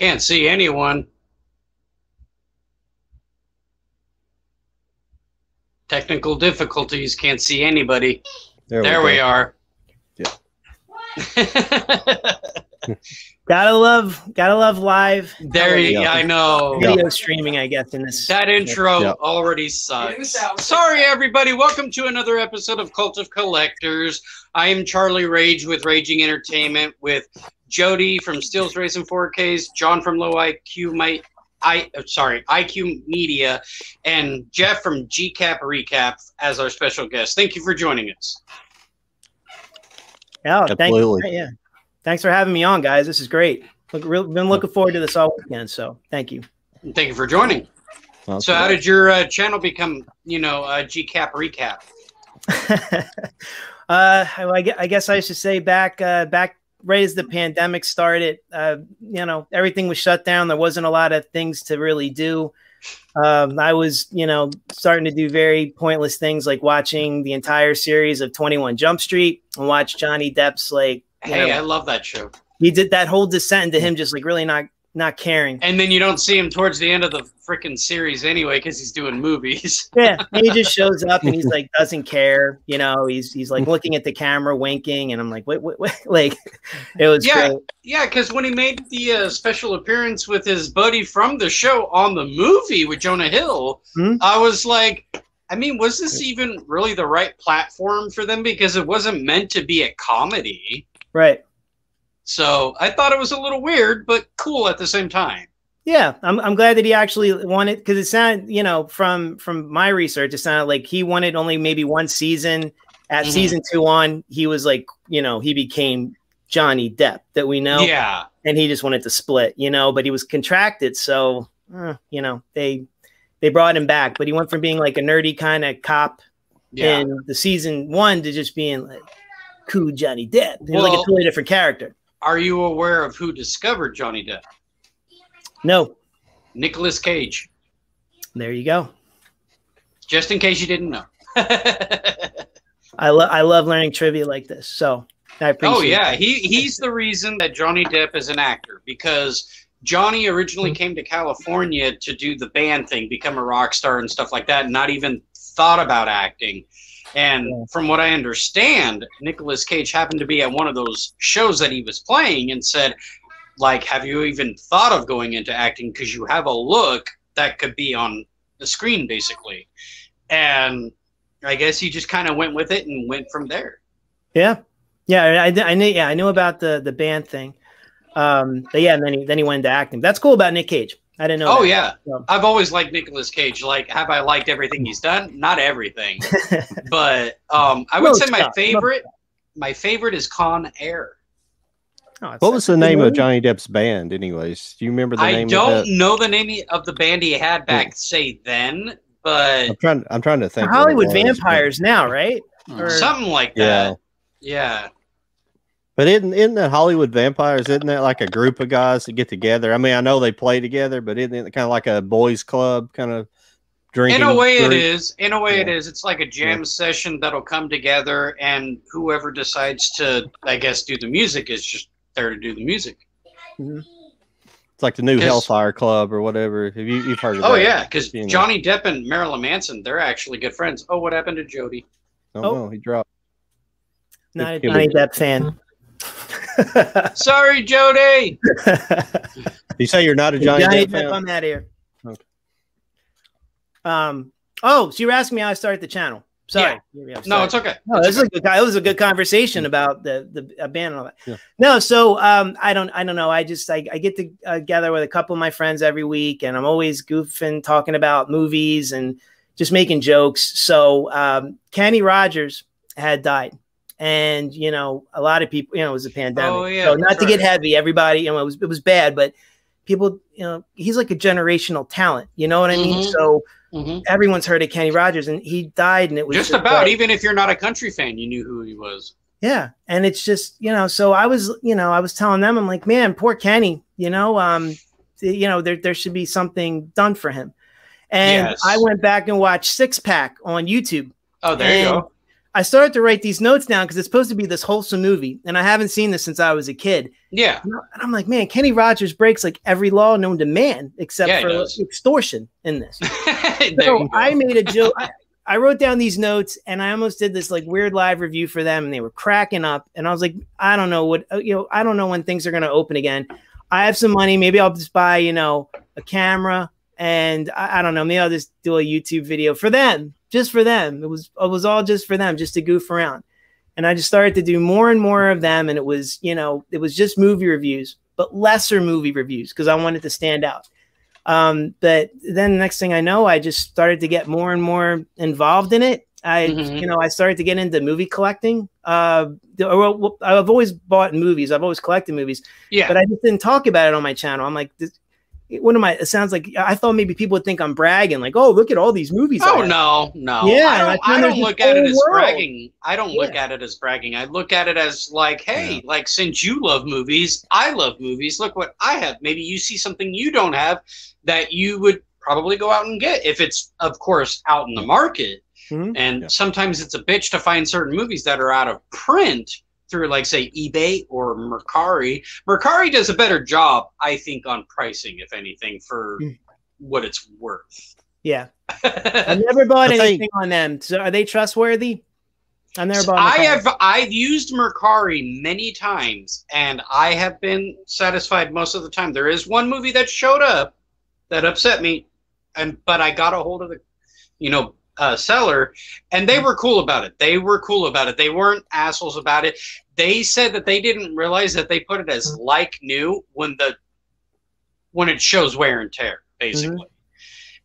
can't see anyone. Technical difficulties, can't see anybody. There, There we, go. are. Gotta love, gotta love live there you Yeah. I know. Yeah. video streaming. I guess in this. That intro Yeah. already sucks. Sorry, everybody. Welcome to another episode of Cult of Collectors. I am Charlie Rage with Raging Entertainment with Jody from Steels Racing 4Ks, John from Low IQ, my I uh, sorry IQ Media, and Jeff from GCap Recap as our special guest. Thank you for joining us. Yeah, thank Absolutely. Yeah, thanks for having me on, guys. This is great. Look, real, been looking forward to this all weekend. So thank you. Thank you for joining. That's So, how did your uh, channel become, you know, uh, GCap Recap? uh, I, I guess I should say back uh, back right as the pandemic started, uh, you know, everything was shut down. There wasn't a lot of things to really do. Um, I was, you know, starting to do very pointless things like watching the entire series of 21 Jump Street and watch Johnny Depp's like, Hey, know, I love that show. he did that whole descent into him just like really not not caring. And then you don't see him towards the end of the freaking series anyway because he's doing movies. Yeah, he just shows up and he's like doesn't care, you know. He's he's like looking at the camera, winking, and I'm like, wait, wait, wait. like it was Yeah. great. yeah, because when he made the uh, special appearance with his buddy from the show on the movie with Jonah Hill, Hmm? I was like, I mean, was this even really the right platform for them? Because it wasn't meant to be a comedy. Right. So I thought it was a little weird, but cool at the same time. Yeah, I'm I'm glad that he actually wanted because it sounded, you know, from from my research, it sounded like he wanted only maybe one season. At Mhm. season two on, he was like, you know, he became Johnny Depp that we know, Yeah. and he just wanted to split, you know, but he was contracted, so uh, you know they they brought him back, but he went from being like a nerdy kind of cop Yeah. in the season one to just being like cool Johnny Depp. He was like a totally different character. Are you aware of who discovered Johnny Depp? No, Nicolas Cage. there you go. Just in case you didn't know. I love I love learning trivia like this. So I oh, appreciate. Oh yeah, that. he he's the reason that Johnny Depp is an actor because Johnny originally came to California to do the band thing, become a rock star and stuff like that, and not even thought about acting. And Yeah. from what I understand, Nicolas Cage happened to be at one of those shows that he was playing and said, like, have you even thought of going into acting? Because you have a look that could be on the screen, basically. And I guess he just kind of went with it and went from there. Yeah, yeah, I, I, knew. Yeah, I knew about the the band thing. Um, but yeah, and then he then he went into acting. That's cool about Nick Cage. I didn't know. Oh that. yeah, So- I've always liked Nicolas Cage. Like, have I liked everything he's done? Not everything, but um, I would Most say my stuff. favorite. My favorite is Con Air. Oh, What was the name good of. Johnny Depp's band, anyways? Do you remember the I name I don't of that? know the name of the band he had back, say then, but I'm trying. I'm trying to think. Hollywood was, but- vampires now, right? Or- something like that. Yeah, that. Yeah. But isn't isn't that Hollywood vampires? Isn't that like a group of guys that get together? I mean, I know they play together, but isn't it kind of like a boys' club kind of drinking? In a way, it group? is. In a way, it Yeah. is. It's like a jam session that'll come together, and whoever decides to, I guess, do the music is just there to do the music. Mm-hmm. It's like the new Hellfire Club or whatever. Have you you've heard of Oh that? yeah, because You know. Johnny Depp and Marilyn Manson, they're actually good friends. Oh, what happened to Jody? Oh, Oh. no, he dropped. Not a He'll Johnny Depp fan. Sorry, Jody. You say you're not a Johnny, Johnny, Depp Depp, fan? I'm out of here. Okay. Um. Oh, so you were asking me how I started the channel. Sorry. Yeah, No, sorry. it's okay. No, this is a good. It was a good conversation about the the uh, band and all that. Yeah. No, so um, I don't, I don't know. I just, I, I get together with a couple of my friends every week, and I'm always goofing, talking about movies and just making jokes. So um, Kenny Rogers had died, and you know, a lot of people, you know, it was a pandemic. Oh, yeah, so not to get heavy, everybody, you know, it was it was bad, but people, you know, he's like a generational talent. You know what I mean? Mhm. So Mhm. everyone's heard of Kenny Rogers, and he died, and it was Just just about. Even if you're not a country fan, you knew who he was. yeah, and it's just you know, so I was you know I was telling them I'm like, man, poor Kenny, you know, um, you know there there should be something done for him, and Yes. I went back and watched Six Pack on YouTube. Oh, there you go. I started to write these notes down because it's supposed to be this wholesome movie, and I haven't seen this since I was a kid. Yeah. And I'm like, man, Kenny Rogers breaks like every law known to man except Yeah, for extortion in this. So. I made a joke. I, I wrote down these notes and I almost did this like weird live review for them and they were cracking up. And I was like, I don't know what, uh, you know, I don't know when things are going to open again. I have some money. Maybe I'll just buy, you know, a camera and I, I don't know. Maybe I'll just do a YouTube video for them, just for them. It was, it was all just for them, just to goof around. And I just started to do more and more of them. And it was, you know, it was just movie reviews, but lesser movie reviews because I wanted to stand out. Um, but then the next thing I know, I just started to get more and more involved in it. I, Mhm. you know, I started to get into movie collecting. Uh, the- or, well, I've always bought movies. I've always collected movies, Yeah. but I just didn't talk about it on my channel. I'm like, this, what am I? It sounds like I thought maybe people would think I'm bragging, like, oh, look at all these movies. Oh no, no. Yeah, I don't, I don't look at it as world. bragging. I don't look at it as bragging. I look at it as like, hey, like since you love movies, I love movies. Look what I have. Maybe you see something you don't have that you would probably go out and get if it's, of course, out in the market. Mhm. And Yeah. sometimes it's a bitch to find certain movies that are out of print through, like, say, eBay or Mercari. Mercari does a better job, I think, on pricing, if anything, for Mm. what it's worth. Yeah, I've never bought I think- anything on them. So are they trustworthy? I've never bought. I have. I've used Mercari many times and I have been satisfied most of the time. There is one movie that showed up that upset me and but I got a hold of the you know uh, seller and they mm-hmm. were cool about it. They were cool about it. They weren't assholes about it. They said that they didn't realize that they put it as mm-hmm. like new when the when it shows wear and tear basically. Mm-hmm.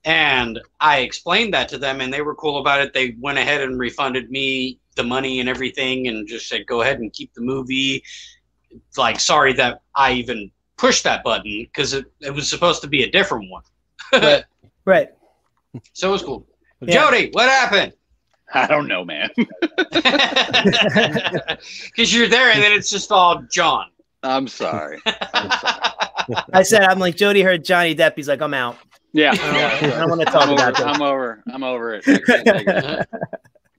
And I explained that to them, and they were cool about it. They went ahead and refunded me the money and everything, and just said, "Go ahead and keep the movie." Like, sorry that I even pushed that button because it, it was supposed to be a different one. Right. right. So it was cool. Yeah. Jody, what happened? I don't know, man. Because you're there, and then it's just all John. I'm sorry. I'm sorry. I said, I'm like Jody heard Johnny Depp. He's like, I'm out. Yeah. I don't want to talk I'm over, about that. I'm over. I'm over it. I can't take it.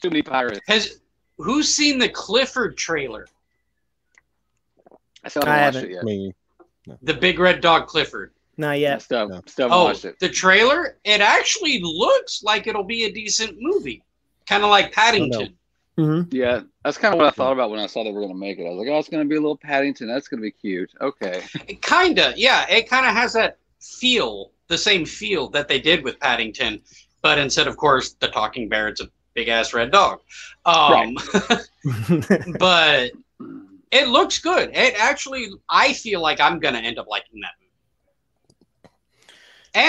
Too many pirates. Has who's seen the Clifford trailer? I still I haven't watched haven't. it yet. I mean, The big red dog Clifford. Not yet. still, No. still Oh, watched it. the trailer. It actually looks like it'll be a decent movie, kind of like Paddington. hmm Yeah, that's kind of what I thought about when I saw they were going to make it. I was like, oh, it's going to be a little Paddington. That's going to be cute. Okay. It kinda, yeah. It kind of has that feel, the same feel that they did with Paddington, but instead, of course, the talking bear, it's a big ass red dog. Um, but it looks good. It actually, I feel like I'm gonna end up liking that movie.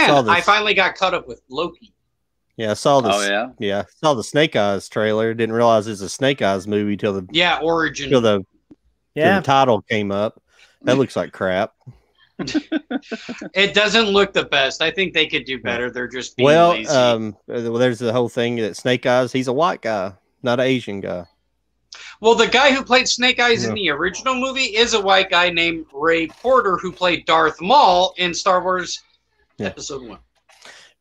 Saw And this. I finally got caught up with Loki. yeah, I saw this. Oh, yeah. yeah, saw the Snake Eyes trailer. Didn't realize it's a Snake Eyes movie till the Yeah, Origin. till the, till yeah. the title came up. That looks like crap. It doesn't look the best. I think they could do better. They're just being well, lazy. um, well, there's the whole thing that Snake Eyes. He's a white guy, not an Asian guy. Well, the guy who played Snake Eyes in the original movie is a white guy named Ray Porter who played Darth Maul in Star Wars Yeah. Episode One.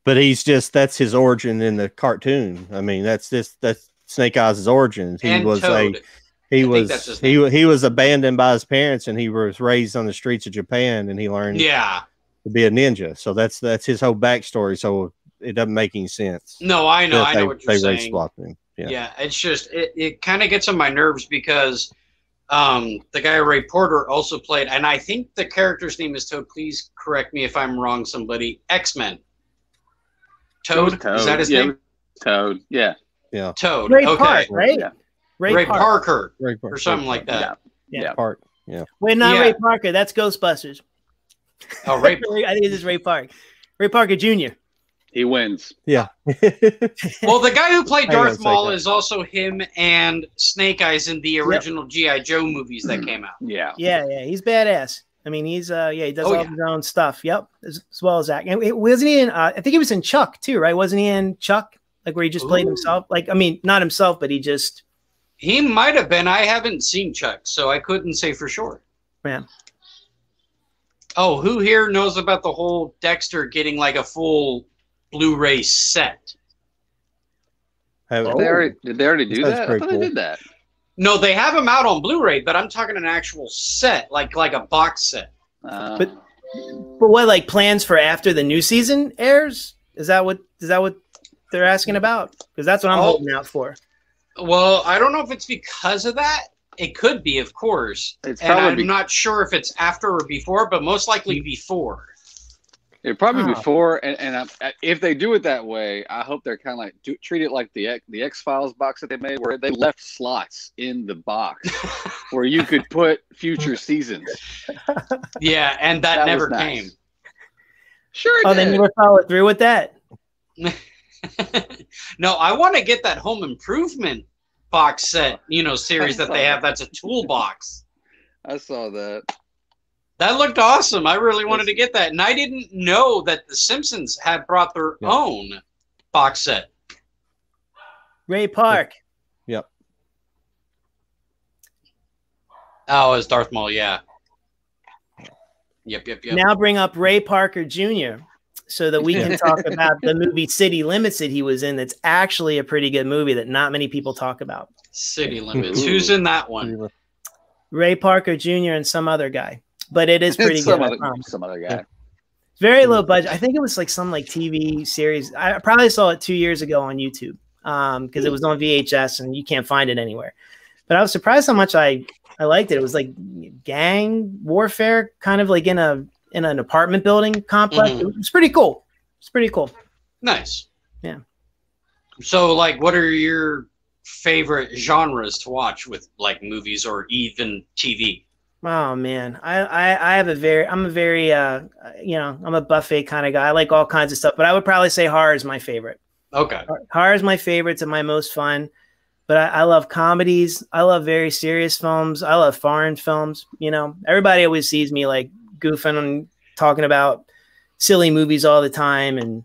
But he's just that's his origin in the cartoon. I mean, that's just that's Snake Eyes' origins. He and was Toad. a he think was he he was abandoned by his parents and he was raised on the streets of Japan and he learned Yeah. to be a ninja. So that's that's his whole backstory. So it doesn't make any sense. No, I know. I know they, what you're they race saying. him. Yeah. Yeah. it's just it, it kind of gets on my nerves because um, the guy Ray Porter also played, and I think the character's name is Toad. Please correct me if I'm wrong. Somebody X Men. Toad? is that his yeah, name? Toad. Yeah. yeah. Toad. Ray okay. Park, right? Yeah. Ray, Ray Park. Parker Ray or something like that. Yeah. Yeah. Park. Yeah. Wait, not Yeah. Ray Parker. That's Ghostbusters. Oh, Ray. I think this is Ray Park. Ray Parker Jr. He wins. Yeah. Well, the guy who played Darth Maul is also him and Snake Eyes in the original GI Joe movies that came out. Yeah. Yeah, yeah, he's badass. I mean, he's uh, yeah, he does Oh, all yeah. his own stuff. Yep, as, as well as that. And it- wasn't he in? Uh, I think he was in Chuck too, right? Wasn't he in Chuck? Like where he just played himself. Like I mean, not himself, but he just He might have been. I haven't seen Chuck, so I couldn't say for sure. Man. Oh, who here knows about the whole Dexter getting like a full Blu-ray set? Have- Did, they already, did they already do That's that? I thought cool. they did that. No, they have them out on Blu-ray, but I'm talking an actual set, like like a box set. Uh, But- But what like plans for after the new season airs? Is that what is that what they're asking about? Because that's what I'm Oh. holding out for. Well, I don't know if it's because of that. It could be, of course, it's and I'm probably be, not sure if it's after or before, but most likely before. It probably Oh. before, and, and I, if they do it that way, I hope they're kind of like do, treat it like the X- the X Files box that they made, where they left slots in the box where you could put future seasons. Yeah, and that, That never nice. came. Sure, it Oh, they did. never followed through with that. no, I want to get that home improvement box set, you know, series that they saw have. That's a toolbox. I saw that. That looked awesome. I really wanted to get that. And I didn't know that The Simpsons had brought their Yeah. own box set. Ray Park. Yep. Oh, it's Darth Maul, yeah. Yep, yep, yep. Now bring up Ray Parker Jr. so that we can talk about the movie City Limits that he was in. That's actually a pretty good movie that not many people talk about. City Limits. Who's in that one? Ray Parker Jr. and some other guy, but it is pretty some good. I other some other guy. Very low budget. I think it was like some like TV series. I probably saw it two years ago on YouTube because it was on VHS and you can't find it anywhere. But I was surprised how much I I liked it. It was like gang warfare, kind of like in a in an apartment building complex. Mhm. It was pretty cool. It's pretty cool. Nice. Yeah. So, like, what are your favorite genres to watch with like movies or even TV? Oh man, I, I I have a very I'm a very uh you know I'm a buffet kind of guy. I like all kinds of stuff, but I would probably say horror is my favorite. Okay. Horror is my favorite. It's my most fun. But I, I love comedies. I love very serious films. I love foreign films. You know, everybody always sees me like goofing and talking about silly movies all the time, and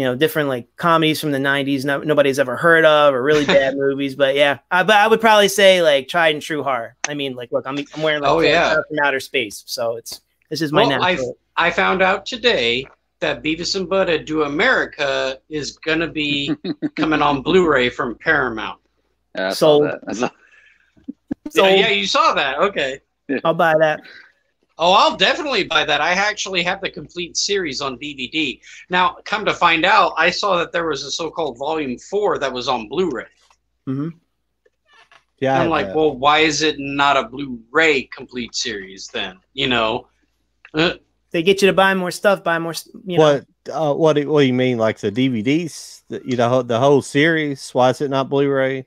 you know, different like comedies from the '90s no, nobody's ever heard of, or really bad movies. But yeah, I, but I would probably say like tried and true horror. I mean, like, look, I'm I'm wearing like Oh, yeah. from outer space, so it's this is my Well, natural. I found out today that Beavis and Butthead Do America is gonna be coming on Blu-ray from Paramount. Yeah, I Sold. saw that. I saw- So yeah, yeah, you saw that. Okay. I'll buy that. Oh, I'll definitely buy that. I actually have the complete series on DVD. Now, come to find out, I saw that there was a so-called Volume Four that was on Blu-ray. hmm Yeah, I I'm like, that. well, why is it not a Blu-ray complete series then? You know, Uh, They get you to buy more stuff, buy more. You know, what uh, what do, what do you mean like the DVDs? The, you know the whole series. Why is it not Blu-ray?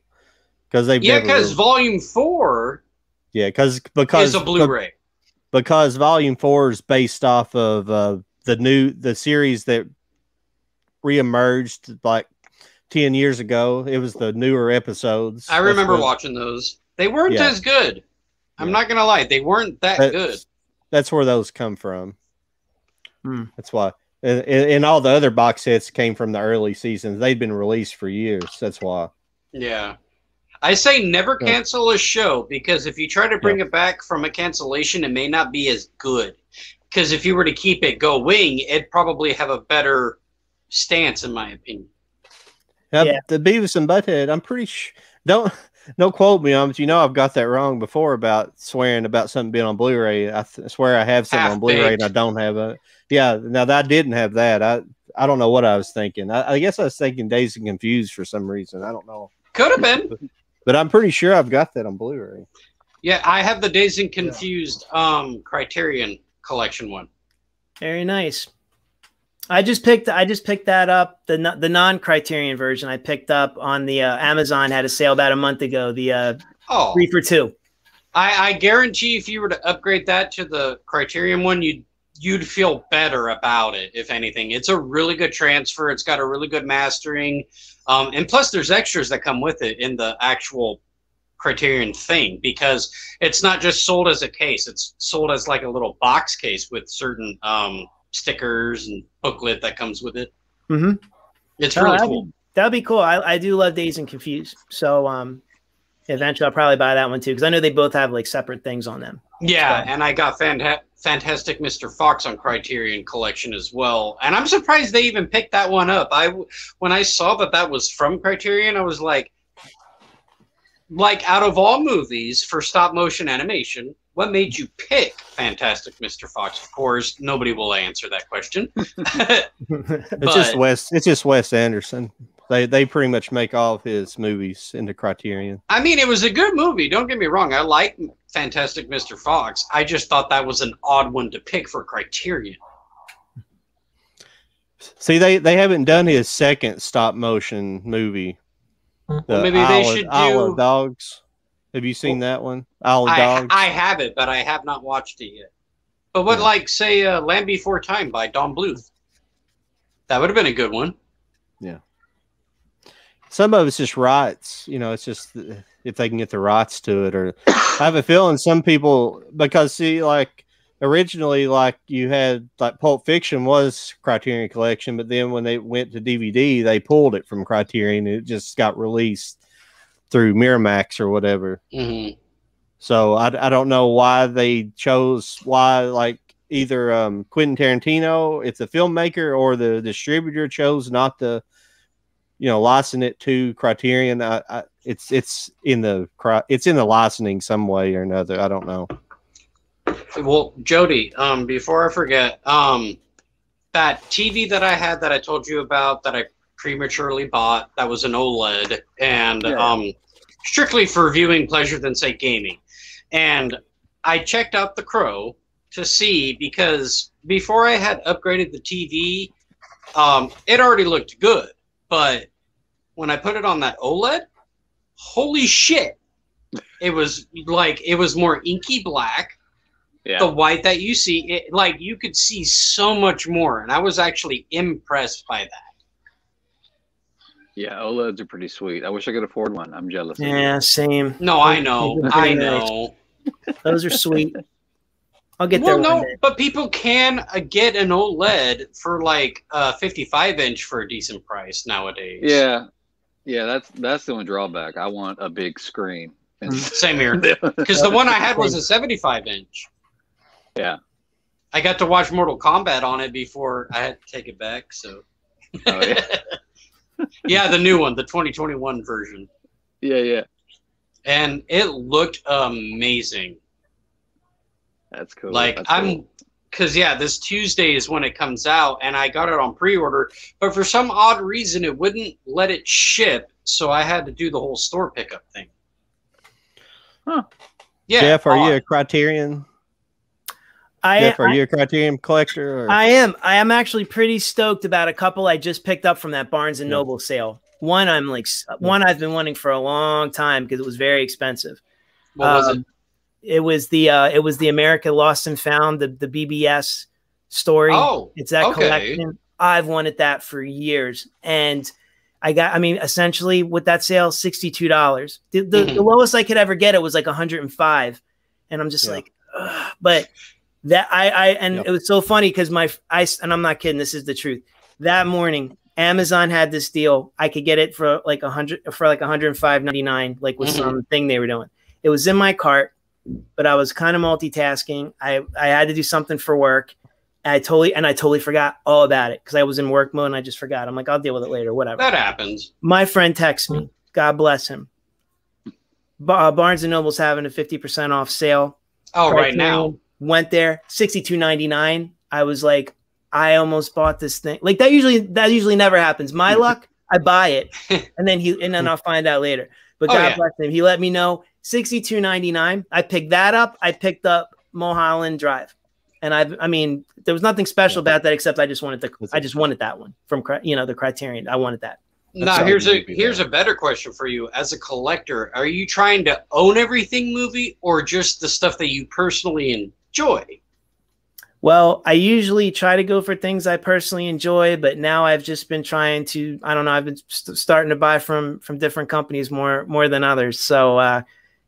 Because they yeah, because Volume Four yeah because because is a Blu-ray. Because Volume Four is based off of uh, the new the series that reemerged like ten years ago. It was the newer episodes. I remember what- watching those. They weren't Yeah. as good. I'm Yeah. not gonna lie, they weren't that that's, good. That's where those come from. Hmm. That's why. And, and and all the other box sets came from the early seasons. They'd been released for years. That's why. Yeah. I say never cancel a show because if you try to bring it back from a cancellation, it may not be as good. Because if you were to keep it going, it'd probably have a better stance, in my opinion. Now, Yeah. The Beavis and Butthead. I'm pretty sure. Don't don't quote me on, but you know I've got that wrong before about swearing about something being on Blu-ray. I th- swear I have something on Blu-ray Half-baked. and I don't have it. Yeah. Now that I didn't have that. I I don't know what I was thinking. I, I guess I was thinking Dazed and Confused for some reason. I don't know, Could have been. but I'm pretty sure I've got that on Blu-ray. Yeah, I have the Dazed and Confused um Criterion collection one. very nice. I just picked. I just picked that up. The the non Criterion version I picked up on the uh, Amazon had a sale about a month ago. The uh, Oh, three for two. I, I guarantee if you were to upgrade that to the Criterion one, you'd you'd feel better about it. If anything, it's a really good transfer. It's got a really good mastering, um, and plus there's extras that come with it in the actual Criterion thing because it's not just sold as a case. It's sold as like a little box case with certain um, stickers and booklet that comes with it. Mm-hmm. It's Oh, really that'd cool. That'd be cool. I, I do love Dazed and Confused. So um, eventually I'll probably buy that one too because I know they both have like separate things on them. Yeah, So- and I got Fanta- Fantastic Mr. Fox on Criterion Collection as well, and I'm surprised they even picked that one up. I when I saw that that was from Criterion, I was like, like out of all movies for stop motion animation, what made you pick Fantastic Mr. Fox? Of course, nobody will answer that question. It's just Wes. It's just Wes Anderson. They they pretty much make all of his movies into Criterion. I mean, it was a good movie. Don't get me wrong. I like Fantastic Mr. Fox. I just thought that was an odd one to pick for Criterion. See, they they haven't done his second stop motion movie. The Well, maybe they Isle of- should Isle do- of Dogs. Have you seen that one? Isle of I, Dogs. I have it, but I have not watched it yet. But what, Yeah. like, say, uh, Land Before Time by Don Bluth? That would have been a good one. Some of it's just rights. You know, it's just if they can get the rights to it. Or I have a feeling some people because see, like originally, like you had like Pulp Fiction was Criterion Collection, but then when they went to DVD, they pulled it from Criterion. And it just got released through Miramax or whatever. hmm So I, I don't know why they chose why like either um, Quentin Tarantino, it's a filmmaker, or the distributor chose not to, you know, license it to Criterion. I, I, it's it's in the it's in the licensing some way or another. I don't know. Well, Jody, um, before I forget, um, that TV that I had that I told you about that I prematurely bought, that was an OLED and Yeah. um, strictly for viewing pleasure than say gaming. And I checked out the Crow to see because before I had upgraded the TV, um, it already looked good. But when I put it on that OLED, holy shit! It was like it was more inky black Yeah. the white that you see it like you could see so much more and i was actually impressed by that Yeah, OLEDs are pretty sweet. I wish I could afford one. I'm jealous. Yeah, same. no i know i know Those are sweet. I'll get there well no day. but people can uh, get an oled for like a 55 inch for a decent price nowadays Yeah. Yeah, that's that's the only drawback. I want a big screen. Mm-hmm. And same here because the one i had was a 75 inch Yeah. I got to watch Mortal Kombat on it before I had to take it back. So Oh yeah, yeah, the new one, the 2021 version, yeah, yeah. and it looked amazing. That's cool. Like That's I'm, cool. Because yeah, this Tuesday is when it comes out, and I got it on pre-order, but for some odd reason it wouldn't let it ship, so I had to do the whole store pickup thing. Huh. Yeah, Jeff, are you a Criterion? I, Jeff, are I, you a Criterion collector? Or? I am. I am actually pretty stoked about a couple I just picked up from that Barnes and Yeah. Noble sale. One I'm like, s- one I've been wanting for a long time because it was very expensive. What was Um, it? It was the uh, it was the America Lost and Found the the BBS story. Oh, It's that okay. collection. I've wanted that for years, and I got. I mean, essentially with that sale, sixty two dollars. The, the, the Mhm. lowest I could ever get it was like one hundred and five, and I'm just Yeah. like, Ugh. but that I I and Yep. it was so funny because my I and I'm not kidding. This is the truth. That morning, Amazon had this deal. I could get it for like a hundred for like one hundred and five ninety nine, like with Mhm. some thing they were doing. It was in my cart, but I was kind of multitasking. I I had to do something for work. I totally and I totally forgot all about it because I was in work mode and I just forgot. I'm like, I'll deal with it later, whatever. That happens. My friend texts me. God bless him. Uh, Barnes and Noble's having a fifty percent off sale. Oh, right now. Went there, sixty two ninety nine. I was like, I almost bought this thing. Like that usually that usually never happens. My luck, I buy it, and then he and then I'll find out later. But Oh, God yeah. bless him. He let me know sixty two ninety nine. I picked that up. I picked up Mulholland Drive, and I I mean there was nothing special Yeah. about that except I just wanted the I just wanted that one from Cri- you know the Criterion. I wanted that. Now here's a here's though. a better question for you as a collector. Are you trying to own everything movie or just the stuff that you personally enjoy? Well, I usually try to go for things I personally enjoy, but now I've just been trying to. I don't know. I've been st- starting to buy from from different companies more more than others. So, uh,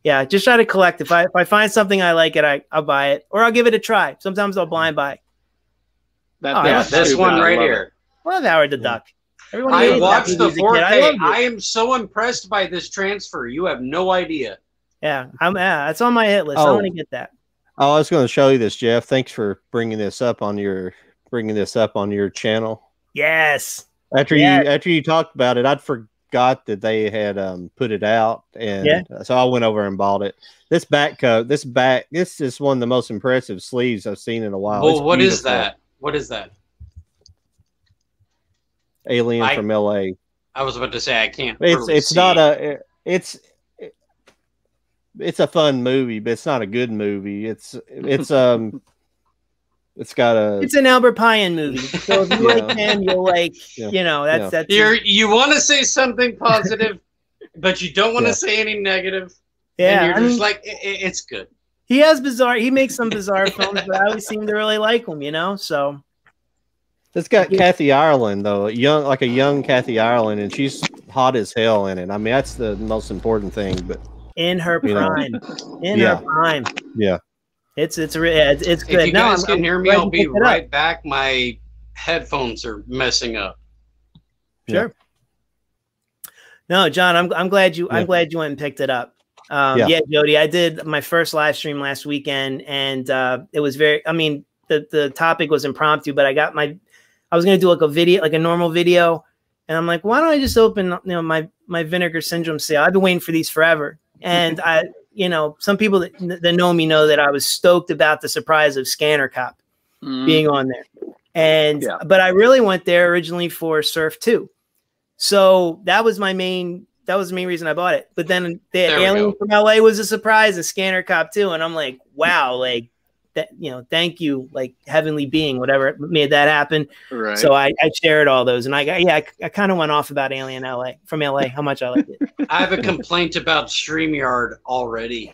yeah, just try to collect. If I if I find something I like it, I I'll buy it or I'll give it a try. Sometimes I'll blind buy. That, Oh, Yeah, this one right love it. here. Love Howard the Yeah. Duck. Everyone I watched the as 4K. I loved I am so impressed by this transfer. You have no idea. Yeah, I'm. Yeah, it's on my hit list. I Oh. want to get that. Oh, I was going to show you this, Jeff. Thanks for bringing this up on your bringing this up on your channel. Yes. After Yeah. you after you talked about it, I'd forgot that they had um put it out, and Yeah. so I went over and bought it. This back coat, this back, this is one of the most impressive sleeves I've seen in a while. well, It's what is beautiful. that? What is that? Alien I- from L.A. I was about to say I can't. It's really it's see. not a it's it's a fun movie, but it's not a good movie. It's it's um it's got a It's an Albert Pyun movie. So if you Yeah. like him, you'll like. Yeah. You know, that's Yeah. that's. You're you want to say something positive, but you don't want to Yeah. say any negative. yeah. and you're I just mean, like "I- I- it's good. he has bizarre. He makes some bizarre films, but I always seem to really like him. You know, so It's got Yeah. Kathy Ireland though, young like a young Kathy Ireland, and she's hot as hell in it. I mean, that's the most important thing. But in her You know. prime, in Yeah. her prime. Yeah. It's it's re- it's, it's good. If you No, guys I'm- can I'm hear me, I'll be picked it up. right back. My headphones are messing up. Sure. No, John, I'm I'm glad you I'm glad you went and picked it up. Um, yeah. Yeah. Jody, I did my first live stream last weekend, and uh, it was very. I mean, the the topic was impromptu, but I got my. I was gonna do like a video, like a normal video, and I'm like, why don't I just open you know my my vinegar syndrome sale? I've been waiting for these forever, and I, you know, some people that, that know me know that I was stoked about the surprise of Scanner Cop Mm. being on there. And Yeah. but I really went there originally for Surf 2. So that was my main that was the main reason I bought it. But then the Alien go. from LA was a surprise and Scanner Cop 2 and I'm like, wow, like that you know, thank you, like heavenly being, whatever made that happen. Right. So I, I shared all those and I yeah, I, I kind of went off about Alien LA from LA, how much I liked it. I have a complaint about StreamYard already.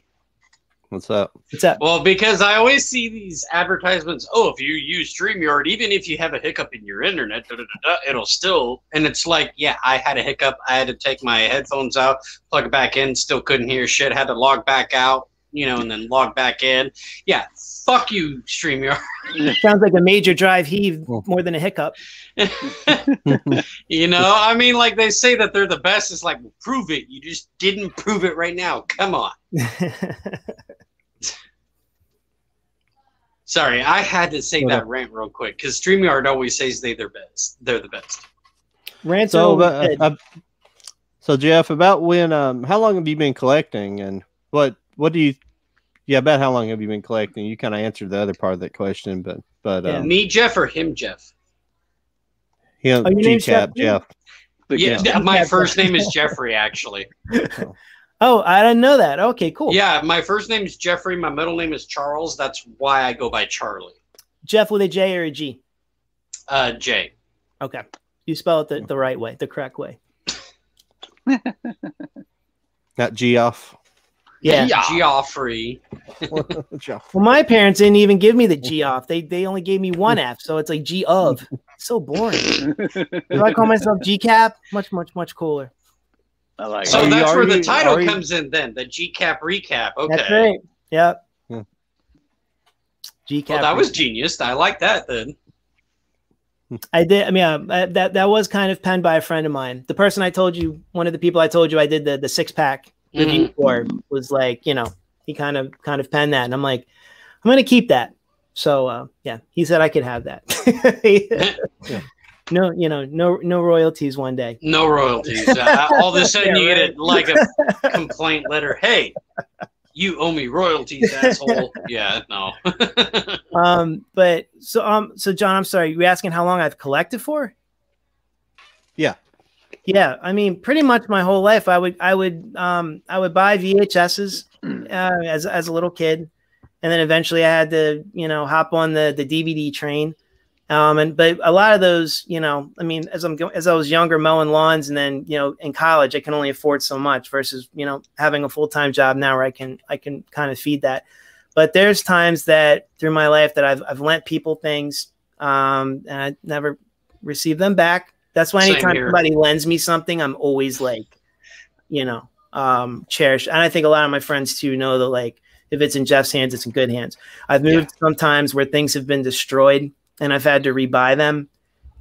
what's up? What's up? Well, because I always see these advertisements. Oh, if you use StreamYard, even if you have a hiccup in your internet, da, da, da, da, it'll still. And it's like, yeah, I had a hiccup. I had to take my headphones out, plug it back in, still couldn't hear shit. Had to log back out, you know, and then log back in. Yeah, fuck you, StreamYard. Sounds like a major drive heave more than a hiccup. You know, I mean, like they say that they're the best. It's like, well, prove it. You just didn't prove it right now. Come on. Sorry, I had to say What that rant real quick because StreamYard always says they they're best. They're the best. Rants So, are but, always good. uh, uh, so Jeff, about when? Um, how long have you been collecting, and what? What do you? Yeah, about how long have you been collecting? You kind of answered the other part of that question, but but Yeah. um, Me, Jeff, or him, Jeff? him, Oh, your name's G-Cap, Jeff? Jeff. Yeah, yeah, my first name is Jeffrey. Actually, oh, I didn't know that. Okay, cool. yeah, my first name is Jeffrey. My middle name is Charles. That's why I go by Charlie. Jeff with a J or a G. Uh, J. Okay. You spell it the, the right way, the correct way. Not Geoff. Yeah. Geoffrey. Geoff. Well, my parents didn't even give me the G off. They they only gave me one F, so it's like G of. So boring. Do I call myself G cap, much much much cooler. I like So it. you- that's are where the title you- comes in. Then the G cap recap. Okay. That's right. Yep. Hmm. G cap. Well, that was genius. I like that. Then. I did. I mean, uh, that that was kind of penned by a friend of mine. The person I told you, one of the people I told you I did the the six pack review Mhm. for, was like, you know, he kind of kind of penned that, and I'm like, I'm gonna keep that. So uh, yeah, he said I could have that. Yeah. No, you know, no no royalties one day. No royalties. Uh, all of a sudden, Yeah, you right. get a, like a complaint letter. Hey, you owe me royalties, asshole. Yeah, no. Um, but so um, so John, I'm sorry, you asking how long I've collected for? Yeah. I mean, pretty much my whole life. I would, I would, um, I would buy VHSs uh, as as a little kid, and then eventually I had to, you know, hop on the the DVD train. Um, and but a lot of those, you know, I mean, as I'm as I was younger, mowing lawns, and then you know, in college, I can only afford so much versus you know having a full time job now where I can I can kind of feed that. But there's times that through my life that I've I've lent people things, um, and I never received them back. That's why anytime somebody lends me something, I'm always like, you know, um, cherish. And I think a lot of my friends too know that like if it's in Jeff's hands, it's in good hands. I've moved sometimes where things have been destroyed and I've had to rebuy them,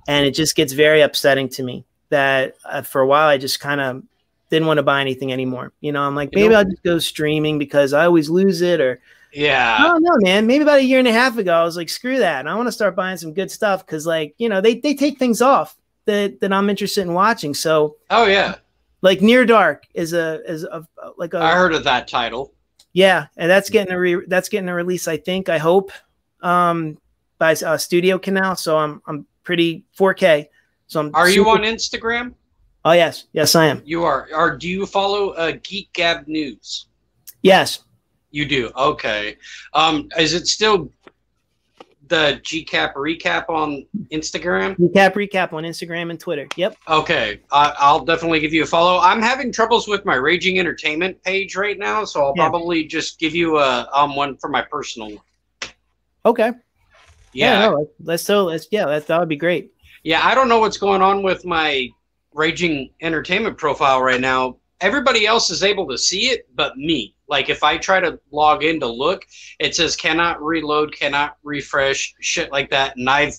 and it just gets very upsetting to me that uh, for a while I just kind of didn't want to buy anything anymore. You know, I'm like You maybe know- I'll just go streaming because I always lose it or yeah. I Yeah. don't know, man. Maybe about a year and a half ago, I was like, screw that. And I want to start buying some good stuff because, like, you know, they, they take things off that, that I'm interested in watching. So, Oh yeah. like, Near Dark is a is a like a I heard of that title. yeah, and that's getting a re- that's getting a release. I think I hope um by uh, Studio Canal. So I'm I'm pretty 4K. So I'm Are you on Instagram? Oh yes, yes I am. You are. Are do you follow uh, Geek Gab News? Yes, You do. Okay. Um, is it still the GCap recap on Instagram? recap recap on Instagram and Twitter. Yep. Okay, I, I'll definitely give you a follow. I'm having troubles with my Raging Entertainment page right now, so I'll Yeah. probably just give you a um one for my personal. Okay. Yeah, no, let's so let's yeah that that would be great. yeah. I don't know what's going on with my Raging Entertainment profile right now. Everybody else is able to see it, but me. Like if I try to log in to look, it says cannot reload, cannot refresh, shit like that. And I've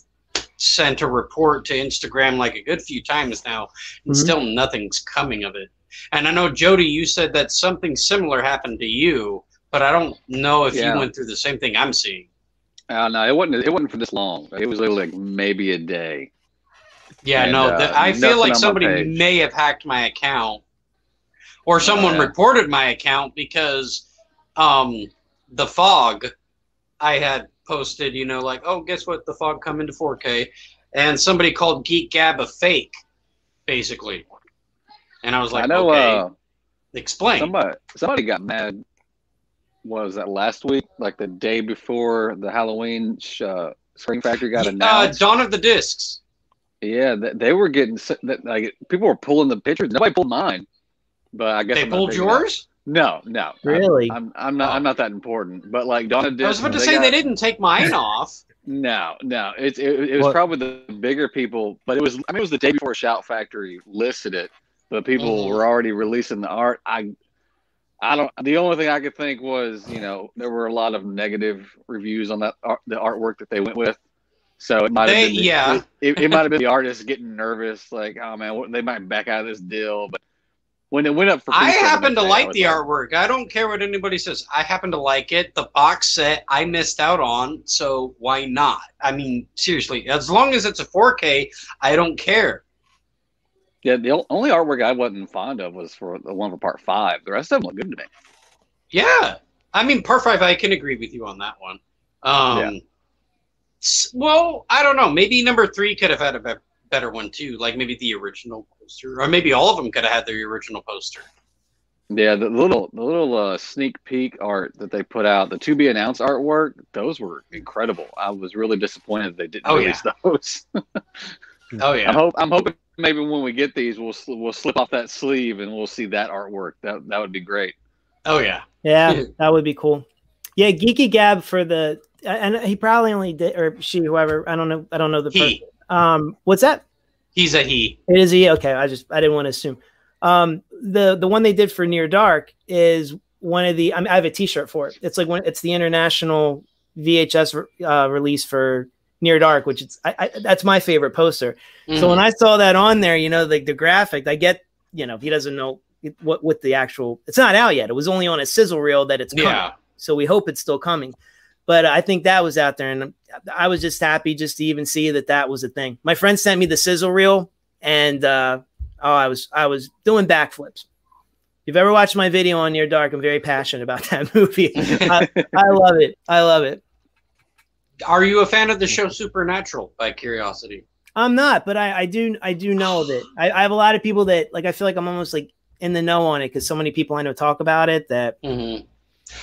sent a report to Instagram like a good few times now, and Mhm. still nothing's coming of it. And I know Jody, you said that something similar happened to you, but I don't know if Yeah. you went through the same thing I'm seeing. Uh, no, it wasn't. It wasn't for this long. It was literally like maybe a day. Yeah, And, no, uh, th- I feel like somebody may have hacked my account, or someone yeah. reported my account because um, the fog I had posted, you know, like, oh, guess what? The fog come into 4K, and somebody called Geek Gab a fake, basically, and I was like, I know. okay, Uh, explain. somebody somebody got mad. What was that last week? Like the day before the Halloween sh- uh, Scream Factory got uh, announced. Dawn of the Discs. yeah, th- they were getting that like people were pulling the pictures. Nobody pulled mine, but I guess They I'm pulled big enough. yours. No, no. I'm- Really? I'm, I'm not. I'm not that important. But like Donna did. I was about to say they didn't take mine off. No, no. It's it, it was What- probably the bigger people, but it was. I mean, it was the day before Shout Factory listed it, but people Mhm. were already releasing the art. I, I don't. The only thing I could think was, you know, there were a lot of negative reviews on that art, the artwork that they went with. So it might have been. The, yeah. It, it might have been the artist getting nervous, like, oh man, what, they might back out of this deal. But when it went up for. I happen to day, like was the artwork. I don't care what anybody says. I happen to like it. The box set I missed out on, so why not? I mean, seriously, as long as it's a 4K, I don't care. Yeah, the only artwork I wasn't fond of was for the one for part five. The rest of them look good to me. Yeah, I mean, part five, I can agree with you on that one. Um, s- well, I don't know. Maybe number three could have had a be- better one too. Like maybe the original poster, or maybe all of them could have had their original poster. Yeah, the little the little uh, sneak peek art that they put out, the to be announced artwork, those were incredible. I was really disappointed they didn't Oh, release those. Oh I'm yeah, hope I'm hoping maybe when we get these, we'll we'll slip off that sleeve and we'll see that artwork. That that would be great. oh yeah. Yeah, that would be cool. Yeah, Geeky Gab for the and he probably only did or she whoever I don't know I don't know the He, person. Um, what's that? he's a he. It is he. Okay, I just I didn't want to assume. Um, the the one they did for Near Dark is one of the. I, mean, I have a T-shirt for it. It's like one. It's the international VHS uh, release for Near Dark, which is I, I, that's my favorite poster. So Mhm. when I saw that on there, you know, like the graphic, I get, you know, he doesn't know what what the actual. It's not out yet. It was only on a sizzle reel that it's coming. yeah, So we hope it's still coming. But I think that was out there, and I was just happy just to even see that that was a thing. My friend sent me the sizzle reel, and uh, oh, I was I was doing backflips. If you've ever watched my video on Near Dark, I'm very passionate about that movie. I, I love it. I love it. Are you a fan of the show Supernatural? By curiosity. I'm not, but I, I do I do know of it. I, I have a lot of people that like I feel like I'm almost like in the know on it because so many people I know talk about it that hmm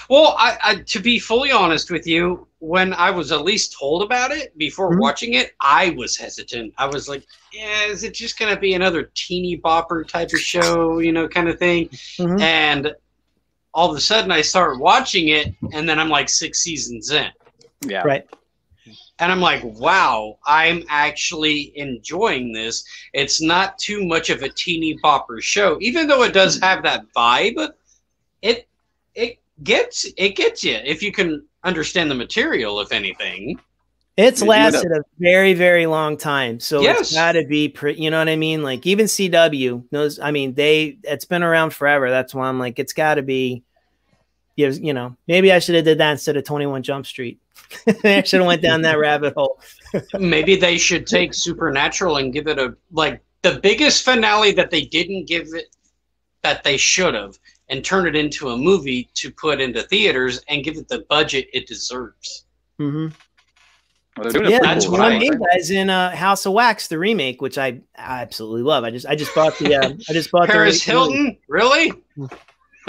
Well, I, I to be fully honest with you, when I was at least told about it before Mhm. watching it, I was hesitant. I was like, "Yeah, is it just gonna be another teeny bopper type of show, you know, kind of thing?" Mhm. And all of a sudden, I start watching it, and then I'm like six seasons in, Yeah, right. and I'm like, "Wow, I'm actually enjoying this." It's not too much of a teeny bopper show, even though it does have that vibe. It it gets it gets you if you can understand the material, if anything. It's Did you end lasted a very, very long time. So Yes. it's got to be, pre- you know what I mean? Like even CW knows, I mean, they, it's been around forever. That's why I'm like, it's got to be, you you know, maybe I should have did that instead of 21 Jump Street. I should have went down that rabbit hole. Maybe they should take Supernatural and give it a like the biggest finale that they didn't give it that they should have and turn it into a movie to put into theaters and give it the budget it deserves. hmm Well, they're doing a Yeah, that's that's what I- mean, guys in uh, House of Wax, the remake, which I absolutely love. I just, I just bought the, uh, I just bought Paris the Hilton, really?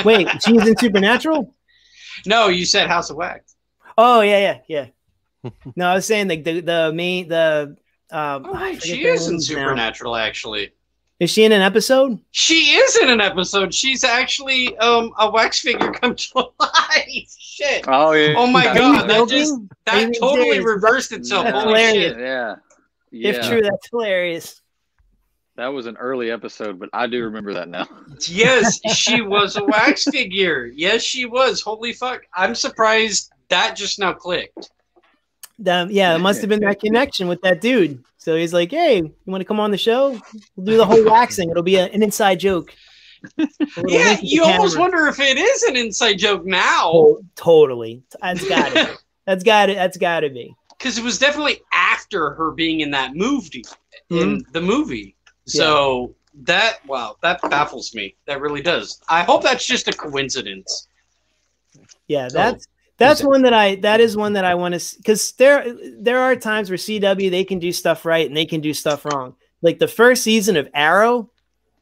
Wait, she's in Supernatural? No, you said House of Wax. Oh yeah, yeah, yeah. No, I was saying the the, the main the. Um, Oh, she is in names now. Supernatural. Actually, Is she in an episode? she is in an episode. She's actually um a wax figure come to life. Shit. Oh yeah. Oh my Yeah. God, that just that totally serious? reversed itself. That's Holy hilarious. shit. Yeah. Yeah. If true, that's hilarious. That was an early episode, but I do remember that now. Yes, she was a wax figure. Yes, she was. Holy fuck. I'm surprised that just now clicked. Um, yeah, it must have been that connection with that dude. So he's like, "Hey, you want to come on the show? We'll do the whole waxing. It'll be a, an inside joke." Yeah, you almost wonder if it is an inside joke now. Oh, totally. That's got it. That's got it. That's got to be. Because it was definitely after her being in that movie. In Mm-hmm. the movie. So that wow, that baffles me. That really does. I hope that's just a coincidence. Yeah, that's that's one that I that is one that I want to because there there are times where CW they can do stuff right and they can do stuff wrong. Like the first season of Arrow,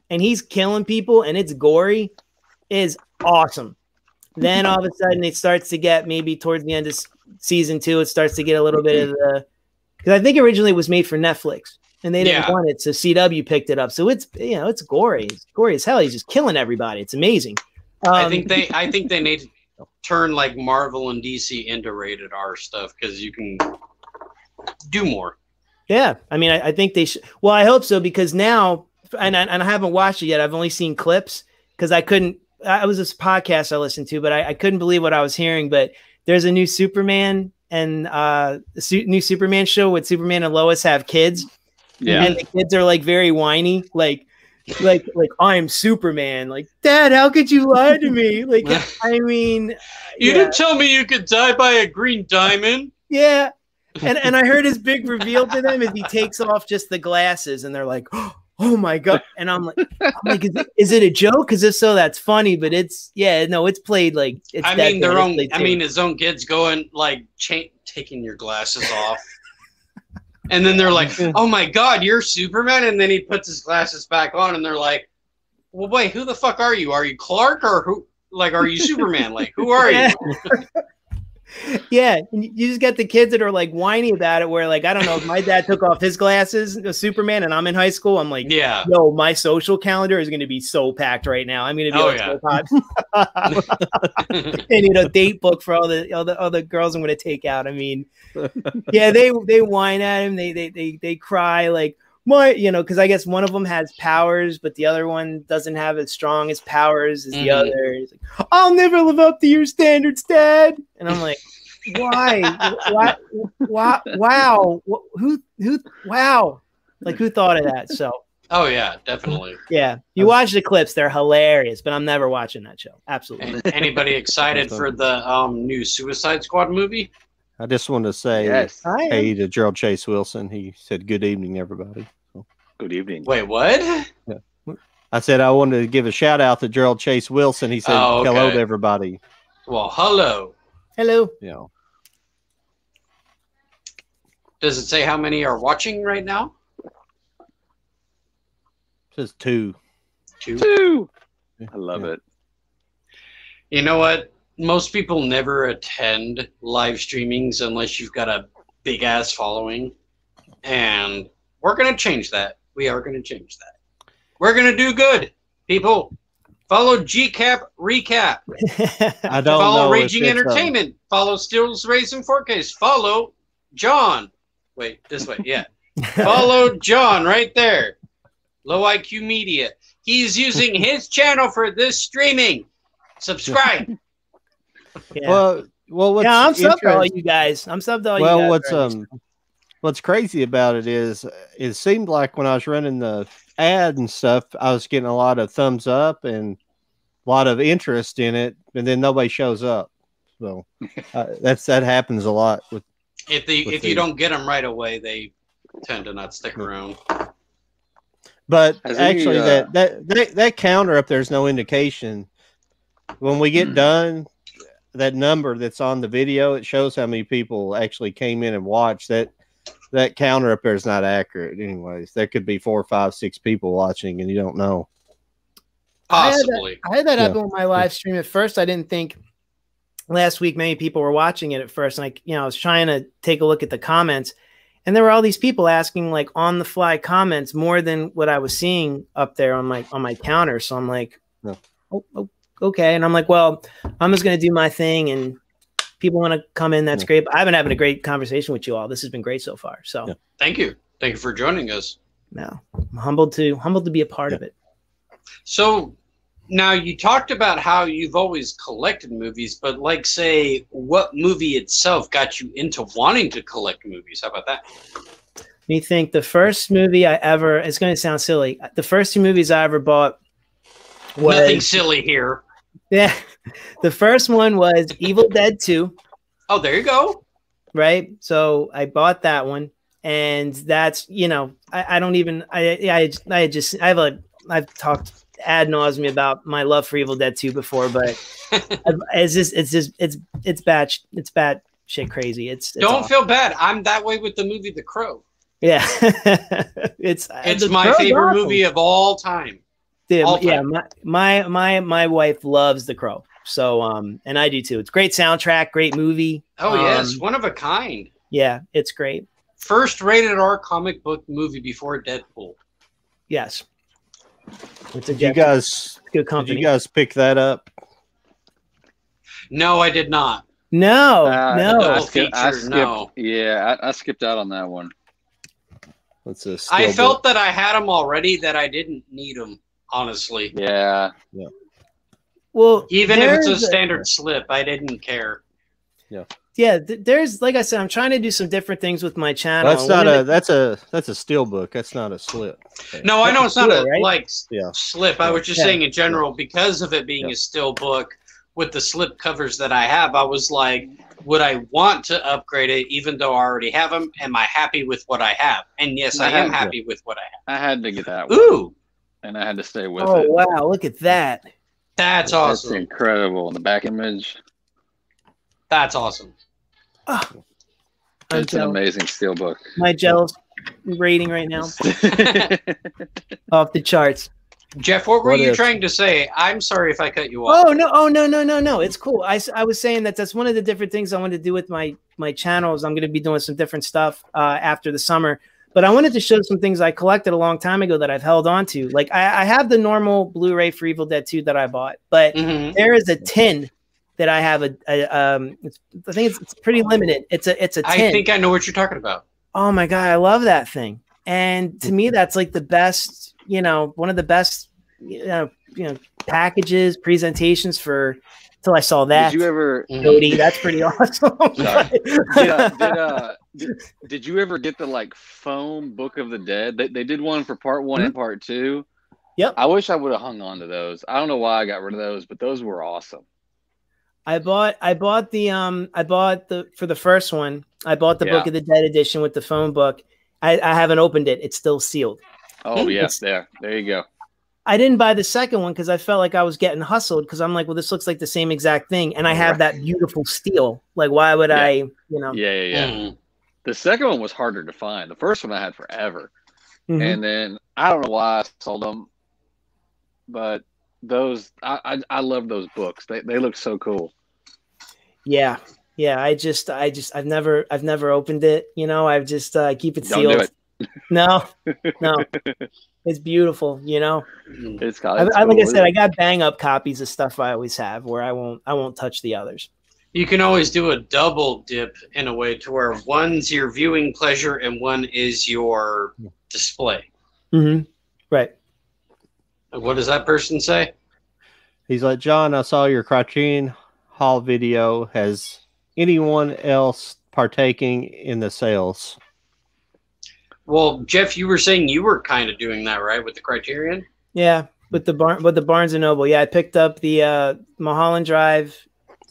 and he's killing people and it's gory, is awesome. Then all of a sudden it starts to get maybe towards the end of season two, it starts to get a little bit of the because I think originally it was made for Netflix and they didn't Yeah. want it, so CW picked it up. So it's you know it's gory, it's gory as hell. He's just killing everybody. It's amazing. I Um, think they I think they need turn like Marvel and DC into rated R stuff because you can do more. Yeah, I mean, I, I think they should. Well, I hope so because now, and I, and I haven't watched it yet. I've only seen clips because I couldn't. I it was this podcast I listened to, but I, I couldn't believe what I was hearing. But there's a new Superman and uh, a su- new Superman show with Superman and Lois have kids, Yeah. and the kids are like very whiny, like like like I'm Superman. Like, Dad, how could you lie to me? Like, I mean, You yeah, didn't tell me you could die by a green diamond. yeah. And and I heard his big reveal to them is he takes off just the glasses, and they're like, "Oh my god!" And I'm like, I'm like, is it, is it a joke? Because if so, that's funny. But it's yeah, no, it's played like it's I mean, their own. I mean, his own kids going like cha- taking your glasses off, and then they're like, "Oh my God, you're Superman!" And then he puts his glasses back on, and they're like, "Well, wait, who the fuck are you? Are you Clark or who? Like, are you Superman? Like, who are you?" Yeah, you just get the kids that are like whiny about it. Where like I don't know if my dad took off his glasses, uh, Superman, and I'm in high school. I'm like, Yeah. yo, my social calendar is going to be so packed right now. I'm going to be Oh, like yeah. so hot. I need a date book for all the all the other girls I'm going to take out. I mean, yeah, they they whine at him. They they they they cry like my you know because I guess one of them has powers, but the other one doesn't have as strong as powers as the Mhm. other. He's like, I'll never live up to your standards, Dad. And I'm like, why? why? Why? Wow. Who? Who? Wow. Like who thought of that? So oh yeah, definitely. yeah, you watch the clips; they're hilarious. But I'm never watching that show. Absolutely. Anybody excited for the um, new Suicide Squad movie? I just wanted to say Yes. Hey to Gerald Chase Wilson. He said, "Good evening, everybody." Good evening. Wait, what? I said I wanted to give a shout out to Gerald Chase Wilson. He said, Oh, okay. "Hello to everybody." Well, hello. Hello. You know, Does it say how many are watching right now? just two. Two. Two. I love Yeah. it. You know what? Most people never attend live streamings unless you've got a big ass following. And we're going to change that. We are going to change that. We're going to do good. People, follow GCAP Recap. I don't follow know. if Raging it's, Entertainment. follow Stills Racing Forecast. Follow John. Wait, this way. Yeah. follow John right there. Low IQ Media. He's using his channel for this streaming. Subscribe. yeah. well, well, what's yeah, I'm subbed to all you guys. I'm subbed to all well, you guys. Well, what's already. um, what's crazy about it is it seemed like when I was running the ad and stuff, I was getting a lot of thumbs up and a lot of interest in it, and then nobody shows up. So uh, that's that happens a lot with If the With if you don't get them right away, they tend to not stick around. But Has any, actually, uh, that, that that that counter up there's no indication. When we Hmm. get done, that number that's on the video it shows how many people actually came in and watched. That that counter up there is not accurate. Anyways, there could be four, five, six people watching, and you don't know. I had that- Possibly. I had that Yeah. happen with my live stream. At first, I didn't think last week many people were watching it at first. And I, you know, I was trying to take a look at the comments, and there were all these people asking like on the fly comments more than what I was seeing up there on my on my counter. So I'm like, Yeah. oh, oh, okay. And I'm like, well, I'm just gonna do my thing, and people want to come in. That's Yeah. great. But I've been having a great conversation with you all. This has been great so far. So Yeah. Thank you. Thank you for joining us. no, I'm humbled to humbled to be a part of it. So now you talked about how you've always collected movies, but like say what movie itself got you into wanting to collect movies? How about that? Me think the first movie I ever it's going to sound silly. The first two movies I ever bought was Nothing silly here. yeah. The first one was Evil Dead 2, Oh, there you go. right? So I bought that one and that's, you know, I, I don't even I I I just I have a I've talked ad nauseum about my love for Evil Dead 2 before, but it's just it's just it's it's bad it's bad shit crazy. It's, it's Don't awful. feel bad. I'm that way with the movie The Crow. yeah. it's It's my favorite awesome. movie of all time. Dude, All yeah, time. my, my my my wife loves The Crow. So um and I do too. It's great soundtrack, great movie. Oh yes, Um, one of a kind. Yeah, it's great. First rated R comic book movie before Deadpool. Yes. It's a Did you guys? good Did you guys pick that up? No, I did not. no, Uh, no. I Double skip- I skipped- no. Yeah, I, I skipped out on that one. Let's a I steelbook. felt that I had them already, that I didn't need them. Honestly, Yeah, Yeah. Well, even if it's a there's standard slip, I didn't care. Yeah. Yeah, th- there's like I said, I'm trying to do some different things with my channel. That's not a of that's a that's a steel book. That's not a slip. No, I know it's not a right? like s- Yeah. slip. I was just Yeah. saying in general because of it being Yeah. a still book with the slip covers that I have. I was like, would I want to upgrade it even though I already have them? Am I happy with what I have? And yes, I I am have- happy with what I have. I had to get that one, Ooh, and I had to stay with Oh it. wow, look at that. that's That's awesome. incredible. The back image, That's awesome. I'm it's an amazing steel book. My jealous rating right now off the charts. Jeff, what were What you if- trying to say? I'm sorry if I cut you off. Oh no! Oh no! No! No! No! It's cool. I, I was saying that that's one of the different things I want to do with my my channels. I'm going to be doing some different stuff uh, after the summer. But I wanted to show some things I collected a long time ago that I've held on to. Like I, I have the normal Blu-ray for Evil Dead 2 that I bought, but Mhm. there is a tin that I have a, a um. It's, I think it's, it's pretty limited. It's a it's a tin. I think I know what you're talking about. oh my god, I love that thing. And to me, that's like the best. You know, one of the best. You know, you know, packages, presentations for. Till I saw that. Did you ever? Mhm. Cody, that's pretty awesome. Sorry. Did, uh, did, uh, did, did you ever get the like foam Book of the Dead? They, they did one for part one and part two. Yep. I wish I would have hung on to those. I don't know why I got rid of those, but those were awesome. I bought I bought the um I bought the for the first one. I bought the Yeah. Book of the Dead edition with the phone book. I, I haven't opened it. It's still sealed. Oh yes, there, there you go. I didn't buy the second one because I felt like I was getting hustled because I'm like, well, this looks like the same exact thing, and I have that beautiful steel. Like, why would Yeah. I? You know. Yeah, yeah, yeah. Mhm. The second one was harder to find. The first one I had forever, Mhm. and then I don't know why I sold them, but those I I, I love those books. They they look so cool. Yeah, yeah. I just, I just, I've never, I've never opened it. You know, I've just uh, keep it Don't sealed. do it. No, no, it's beautiful. You know. It's got. I, it's I, like I cool. said, I got bang up copies of stuff I always have where I won't, I won't touch the others. You can always do a double dip in a way to where one's your viewing pleasure and one is your display. Mm-hmm. Right. What does that person say? He's like, John, I saw your Criterion Haul video. Has anyone else partaking in the sales? Well, Jeff, you were saying you were kind of doing that, right, with the Criterion? Yeah, with the barn, with the Barnes and Noble. Yeah, I picked up the uh, Mulholland Drive,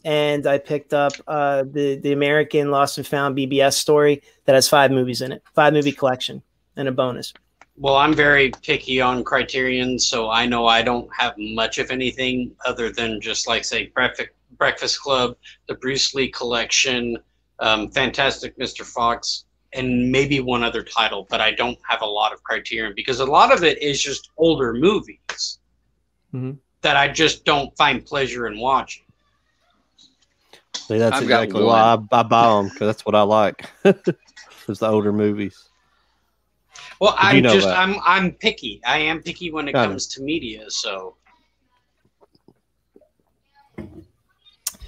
and I picked up uh, the the American Lost and Found BBS story that has five movies in it, five movie collection, and a bonus. Well, I'm very picky on Criterion, so I know I don't have much of anything other than just like say Breakfast Breakfast Club, the Bruce Lee collection, um, Fantastic Mr. Fox, and maybe one other title. But I don't have a lot of Criterion because a lot of it is just older movies Mhm. that I just don't find pleasure in watching. See, that's I've exactly why I. I buy them because that's what I like. It's the older movies. Well, I'm know just that? I'm I'm picky. I am picky when it Got it. comes to media. So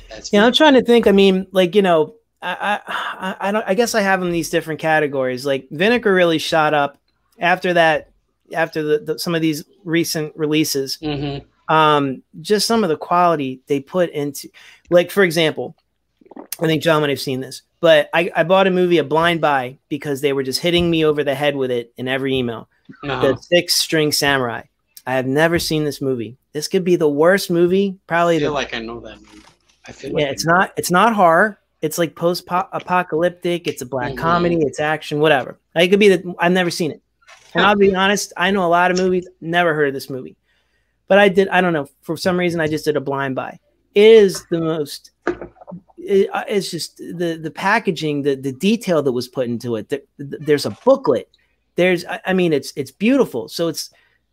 that's Yeah, I'm trying to think. I mean, like you know, I I I don't. I guess I have them in these different categories. Like Vinegar really shot up after that. After the, the some of these recent releases, Mhm. um, just some of the quality they put into, like for example, I think John might have seen this, but I, I bought a movie, a blind buy, because they were just hitting me over the head with it in every email. Uh-huh. The Six String Samurai. I have never seen this movie. This could be the worst movie, I probably. feel The, like I know that. movie. I feel like yeah, it's not. It's not horror. It's like post apocalyptic. It's a black Mhm. comedy. It's action. Whatever. It could be that I've never seen it. And I'll be honest, I know a lot of movies. Never heard of this movie, but I did. I don't know. For some reason, I just did a blind buy. It is the most. It, uh, it's just the the packaging, the the detail that was put into it. The, the- there's a booklet. There's. I, I mean, it's it's beautiful. So it's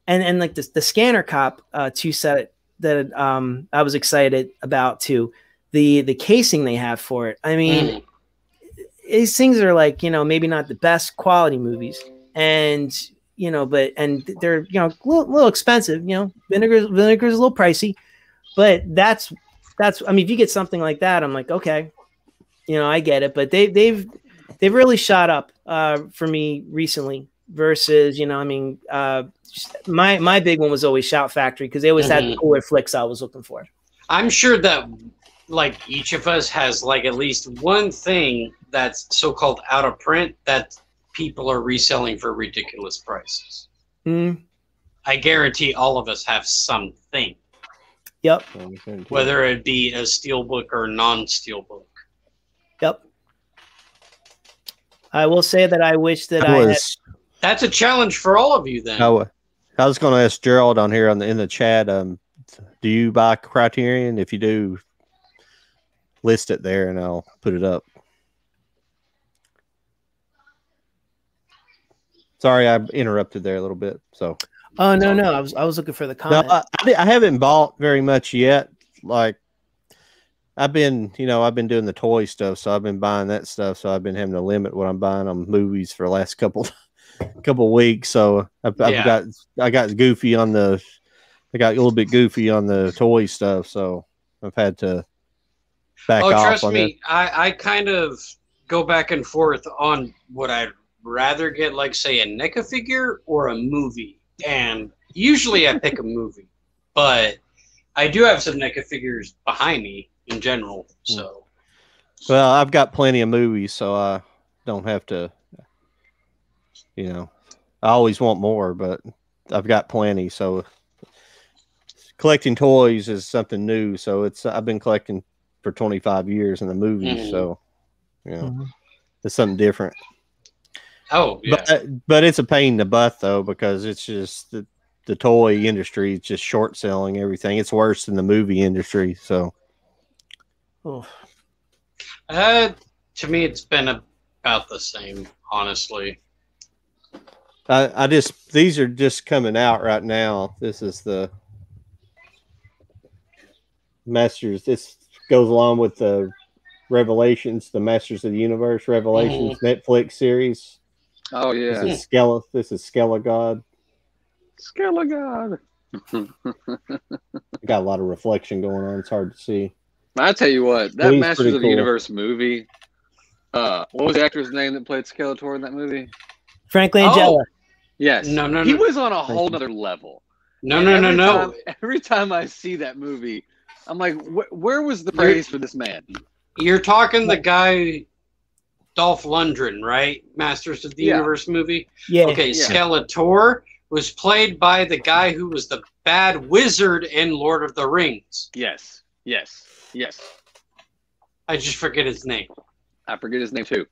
and and like the the scanner cop uh, two set that um I was excited about too. The the casing they have for it. I mean, Mm. these things are like you know maybe not the best quality movies and you know but and they're you know a little, little expensive you know vinegar vinegar is a little pricey but that's that's i mean if you get something like that i'm like okay you know i get it. But they they've they've really shot up uh for me recently versus you know i mean uh my my big one was always shout factory because they always had the cooler flicks i was looking for. I'm sure that like each of us has like at least one thing that's so-called out of print that people are reselling for ridiculous prices. Mm, I guarantee all of us have something, yep. whether it be a steelbook or non-steelbook. Yep. I will say that I wish that I I, had, was, That's a challenge for all of you then. I, I was going to ask Gerald on here on the in the chat. Um, do you buy Criterion? If you do, list it there, and I'll put it up. Sorry, I interrupted there a little bit. So Oh no, no, I was I was looking for the no, comment. I, I I haven't bought very much yet. Like I've been, you know, I've been doing the toy stuff, so I've been buying that stuff. So I've been having to limit what I'm buying on movies for the last couple couple weeks. So I've, I've Yeah. got I got goofy on the I got a little bit goofy on the toy stuff. So I've had to back oh, off trust on me, I, I kind of go back and forth on would I'd rather get like say a NECA figure or a movie, and usually I pick a movie, but I do have some NECA figures behind me in general, so. Well, I've got plenty of movies, so I don't have to. You know, I always want more, but I've got plenty. So collecting toys is something new. So it's I've been collecting for 25 years in the movies. Mhm. So you know, Mhm. it's something different. Oh yeah. But but it's a pain in the butt though because it's just the the toy industry is just short selling everything. It's worse than the movie industry. So Oh, Uh, to me, it's been about the same, honestly. I, I just these are just coming out right now. This is the Masters. This goes along with the Revelations, the Masters of the Universe Revelations Netflix series. Oh yeah. This is Skele. This is Skelegod. Skelegod. Got a lot of reflection going on. It's hard to see. I tell you what, that He's Masters pretty of the. Universe movie. Uh, what was the actor's name that played Skeletor in that movie? Frank Oh, Langella. Yes, No, no, no. he was on a whole you. nother level. No, And no, no, every no. time- every time I see that movie, I'm like, wh- where was the praise for this man? You're talking the guy, Dolph Lundgren, right? Masters of the Yeah. Universe movie. Yeah. Okay, Yeah. Skeletor was played by the guy who was the bad wizard in Lord of the Rings. Yes, yes, yes. I just forget his name, I forget his name too.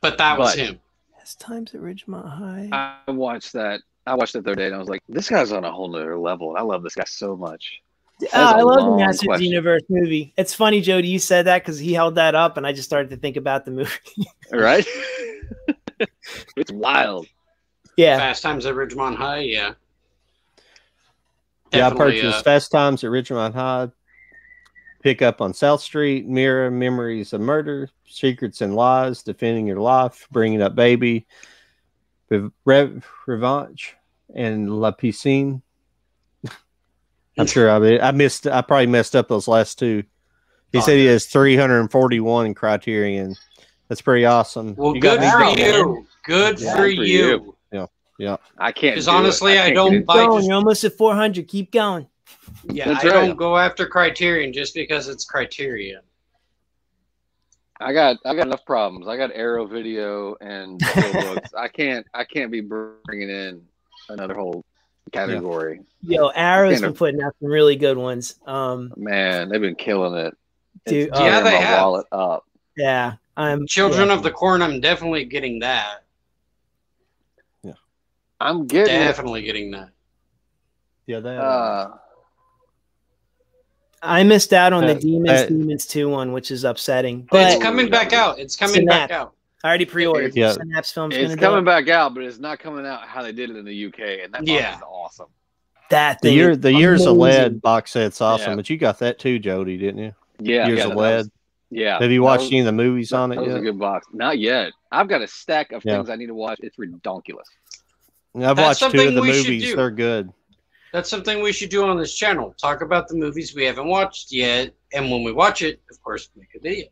but that was him. Best times at Ridgemont High. I watched that. I watched it the other day, and I was like, this guy's on a whole nother level. I love this guy so much. Oh, That's a I love the long Masters of the question. Universe movie. It's funny, Jody, you said that because he held that up, and I just started to think about the movie. Right? it's wild. yeah. Fast Times at Ridgemont High, yeah. yeah, I purchased uh, Fast Times at Ridgemont High. Pick up on South Street, Mirror, Memories of Murder, Secrets and Lies, Defending Your Life, Bringing Up Baby, Rev- Rev- Revanche, and La Piscine. I'm sure I mean, I missed. I probably messed up those last two. He Oh, said he has 341 Criterion. That's pretty awesome. Well, You good for going. you. Good Yeah, for good for you. you. I can't. Because do it. honestly, I can't don't get buy just- You're almost at 400. Keep going. Yeah, That's I right. don't go after Criterion just because it's Criterion. I got I got enough problems. I got Arrow Video and books. I can't I can't be bringing in another whole category. Yo, Arrow's Kind been putting out some really good ones. Um, Man, they've been killing it. Dude, It's Yeah, they my have. wallet up. yeah, I'm Children yeah. of the Corn, I'm definitely getting that. Yeah, I'm getting it. Definitely getting that. Yeah, that. Uh, I missed out on the Uh, Demons uh, Demons 2 one, which is upsetting. But But it's coming back out. It's coming back out. I already pre-ordered. Yeah. Synapse Film's it's coming back out, but it's not coming out how they did it in the UK, and that box Yeah. is awesome. That the year the years of lead box set's awesome, Yeah. but you got that too, Jody, didn't you? Yeah, years yeah, of lead. was- yeah. Have you watched was- any of the movies that- on it That was a yet? good box. Not yet. I've got a stack of Yeah. things I need to watch. It's redonkulous. I've That's watched two of the movies. They're good. That's something we should do on this channel. Talk about the movies we haven't watched yet, and when we watch it, of course, make a video.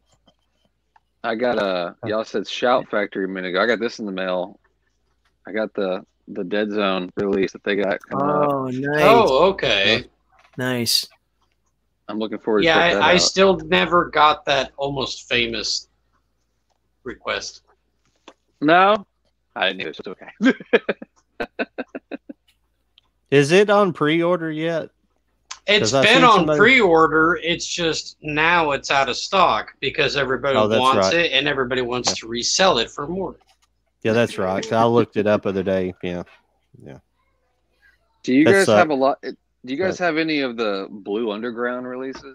I got a y'all said Shout Factory a minute ago. I got this in the mail. I got the the Dead Zone release that they got coming up. Oh, nice, Oh, okay. nice. I'm looking forward. Yeah, to check I, I still never got that almost famous request. no, I didn't. either It's okay. Is it on pre-order yet? It's 'Cause I've been on somebody- pre-order. It's just now it's out of stock because everybody Oh, wants right. it and everybody wants to resell it for more. Yeah, that's right. I looked it up the other day. Yeah. Yeah. Do you That's, guys uh, have a lot? Do you guys have any of the Blue Underground releases?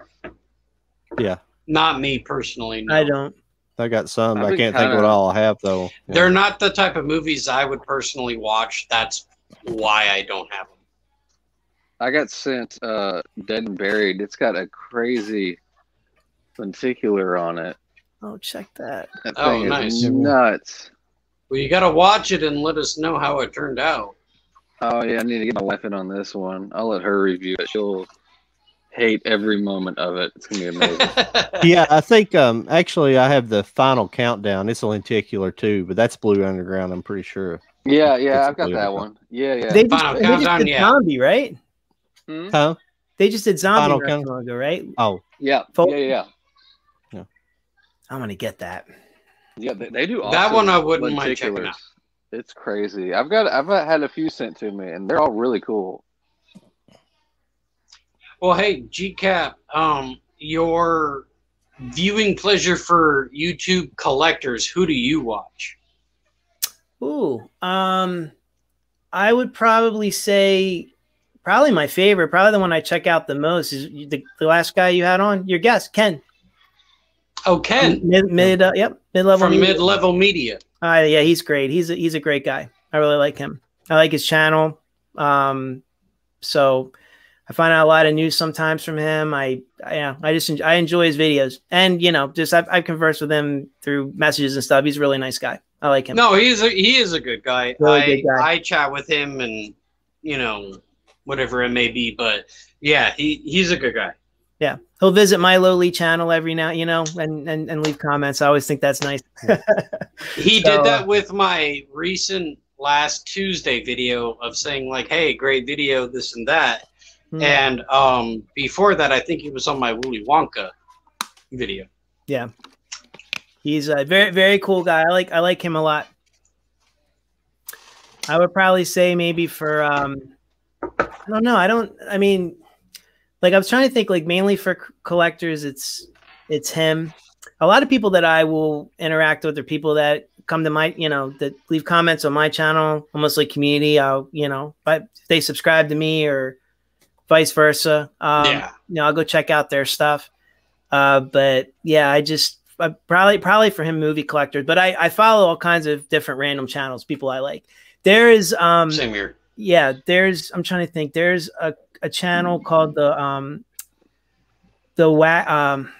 Yeah. Not me personally. No. I don't. I got some. I've I been can't think kinda- what all I have though. Yeah. They're not the type of movies I would personally watch. That's why I don't have them. I got sent uh, Dead and Buried. It's got a crazy lenticular on it. Oh, check that. That Oh, thing nice. is nuts. Well, you got to watch it and let us know how it turned out. Oh yeah, I need to get my wife in on this one. I'll let her review it. She'll hate every moment of it. It's gonna be amazing. yeah, I think um actually I have the final countdown. It's a lenticular too, but that's Blue Underground. I'm pretty sure. yeah, yeah, It's I've got that one. Yeah, yeah. They just, Final they just Countdown, did yeah. zombie, right? Hmm? Huh? They just did zombie Final not Count- too ago, right? Oh, Yeah, Full- yeah, yeah. I'm gonna get that. Yeah, they, they do. That one I wouldn't mind checking lenticulars. out. It's crazy. I've got I've had a few sent to me, and they're all really cool. well, hey, GCAP, um, your viewing pleasure for YouTube collectors, who do you watch? Ooh, um, I would probably say, probably my favorite, probably the one I check out the most is the, the last guy you had on. Your guest, Ken. Oh, Ken Mid, mid uh, yep, mid level. from Mid Level Media. Uh, yeah, he's great. He's a, he's a great guy. I really like him. I like his channel. Um, so I find out a lot of news sometimes from him. I, I yeah, I just en- I enjoy his videos, and you know, just I've, I've conversed with him through messages and stuff. He's a really nice guy. I like him. No, he's a he is a good guy. Really I good guy. I chat with him and you know whatever it may be, but yeah, he he's a good guy. Yeah, he'll visit my lowly channel every now, you know, and and, and leave comments. I always think that's nice. He So, did that with my recent last Tuesday video of saying like, "Hey, great video, this and that." Hmm. And um, before that, I think he was on my Willy Wonka video. Yeah. He's a very very cool guy. I like I like him a lot. I would probably say maybe for um I don't know. I don't I mean like I was trying to think like mainly for c- collectors it's it's him. A lot of people that I will interact with are people that come to my, you know, that leave comments on my channel, almost like community. I'll, you know, but if they subscribe to me or vice versa. Um, yeah, you know, I'll go check out their stuff. Uh, but yeah, I just I probably probably for him movie collectors, but I, I follow all kinds of different random channels, people I like. There is um same here. Yeah, there's I'm trying to think. There's a, a channel called the um the wa- um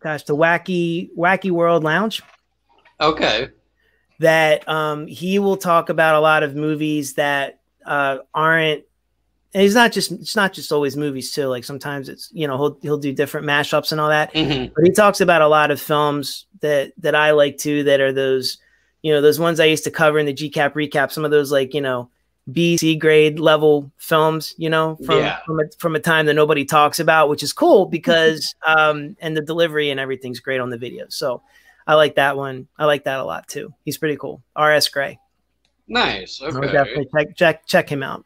gosh, the wacky wacky world lounge Okay, that um, he will talk about a lot of movies that uh, aren't. And he's not just it's not just always movies too. Like sometimes it's you know he'll he'll do different mashups and all that. hmm But he talks about a lot of films that that I like too. That are those you know those ones I used to cover in the GCAP recap. Some of those like you know B C grade level films. You know from Yeah. from a, from a time that nobody talks about, which is cool because um and the delivery and everything's great on the video. So I like that one. I like that a lot too. He's pretty cool. R.S. Gray. nice. Okay, definitely check check check him out.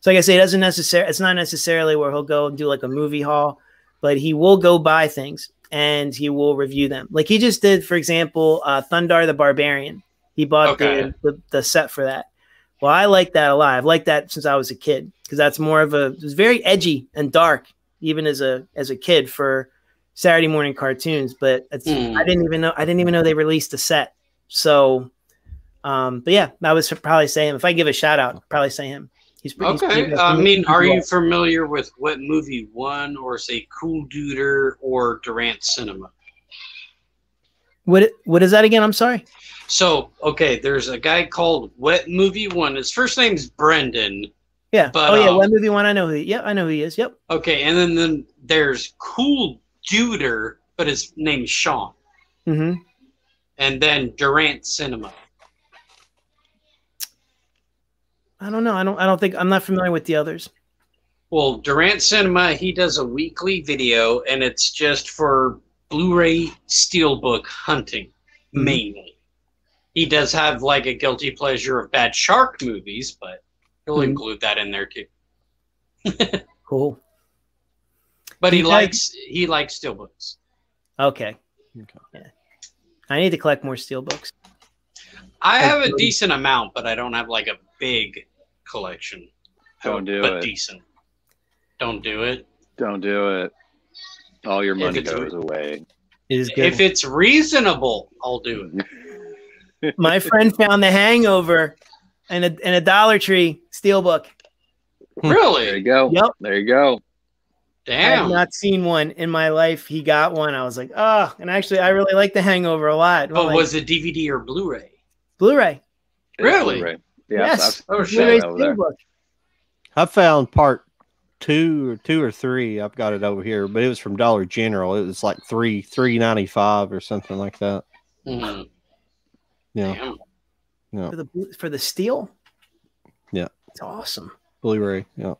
So like I say, it doesn't necessarily it's not necessarily where he'll go and do like a movie haul, but he will go buy things and he will review them. Like he just did, for example, uh, Thundarr the Barbarian. He bought Okay. the, the the set for that. Well, I like that a lot. I've liked that since I was a kid because that's more of a it was very edgy and dark, even as a as a kid for Saturday morning cartoons. But it's, Hmm. I didn't even know I didn't even know they released a set. So, um, but yeah, I was probably say him. If I give a shout out, I'd probably say him. He's pretty. he's Okay. pretty- I mean, are you familiar with what movie one or say Cool Duder or Durant Cinema? What what is that again? I'm sorry. So, okay, there's a guy called Wet Movie One. His first name's Brendan. Yeah. But, oh yeah, um, one movie one. I know who. He, yep, I know who he is. Yep. Okay, and then, then there's Cool Duder, but his name's Sean. Mm-hmm. And then Durant Cinema. I don't know. I don't. I don't think I'm not familiar with the others. Well, Durant Cinema, he does a weekly video, and it's just for Blu-ray steelbook hunting Mhm. mainly. He does have like a guilty pleasure of bad shark movies, but he'll Mhm. include that in there too. Cool. But he You guys- likes he likes steelbooks. Okay. Okay. Yeah. I need to collect more steel books. I have a decent amount, but I don't have like a big collection. Don't do but it. decent. Don't do it. Don't do it. All your money it's- goes away. It is good. If it's reasonable, I'll do it. My friend found the hangover in a in a Dollar Tree steelbook. Really? There you go. Yep. There you go. Damn. I have not seen one in my life. He got one. I was like, oh, and actually, I really like the Hangover a lot. But Like, was it DVD or Blu-ray? Blu-ray? Really? Blu-ray. Yeah. yes, Oh, I've, shit. Blu-ray that over there. steelbook. I found part two or two or three. I've got it over here, but it was from Dollar General. It was like three three ninety five or something like that. Mhm. Yeah, Damn. yeah, for the for the steel. Yeah. it's awesome. Blu-ray. Yeah,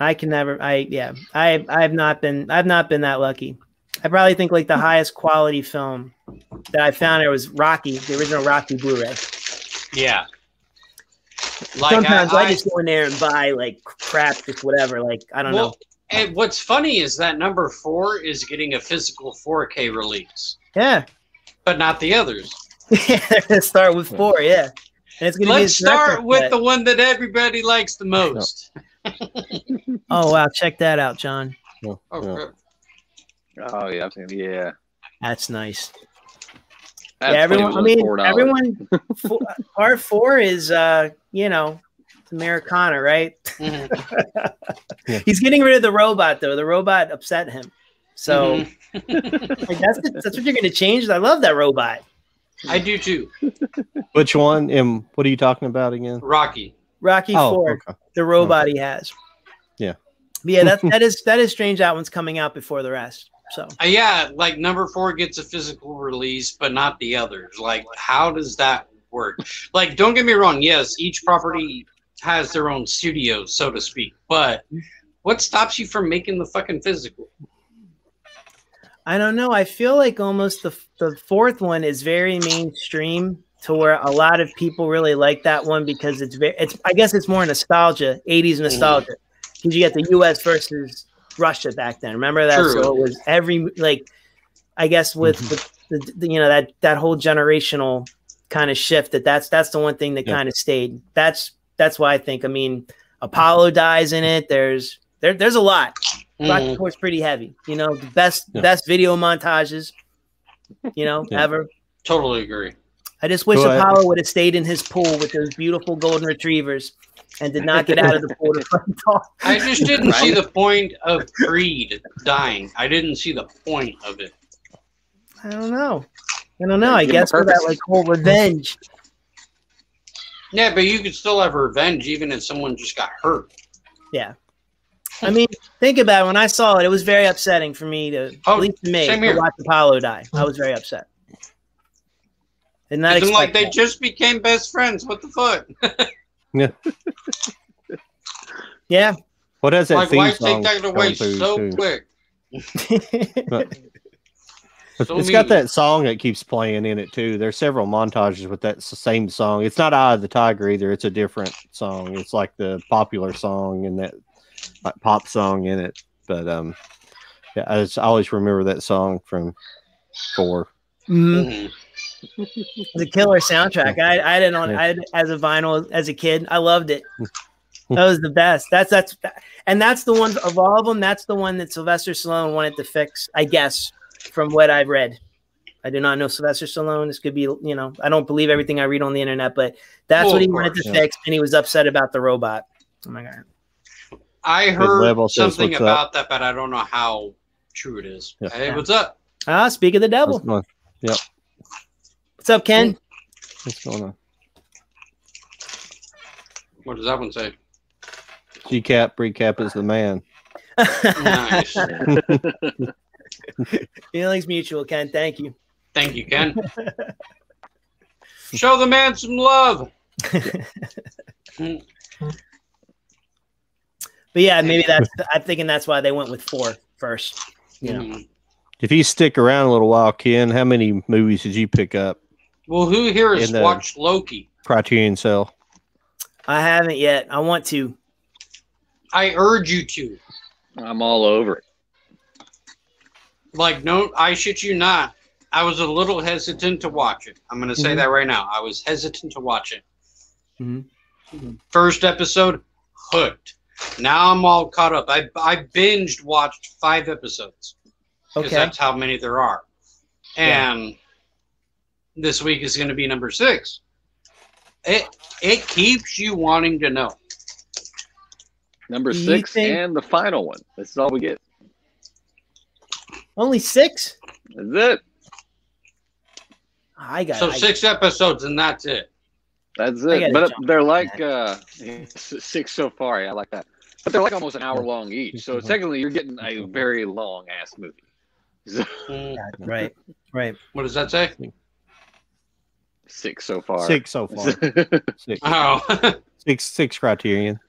I can never. I yeah. I I've not been. I've not been that lucky. I probably think like the hmm. highest quality film that I found there was Rocky, the original Rocky Blu-ray. Yeah. Like Sometimes I, I, just go in there and buy like crap, just whatever. Like I don't well, and what's funny is that number four is getting a physical 4K release. Yeah, but not the others. yeah. Let's start with four. Yeah, and it's gonna. Let's his director's start with cut. the one that everybody likes the most. Oh wow, check that out, John. yeah, Oh, yeah. Oh yeah. I've seen, yeah. That's nice. That's yeah, everyone. I mean, $4. everyone. four, part four is, uh, you know, Americana, right? Mhm. He's getting rid of the robot though. The robot upset him. So Mhm. like, that's that's what you're going to change. I love that robot. I do too. Which one? And what are you talking about again? Rocky. Rocky Oh, Four, okay. the robot he has. Yeah. But yeah, that that is that is strange. That one's coming out before the rest. So Uh, yeah, like number four gets a physical release, but not the others. Like, how does that work? Like, don't get me wrong. Yes, each property has their own studio, so to speak. But what stops you from making the fucking physical? I don't know. I feel like almost the the fourth one is very mainstream to where a lot of people really like that one because it's very it's I guess it's more nostalgia, 80s nostalgia. Because you get the US versus Russia back then. Remember that? True. So it was every like I guess with, Mhm. with the, the you know that that whole generational kind of shift that that's that's the one thing that Yeah. kind of stayed. That's that's why I think I mean Apollo dies in it. There's there, there's a lot. Rocky Mhm. Four's pretty heavy. You know, the best Yeah. best video montages, you know, Yeah. ever. Totally agree. I just wish Go ahead. Apollo would have stayed in his pool with those beautiful golden retrievers and did not get out of the pool to fucking talk. I just didn't see the point of Creed dying. I didn't see the point of it. I don't know. I don't know. I Give him guess for that like whole revenge. Yeah, but you could still have revenge even if someone just got hurt. I mean, think about it. When I saw it, it was very upsetting for me to, Oh, at least to me, same to here. watch Apollo die. I was very upset. Did not It's expect like they that. just became best friends. What the fuck? Yeah. What has that Like, theme why song take that away so too? quick? So it's got that song that keeps playing in it too. There's several montages with that same song. It's not "Eye of the Tiger" either. It's a different song. It's like the popular song and that like pop song in it. But um, yeah, I, just, I always remember that song from four. Mhm. the killer soundtrack. I, I didn't on Yeah. I had it as a vinyl as a kid. I loved it. That was the best. That's that's and that's the one of all of them. That's the one that Sylvester Stallone wanted to fix. I guess from what I've read. I do not know Sylvester Stallone. This could be, you know, I don't believe everything I read on the internet, but that's Well, what he wanted to yeah. fix, and he was upset about the robot. Oh my god! I heard Label something "What's about that, but I don't know how true it is. Yeah. Hey, what's up? Ah, speak of the devil. What's going, What's up, Ken? what's going on? What does that one say? GCap, recap is the man. Nice. Feelings mutual, Ken. Thank you. Thank you, Ken. Show the man some love. But yeah, maybe that's. I'm thinking that's why they went with four first. You know, Mhm. If you stick around a little while, Ken, how many movies did you pick up? Well, who here has watched Loki? Criterion Cell. I haven't yet. I want to. I urge you to. I'm all over it. Like, no, I shit you not. I was a little hesitant to watch it. I'm going to say Mhm. that right now. I was hesitant to watch it. Mhm. First episode, hooked. Now I'm all caught up. I, I binged watched five episodes because Okay. that's how many there are. And this week is going to be number six. It it keeps you wanting to know. Number Do you six think- and the final one. This is all we get. Only six. That's it. I got. So I- six episodes and that's it. That's it. But they're like uh, six so far. Yeah, I like that. But they're like almost an hour long each. So technically, you're getting a very long ass movie. So, Right. Right. What does that say? six so far. Six so far. Six, Oh, six, six Criterion.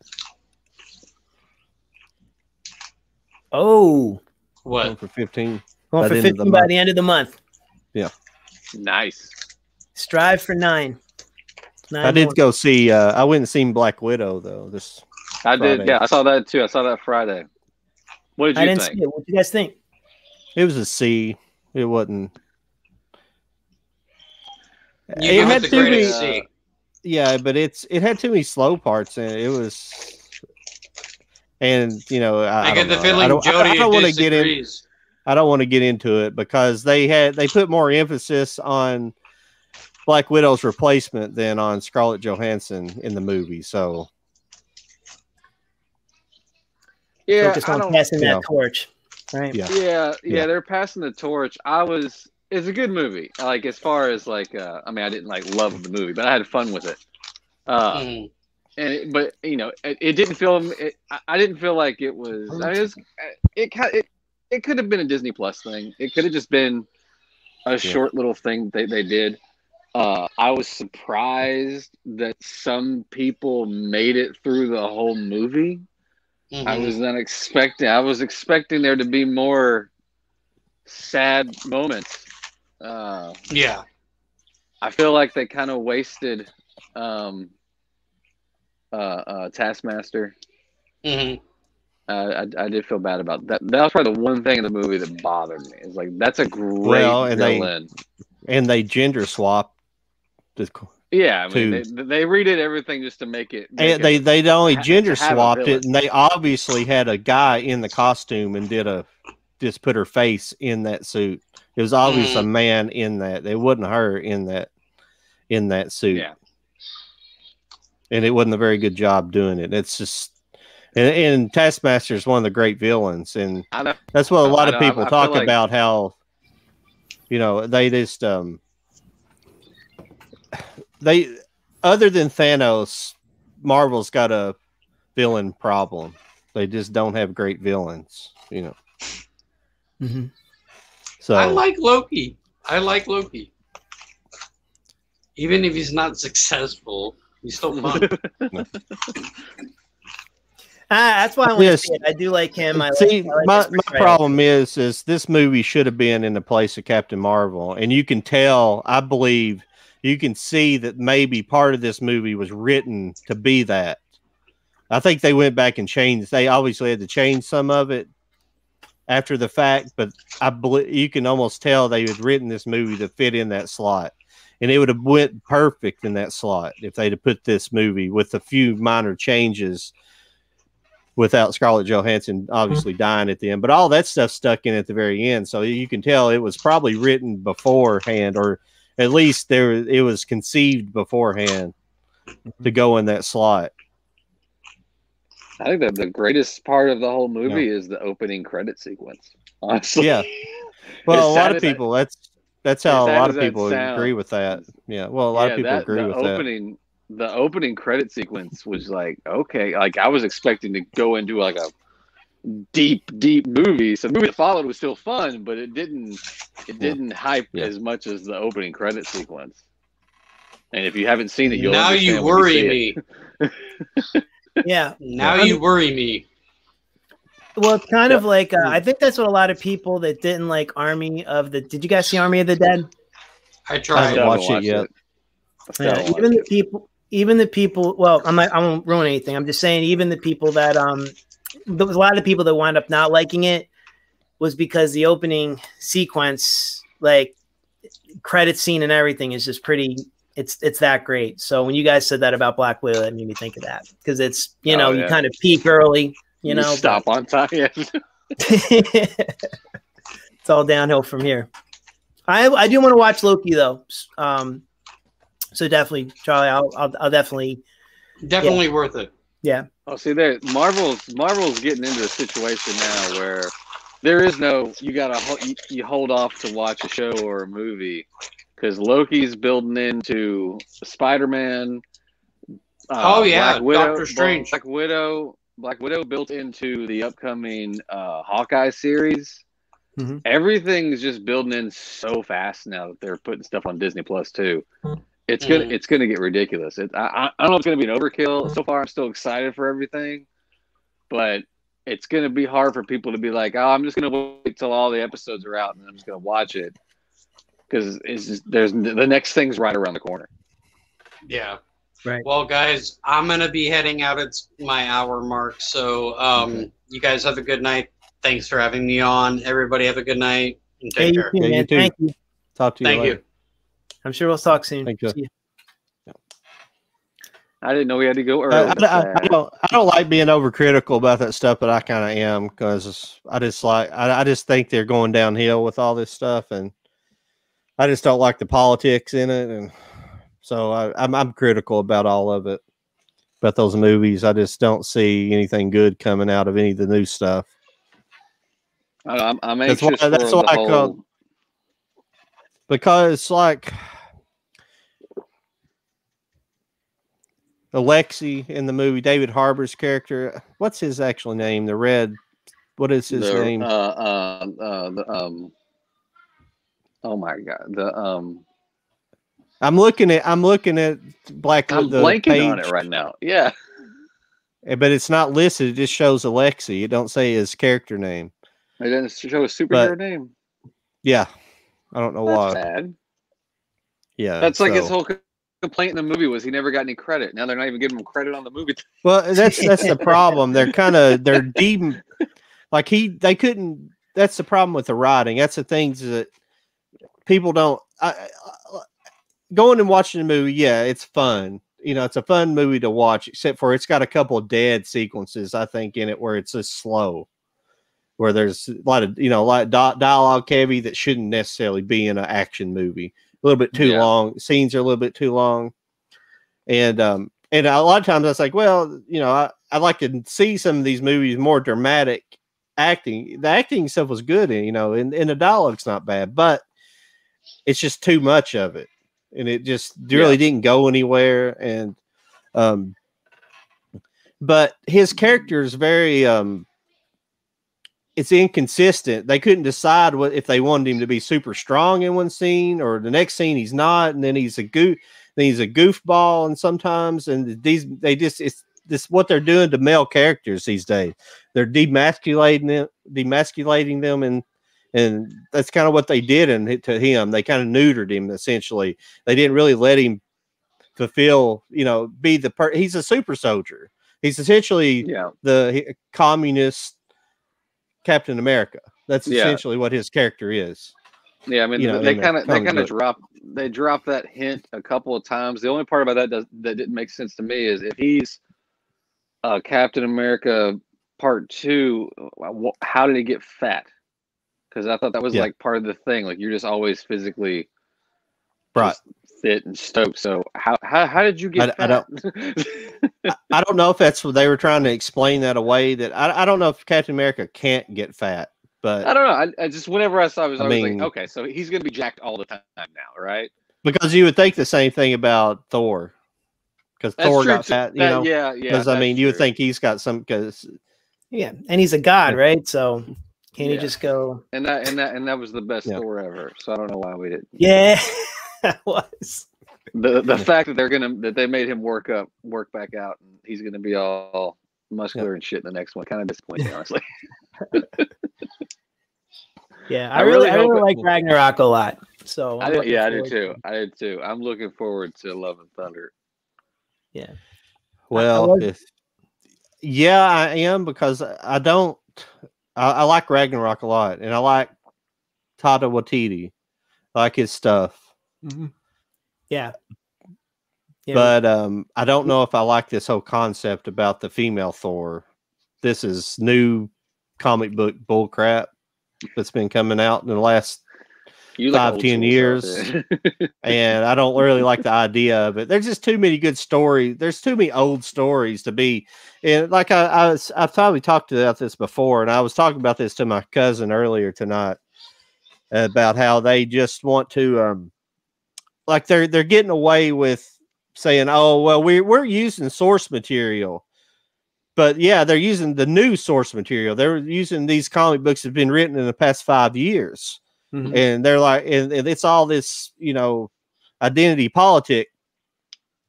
Oh, Going what? for 15. going By for the end of the 15 by month. the end of the month. Yeah. Nice. Strive for nine. Nine I did go see, uh, I went and seen Black Widow, though. This I did. Yeah, I saw that too. I saw that Friday. What did I you didn't think? see it. What do you guys think? It was a C. It wasn't. You it had the too many, greatest C. yeah, but it's it had too many slow parts and it. It was, and you know, I, I, I get the know. feeling I don't, Jody I, I don't want to get in. I don't want to get into it because they had they put more emphasis on Black Widow's replacement than on Scarlett Johansson in the movie. So Yeah, Focus I on don't. passing yeah. that torch. Right. Yeah. Yeah, yeah, Yeah. they're passing the torch. I was. It's a good movie. Like as far as like, uh, I mean, I didn't like love the movie, but I had fun with it. Uh, Mm. and it, but you know, it, it didn't feel. It, I- I didn't feel like it was. I mean, it was, it kind it, it could have been a Disney Plus thing. It could have just been a short little thing they they did. Uh, I was surprised that some people made it through the whole movie. I Mhm. was not expecting. I was expecting there to be more sad moments. Uh, Yeah. I feel like they kind of wasted um, uh, uh, Taskmaster. Mhm. Uh, I, I did feel bad about that. That was probably the one thing in the movie that bothered me. It's like that's a great Well, and they- villain. and they gender swapped. The, yeah, I mean, they, to- they redid everything just to make it. make and they they only gender swapped it, and they obviously had a guy in the costume and did a just put her face in that suit. It was obviously a man in that. It wasn't her in that in that suit. yeah, and it wasn't a very good job doing it. It's just and, and Taskmaster is one of the great villains, and I know. that's what a lot of know, I- people I talk like- about. How you know they just um they other than Thanos, Marvel's got a villain problem. They just don't have great villains, you know. Mhm. So I like Loki. I like Loki. Even if he's not successful, he's still fun. Ah, that's why I want Yes. to see it. I do like him. I See, like, I like my, my problem is, is this movie should have been in the place of Captain Marvel, and you can tell. I believe you can see that maybe part of this movie was written to be that. I think they went back and changed. They obviously had to change some of it after the fact, but I believe you can almost tell they had written this movie to fit in that slot, and it would have went perfect in that slot if they'd have put this movie with a few minor changes without Scarlett Johansson obviously mm-hmm. dying at the end. But all that stuff stuck in at the very end, so you can tell it was probably written beforehand, or at least there it was conceived beforehand to go in that slot. I think that the greatest part of the whole movie is the opening credit sequence. Honestly, Yeah. Well, a lot of as that- people that's that's how a lot of people agree with that. Yeah. Well, a lot of people that- agree the with that. opening, The opening credit sequence was like okay, like I was expecting to go into like a deep, deep movie. So the movie that followed was still fun, but it didn't it didn't hype Yeah. as much as the opening credit sequence. And if you haven't seen it, you'll now you worry see me. Yeah. Now Yeah. you worry me. Well, it's kind of like uh, I think that's what a lot of people that didn't like Army of the. Did you guys see Army of the Dead? I I tried. haven't watched it yet. Yeah, even the it. people, even the people. Well, I'm not. I won't ruin anything. I'm just saying, even the people that um, there was a lot of people that wound up not liking it was because the opening sequence, like credit scene and everything, is just pretty. It's it's that great. So when you guys said that about Black Widow, that made me think of that because it's you Oh, know yeah. you kind of peak early, you know. but- stop on time. It's all downhill from here. I I do want to watch Loki though. Um, so definitely, Charlie, I'll I'll, I'll definitely. Definitely worth it. Oh, see there, Marvel's Marvel's getting into a situation now where there is no you gotta ho- you, you hold off to watch a show or a movie because Loki's building into Spider Man. Oh, yeah, Doctor Strange. Black Widow, Black Widow built into the upcoming uh, Hawkeye series. Mhm. Everything's just building in so fast now that they're putting stuff on Disney Plus too. It's gonna Mhm. it's gonna get ridiculous. It, I, I I don't know if it's gonna be an overkill. So far, I'm still excited for everything, but it's gonna be hard for people to be like, oh, I'm just gonna wait till all the episodes are out and I'm just gonna watch it because it's just, there's the next thing's right around the corner. Yeah. Right. Well, guys, I'm gonna be heading out. It's my hour mark. So, um, Okay. you guys have a good night. Thanks for having me on. Everybody have a good night and Hey, take you care. too, Yeah, you too. Thank you. Talk to you Thank later. you. I'm sure we'll talk soon. Thank you. See ya. I didn't know we had to go early. I, with I- I don't. I don't like being overcritical about that stuff, but I kind of am because I just like. I, I just think they're going downhill with all this stuff, and I just don't like the politics in it, and so I, I'm I'm critical about all of it. About those movies, I just don't see anything good coming out of any of the new stuff. I don't know, I'm, I'm That's anxious why- that's for why the I whole. call- because like Alexi in the movie, David Harbour's character, what's his actual name? The red, what is his the, name? Uh, uh, uh, the, um, oh my god, the um, I'm looking at I'm looking at Black I'm the blanking on it right now. Yeah, eh, but it's not listed. It just shows Alexi. It don't say his character name. it doesn't show a superhero But- name. Yeah, I don't know That's why. sad. Yeah, That's like his whole complaint in the movie was he never got any credit. Now they're not even giving him credit on the movie. Well, that's that's the problem. They're kind of they're deep. Like he, they couldn't. That's the problem with the writing. That's the things that people don't. I, I, going and watching the movie, yeah, it's fun. You know, it's a fun movie to watch. Except for it's got a couple of dead sequences, I think, in it where it's just slow, where there's a lot of you know, a lot of dialogue heavy that shouldn't necessarily be in an action movie. A little bit too Yeah. long. Scenes are a little bit too long, and um, and a lot of times I was like, well, you know, I, I'd like to see some of these movies more dramatic acting. The acting stuff was good, and you know, and, and the dialogue's not bad, but it's just too much of it, and it just really didn't go anywhere. And um, but his character is very um, it's inconsistent. They couldn't decide what if they wanted him to be super strong in one scene or the next scene he's not, and then he's a goof, then he's a goofball, and sometimes and these they just it's this what they're doing to male characters these days. They're demasculating them, demasculating them, and and that's kind of what they did and to him. They kind of neutered him essentially. They didn't really let him fulfill, you know, be the per. He's a super soldier. He's essentially Yeah, the communist Captain America. That's Yeah. essentially what his character is. yeah. I mean, You know, they kind of they kind of drop they drop that hint a couple of times. The only part about that does, that didn't make sense to me is if he's uh, Captain America Part Two, how did he get fat? Because I thought that was Yeah. like part of the thing. Like you're just always physically Right. Just fit and stoked. So how how, how did you get I- I fat? I, I don't know if that's what they were trying to explain that away. That I, I don't know if Captain America can't get fat, but I don't know. I, I just whenever I saw it, I was I always mean- like, okay, so he's gonna be jacked all the time now, right? because you would think the same thing about Thor, because Thor true, got too. fat. You know, yeah, yeah. because I that's mean, you would think he's got some because Yeah, and he's a god, right? So can he just go? and that and that and that was the best Yeah. Thor ever. So I don't know why we didn't. Yeah, that was. The the fact that they're gonna that they made him work up, work back out, and he's gonna be all muscular and shit in the next one. Kind of disappointing, honestly. Yeah, I, I really, really I really like Ragnarok a lot. So I I'm did, yeah, I do too. to. I did too. I'm looking forward to Love and Thunder. Yeah. Well, was- if, yeah, I am because I don't. I, I like Ragnarok a lot, and I like Taika Waititi, I like his stuff, Yeah. Yeah. but um, I don't know if I like this whole concept about the female Thor. This is new comic book bull crap that's been coming out in the last You Five, old 10 years. and I don't really like the idea of it. There's just too many good stories. There's too many old stories to be. And like I, I was, I've probably talked about this before, and I was talking about this to my cousin earlier tonight about how they just want to, um, like they're they're getting away with saying, "Oh, well, we we're using source material." But yeah, they're using the new source material. They're using these comic books that have been written in the past five years Mhm. and they're like and, and it's all this you know identity politic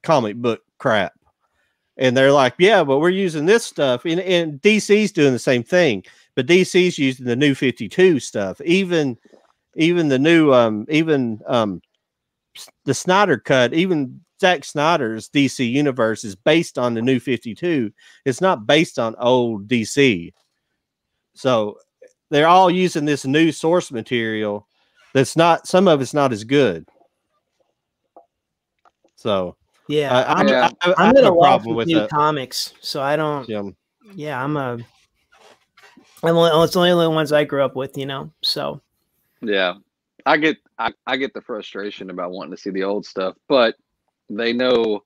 comic book crap and they're like yeah but we're using this stuff and, and dc's doing the same thing but dc's using the new 52 stuff even even the new um even um the snyder cut even Zack Snyder's DC universe is based on the new 52. It's not based on old DC. So they're all using this new source material that's not some of it's not as good. So yeah. I, I'm, Yeah. I, I, I'm have at a a problem with with new that. comics, so I don't. Yeah. Yeah, I'm a. I'm only, it's only the ones I grew up with, you know. So Yeah, I get I, I get the frustration about wanting to see the old stuff, but they know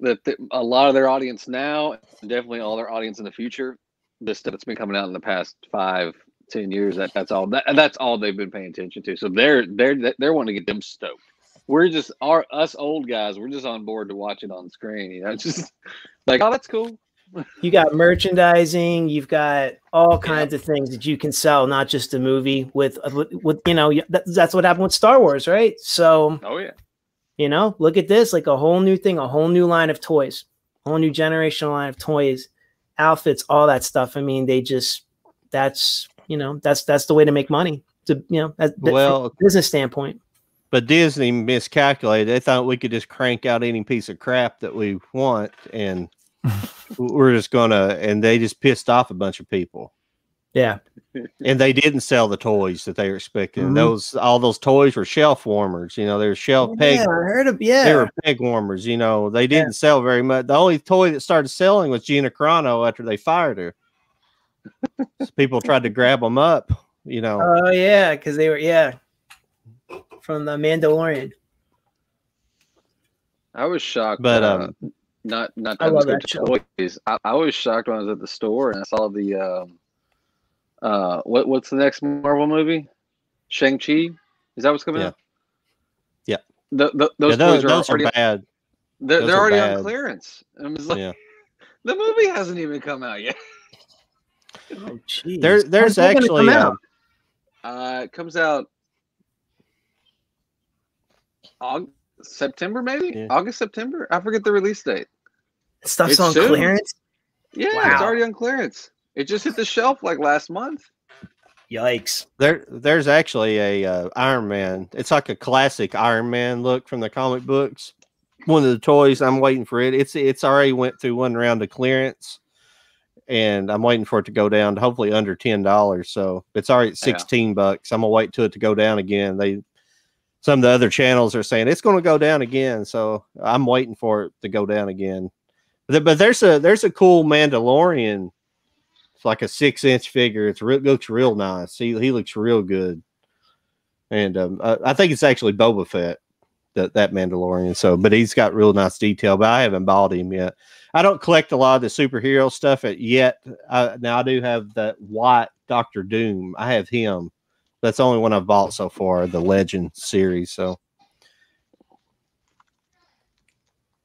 that the, a lot of their audience now, definitely all their audience in the future, this stuff that's been coming out in the past five, ten years, that that's all that that's all they've been paying attention to. So they're they're they're wanting to get them stoked. We're just our us old guys. We're just on board to watch it on screen. You know, just like oh, that's cool. You got merchandising, you've got all kinds of things that you can sell, not just a movie. With uh, with, with you know that, that's what happened with Star Wars, right? So Oh yeah, you know, look at this, like a whole new thing, a whole new line of toys, whole new generational line of toys, outfits, all that stuff. I mean, they just that's you know that's that's the way to make money. To you know, well, Well, business standpoint. but Disney miscalculated. They thought we could just crank out any piece of crap that we want, and we're just gonna. And they just pissed off a bunch of people. Yeah, and they didn't sell the toys that they were expecting. Mhm. Those all those toys were shelf warmers. You know, they were shelf peg. yeah, I heard of yeah They were peg warmers. You know, they didn't sell very much. The only toy that started selling was Gina Carano after they fired her. So people tried to grab them up. You know, Oh yeah, because they were yeah from the Mandalorian. I was shocked. but uh, um, not not I that love that show. toys. I, I was shocked when I was at the store and I saw the um uh what what's the next Marvel movie? Shang Chi. Is that what's coming Yeah. out? Yeah. The, the, those yeah, those, toys are those are already bad. they're, those they're are already bad. on clearance. I'm like, Yeah. the movie hasn't even come out yet. Oh jeez. There, there's When's that gonna actually come um. Uh, it comes out Aug- September maybe Yeah. August September. I forget the release date. Stuff's it's on soon. clearance. Yeah, it's already on clearance. It just hit the shelf like last month. Yikes! there there's actually a uh, Iron Man. It's like a classic Iron Man look from the comic books. One of the toys I'm waiting for it. It's it's already went through one round of clearance, and I'm waiting for it to go down to hopefully under ten dollars. So it's already at Yeah. sixteen bucks. I'm gonna wait till it to go down again. They some of the other channels are saying it's going to go down again. So I'm waiting for it to go down again. But, but there's a there's a cool Mandalorian it's like a six inch figure. It's looks real nice. He he looks real good, and um, I, I think it's actually Boba Fett that that Mandalorian. So, but he's got real nice detail. But I haven't bought him yet. I don't collect a lot of the superhero stuff yet. I, now I do have that white Doctor Doom. I have him. That's the only one I've bought so far. The Legend series. So.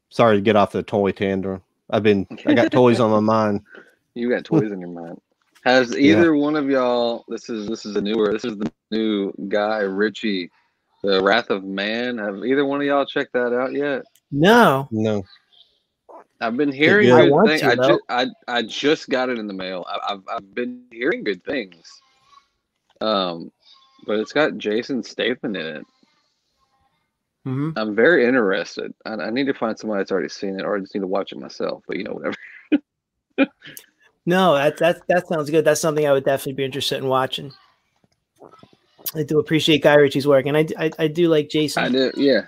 Sorry to get off the toy tandem. I've been I got toys on my mind. You got toys in your mind. Has either one of y'all? This is this is a newer. This is the new Guy Ritchie, the Wrath of Man. Have either one of y'all checked that out yet? No, No. I've been hearing good. I good want things. to, I, ju- I I just got it in the mail. I, I've I've been hearing good things. Um, but it's got Jason Statham in it. Mhm. I'm very interested. I, I need to find someone that's already seen it, or I just need to watch it myself. But you know, whatever. No, that that that sounds good. That's something I would definitely be interested in watching. I do appreciate Guy Ritchie's work, and I I, I do like Jason. I do. Yeah.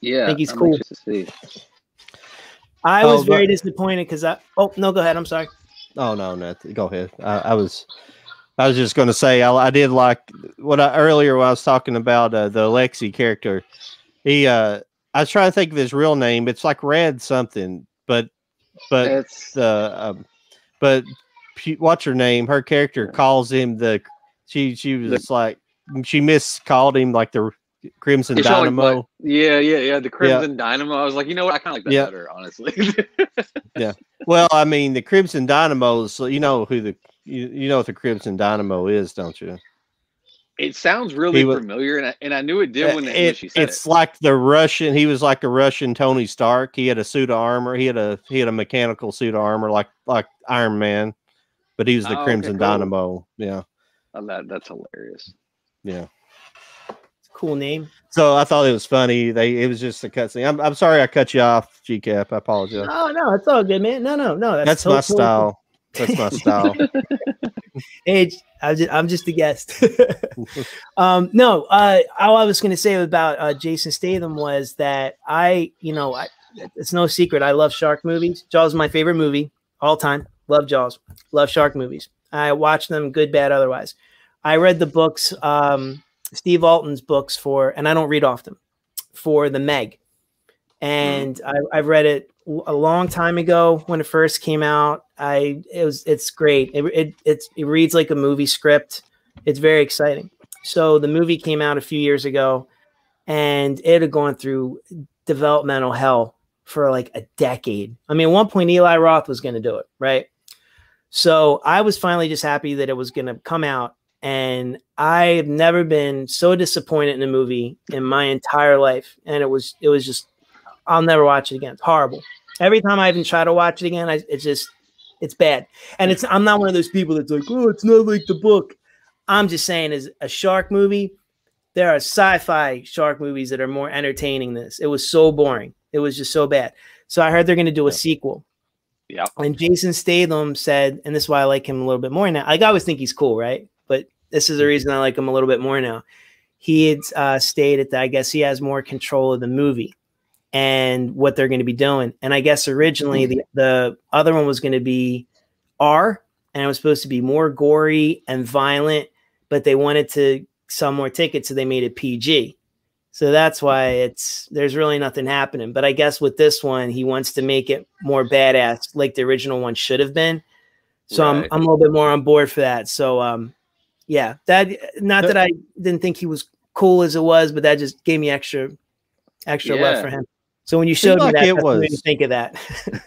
Yeah. I think he's I'm cool. to see. I Oh, was very but- disappointed because I. Oh no, go ahead. I'm sorry. Oh no, no, go ahead. I, I was, I was just going to say I, I did like what I earlier when I was talking about uh, the Alexi character. He, uh, I was trying to think of his real name. It's like Red something, but, but It's the, um, but what's her name? Her character calls him the. She she was like she miscalled him like the Crimson all like Dynamo. yeah, yeah, yeah. The Crimson Dynamo. I was like, you know what? I kind of like that Yeah. better, honestly. Yeah. Well, I mean, the Crimson Dynamos. You know who the you, you know what the Crimson Dynamo is, don't you? It sounds really was- familiar, and I, and I knew it did when, Uh, when it- she said it's it. like the Russian. He was like a Russian Tony Stark. He had a suit of armor. He had a he had a mechanical suit of armor like like Iron Man, but he was the Oh, okay, Crimson cool. Dynamo. Yeah, Oh, that that's hilarious. yeah. Cool name. So I thought it was funny. They it was just a cutscene. I'm I'm sorry I cut you off, GCap. I apologize. Oh no, it's all good, man. No, no, no. That's so my cool. That's my style. Hey, I'm just, I'm just a guest. um, no, uh, all I was going to say about uh, Jason Statham was that I, you know, I, it's no secret. I love shark movies. Jaws is my favorite movie all time. Love Jaws. Love shark movies. I watch them, good, bad, otherwise. I read the books, um, Steve Alten's books for, and I don't read often, for the Meg, Hmm. and I, I've read it a long time ago when it first came out. I it was it's great. It it it's, it reads like a movie script. It's very exciting. So the movie came out a few years ago, and it had gone through developmental hell for like a decade. I mean, at one point Eli Roth was going to do it, right? So I was finally just happy that it was going to come out, and I've never been so disappointed in a movie in my entire life. And it was it was just I'll never watch it again. It's horrible. Every time I even try to watch it again, I, it's just it's bad. And it's I'm not one of those people that's like, oh, it's not like the book. I'm just saying, as a shark movie, there are sci-fi shark movies that are more entertaining than this. It was so boring. It was just so bad. So I heard they're going to do a sequel. Yeah. And Jason Statham said, and this is why I like him a little bit more now. Like, I always think he's cool, right? But this is the reason I like him a little bit more now. He had uh, stated that I guess he has more control of the movie and what they're going to be doing. And I guess originally the, the other one was going to be R, and it was supposed to be more gory and violent, but they wanted to sell more tickets, so they made it PG. So that's why it's there's really nothing happening. But I guess with this one, he wants to make it more badass, like the original one should have been. So I'm I'm a little bit more on board for that. So um, yeah, that not that I didn't think he was cool as it was, but that just gave me extra extra love for him. So when you showed me like that, it that's made me was- think of that.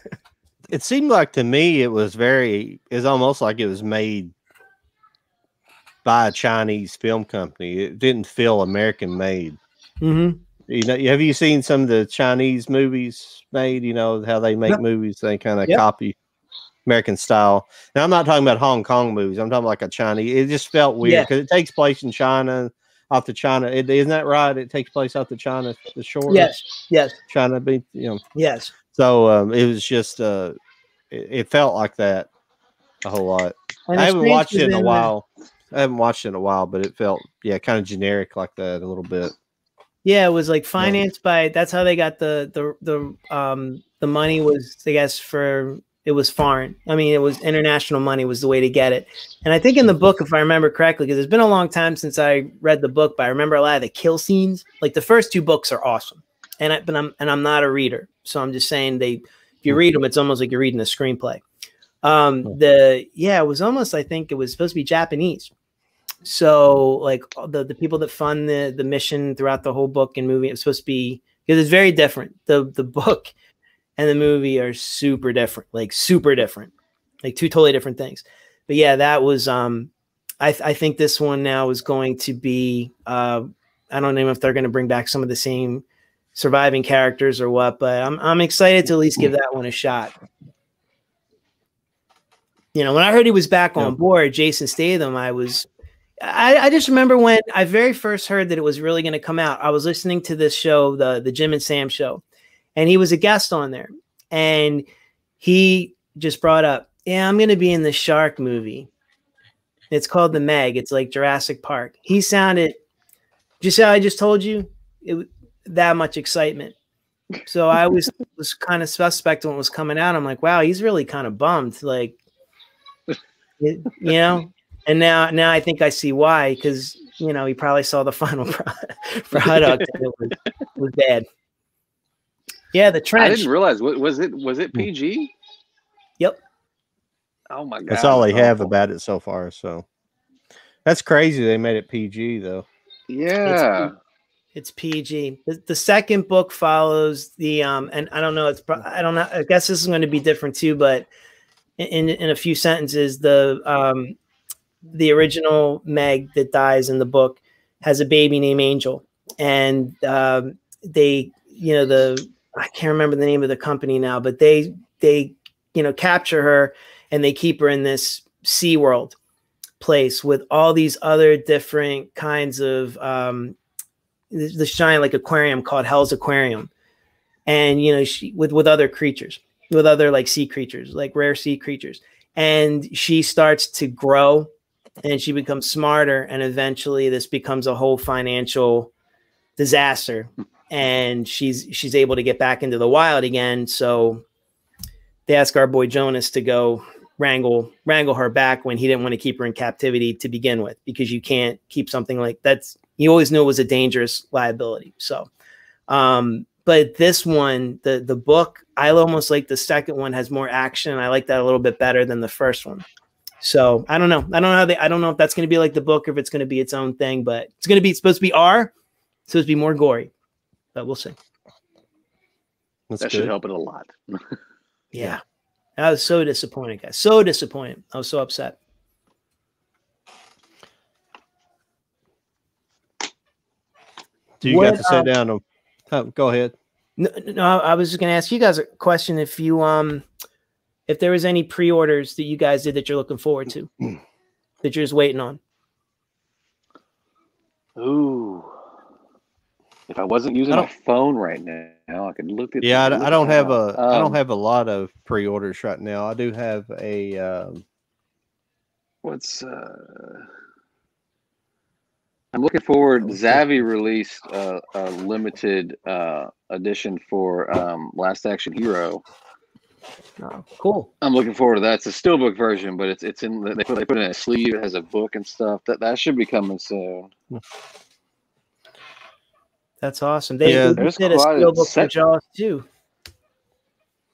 it seemed like to me it was very it's almost like it was made by a Chinese film company. It didn't feel American made. hmm You know, have you seen some of the Chinese movies made? You know how they make Yep. movies, they kind of Yep. copy American style. Now I'm not talking about Hong Kong movies. I'm talking about like a Chinese. It just felt weird Yeah. because it takes place in China, off the China. It, isn't that right? It takes place off the China, the shore. Yes, yes, China, be you know. yes. So um, it was just uh, it, it felt like that a whole lot. And I haven't watched it in a while. I haven't watched it in a while, but it felt yeah, kind of generic like that a little bit. Yeah, it was like financed by. That's how they got the the the um the money was I guess for it was foreign. I mean, it was international money was the way to get it. And I think in the book, if I remember correctly, because it's been a long time since I read the book, but I remember a lot of the kill scenes. Like the first two books are awesome, and I but I'm and I'm not a reader, so I'm just saying they. If you read them, it's almost like you're reading a screenplay. Um, the yeah, it was almost I think it was supposed to be Japanese. So like the the people that fund the the mission throughout the whole book and movie, it's supposed to be because it's very different. The the book and the movie are super different, like super different, like two totally different things. But yeah, that was um, I th- I think this one now is going to be uh, I don't know if they're going to bring back some of the same surviving characters or what. But I'm I'm excited to at least give that one a shot. You know, when I heard he was back on board, Jason Statham, I was I, I, just remember when I very first heard that it was really going to come out. I was listening to this show, the the Jim and Sam show, and he was a guest on there, and he just brought up, "Yeah, I'm going to be in the shark movie. It's called The Meg. It's like Jurassic Park." He sounded just how I just told you, it that much excitement. So I was was kind of suspect when it was coming out. I'm like, wow, he's really kind of bummed. Like, you know, and now now I think I see why because you know he probably saw the final product and it was, was bad. Yeah, the trench. I didn't realize. Was it was it PG? Yep. Oh my god. That's all they have about it so far. So that's crazy. They made it PG though. Yeah. It's, it's PG. The, the, second book follows the um, and I don't know. It's I don't know. I guess this is going to be different too, but in in a few sentences, the um, the original Meg that dies in the book has a baby named Angel, and um, they, you know, the I can't remember the name of the company now, but they they you know capture her and they keep her in this Sea World place with all these other different kinds of um, the giant like aquarium called Hell's Aquarium, and you know she with with other creatures, with other like sea creatures, like rare sea creatures, and she starts to grow and she becomes smarter and eventually this becomes a whole financial disaster and she's she's able to get back into the wild again so they ask our boy jonas to go wrangle wrangle her back when he didn't want to keep her in captivity to begin with because you can't keep something like that's he always knew it was a dangerous liability so um but this one the the book i almost like the second one has more action i like that a little bit better than the first one so I don't know. I don't know how they. I don't know if that's going to be like the book or if it's going to be its own thing. But it's going to be it's supposed to be R, supposed to be more gory. But we'll see. That's that good. should help it a lot. yeah, I was so disappointed, guys. So disappointed. I was so upset. Do you what, got to sit um, down? oh, go ahead. No, no, I was just going to ask you guys a question. If you um if there was any pre-orders that you guys did that you're looking forward to that you're just waiting on ooh if i wasn't using my phone right now i could look at yeah I, I, don't have a um, I don't have a lot of pre-orders right now i do have a um, what's uh I'm looking forward. Zavvi released a, a limited uh, edition for um, Last Action Hero, Oh, cool. I'm looking forward to that. It's a steelbook version, but it's it's in they put they put in a sleeve. It has a book and stuff. That that should be coming soon. That's awesome. They, yeah, they did a steelbook for Jaws too.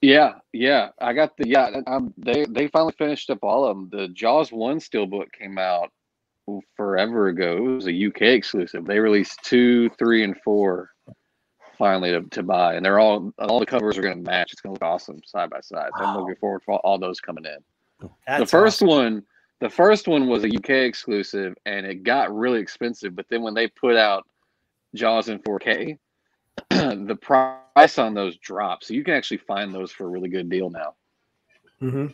Yeah, yeah. I got the yeah. Um, they they finally finished up all of them. The Jaws one steelbook came out forever ago. It was a UK exclusive. They released two, three, and four finally to, to buy, and they're all all the covers are going to match. It's going to look awesome side by side. Wow. I'm looking forward for all those coming in. That's the first awesome. one, the first one was a UK exclusive, and it got really expensive. But then when they put out Jaws in 4K, the price on those drops. so you can actually find those for a really good deal now. Mm-hmm.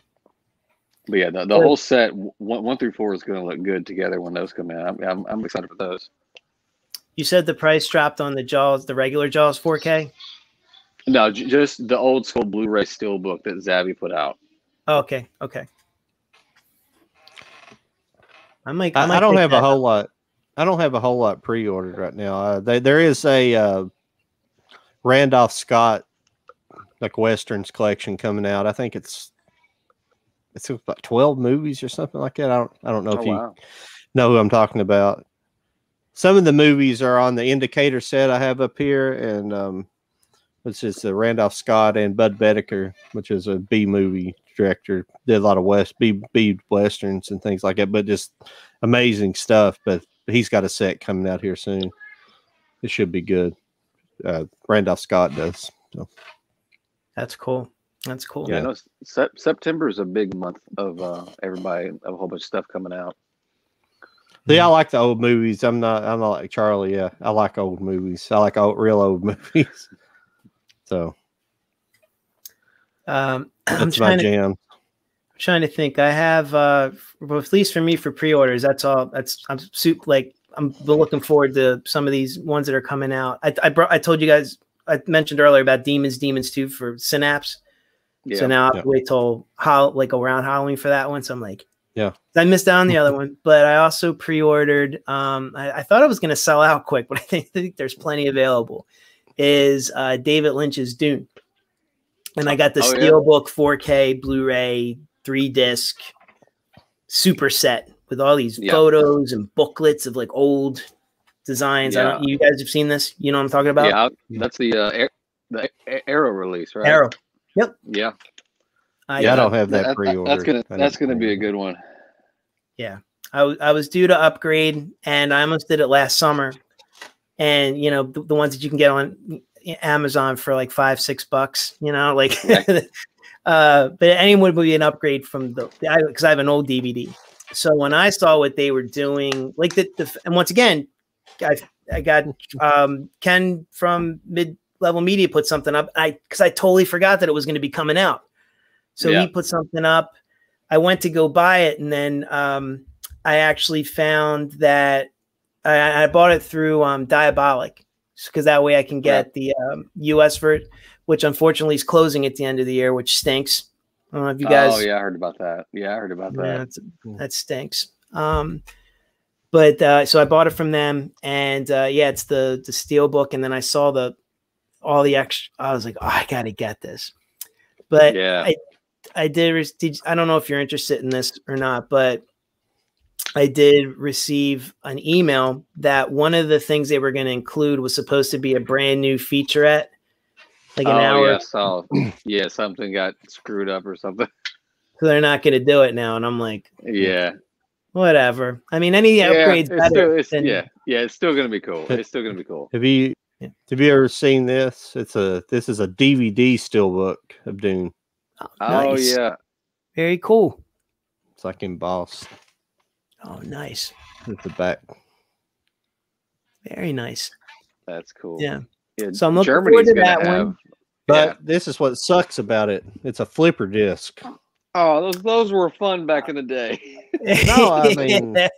But yeah, the, the whole set one, one through four is going to look good together when those come in. I'm, I'm, I'm excited for those. You said the price dropped on the Jaws, the regular Jaws 4K. No, j- just the old school Blu-ray steelbook that Zavvi put out. Oh, okay, okay. I might. I, I, I don't have a whole lot. I don't have a whole lot pre-ordered right now. Uh, they, there is a uh, Randolph Scott like westerns collection coming out. I think it's it's about twelve movies or something like that. I don't I don't know oh, if you wow. know who I'm talking about some of the movies are on the indicator set I have up here, and um, which is uh, Randolph Scott and Bud Boetticher, which is a B movie director. Did a lot of West B B westerns and things like that, but just amazing stuff. But he's got a set coming out here soon. It should be good. Uh, Randolph Scott does. So. That's cool. That's cool. Yeah, no, se- September is a big month of uh, everybody, of a whole bunch of stuff coming out. See, I like the old movies. I'm not. I'm not like Charlie. Yeah, I like old movies. I like old, real old movies. So Um, I'm that's my trying to jam. Trying to think. I have, uh, well, at least for me for pre-orders. That's all. That's I'm soup. Like I'm looking forward to some of these ones that are coming out. I I, brought, I told you guys. I mentioned earlier about Demons, Demons Two for Synapse. Yeah. So now I have Yeah. to wait till how like around Halloween for that one. So I'm like, Yeah. I missed out on the other one, but I also pre-ordered. Um, I, I thought it was going to sell out quick, but I think, I think there's plenty available. Is uh, David Lynch's Dune, and I got the Oh, yeah. Steelbook 4K Blu-ray three disc super set with all these Yeah. photos and booklets of like old designs. I don't, you guys have seen this? You know what I'm talking about? yeah, that's the uh, Ar- the Arrow release, right? Arrow. Yep. Yeah, I, Yeah, I uh, don't have that That- pre-order. That's gonna I that's need gonna be a good one. Yeah, I was I was due to upgrade, and I almost did it last summer. And you know the, the ones that you can get on Amazon for like five six bucks, you know, like. uh, but anyone would be an upgrade from the because I, have an old DVD. So when I saw what they were doing, like the, the and once again, I I got um, Ken from Mid Level Media put something up. I because I totally forgot that it was going to be coming out. So Yeah. he put something up. I went to go buy it, and then um, I actually found that I, I bought it through um, Diabolik because that way I can get the um, US version, which unfortunately is closing at the end of the year, which stinks. I don't know if you guys. oh yeah, I heard about that. Yeah, I heard about that. that's- that stinks. Um, but uh, so I bought it from them, and uh, yeah, it's the the steel book, and then I saw the all the extra. I was like, oh, I got to get this. But yeah, I- I did, did. I don't know if you're interested in this or not, but I did receive an email that one of the things they were going to include was supposed to be a brand new featurette, like an oh hour. yeah, so yeah, something got screwed up or something. So they're not going to do it now, and I'm like, Yeah, whatever. I mean, any yeah, upgrades it's better still, it's, than yeah, yeah, it's still gonna be cool. It's still gonna be cool. Have you Yeah. have you ever seen this? It's a this is a DVD steelbook of Dune. Oh, Oh yeah, very cool. It's like embossed Oh, nice, at the back. very nice. that's cool. Yeah. Yeah, So I'm looking Germany's forward to gonna that one. have- But yeah. this is what sucks about it. It's a flipper disc. Oh, those those were fun back in the day. No, I mean-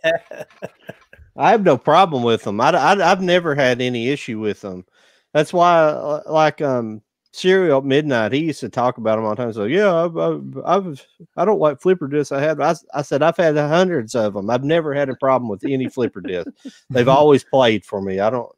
I have no problem with them. I, I, have never had any issue with them. That's why, uh, like, um, Cereal at Midnight, he used to talk about them all the time. So, yeah, I've, I've, I've I don't like flipper discs. I have, I, s- I said, I've had hundreds of them. I've never had a problem with any flipper disc. They've always played for me. I don't,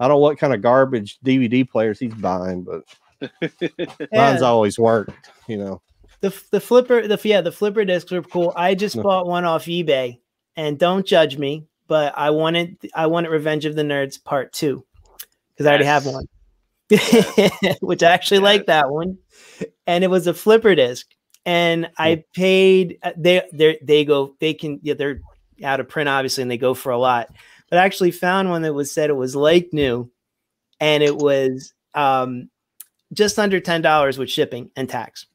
I don't know what kind of garbage DVD players he's buying, but mine's always worked, you know. the the flipper the yeah the flipper discs are cool. I just No. bought one off eBay, and don't judge me, but I wanted I wanted Revenge of the Nerds Part Two because I already have one, which I actually like that one, and it was a flipper disc, and I paid uh, they they they go they can yeah they're out of print obviously and they go for a lot, but I actually found one that was said it was like new, and it was um just under ten dollars with shipping and tax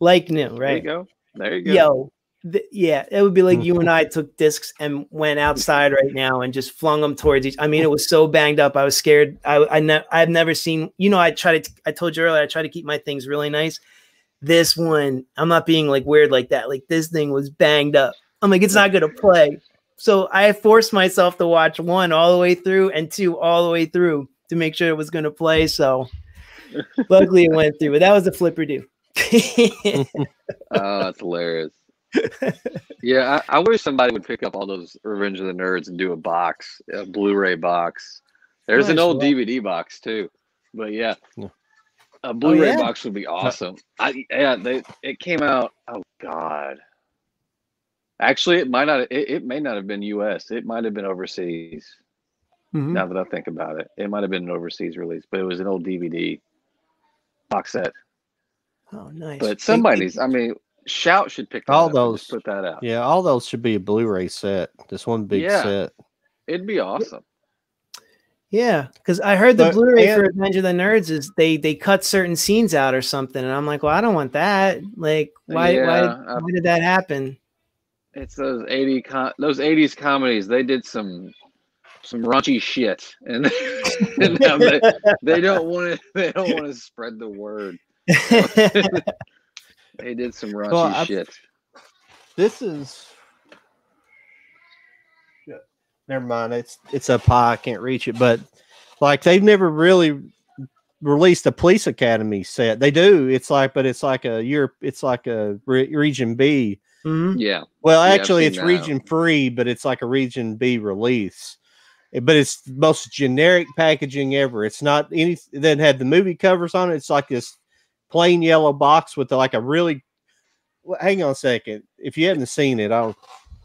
like new, There you right? go. There you go. Yo, th- yeah, it would be like you and I took discs and went outside right now and just flung them towards each. I mean, it was so banged up. I was scared. I I ne- I've never seen. You know, I try to. I told you earlier. I try to keep my things really nice. This one, I'm not being like weird like that. Like this thing was banged up. I'm like, it's not gonna play. So I forced myself to watch one all the way through and two all the way through to make sure it was gonna play. So luckily it went through. But that was a flipper do. Oh, that's hilarious. yeah, I, I wish somebody would pick up all those Revenge of the Nerds and do a box, a Blu-ray box. There's an old well. DVD box too, but yeah, Yeah. a Blu-ray oh, yeah? box would be awesome. I yeah, they it came out. Oh God, actually, it might not. It, it may not have been U.S. It might have been overseas. Mhm. Now that I think about it, it might have been an overseas release, but it was an old DVD box set. Oh, nice. But somebody's. I mean, Shout should pick that All up those- put that out. Yeah, all those should be a Blu-ray set. This one big Yeah. set. It'd be awesome. Yeah, because I heard the But- Blu-ray for and- Revenge of the Nerds is they they cut certain scenes out or something, and I'm like, well, I don't want that. Like, why why, Yeah, did, I- why did that happen? It's those eighty com- those eighties comedies. They did some some raunchy shit, and, and now they, they don't want to. They don't want to spread the word. They did some raunchy Well, shit. This is. Never mind. It's it's up high. I can't reach it. But like they've never really released a police academy set. They do. It's like, but it's like a Europe. It's like a re- region B. Mhm. Yeah, Well, Yeah, actually, seen it's that. region free, but it's like a region B release. But it's the most generic packaging ever. It's not any. It doesn't the movie covers on it. It's like this plain yellow box with like a really. Well, hang on a second. If you haven't seen it, I'll.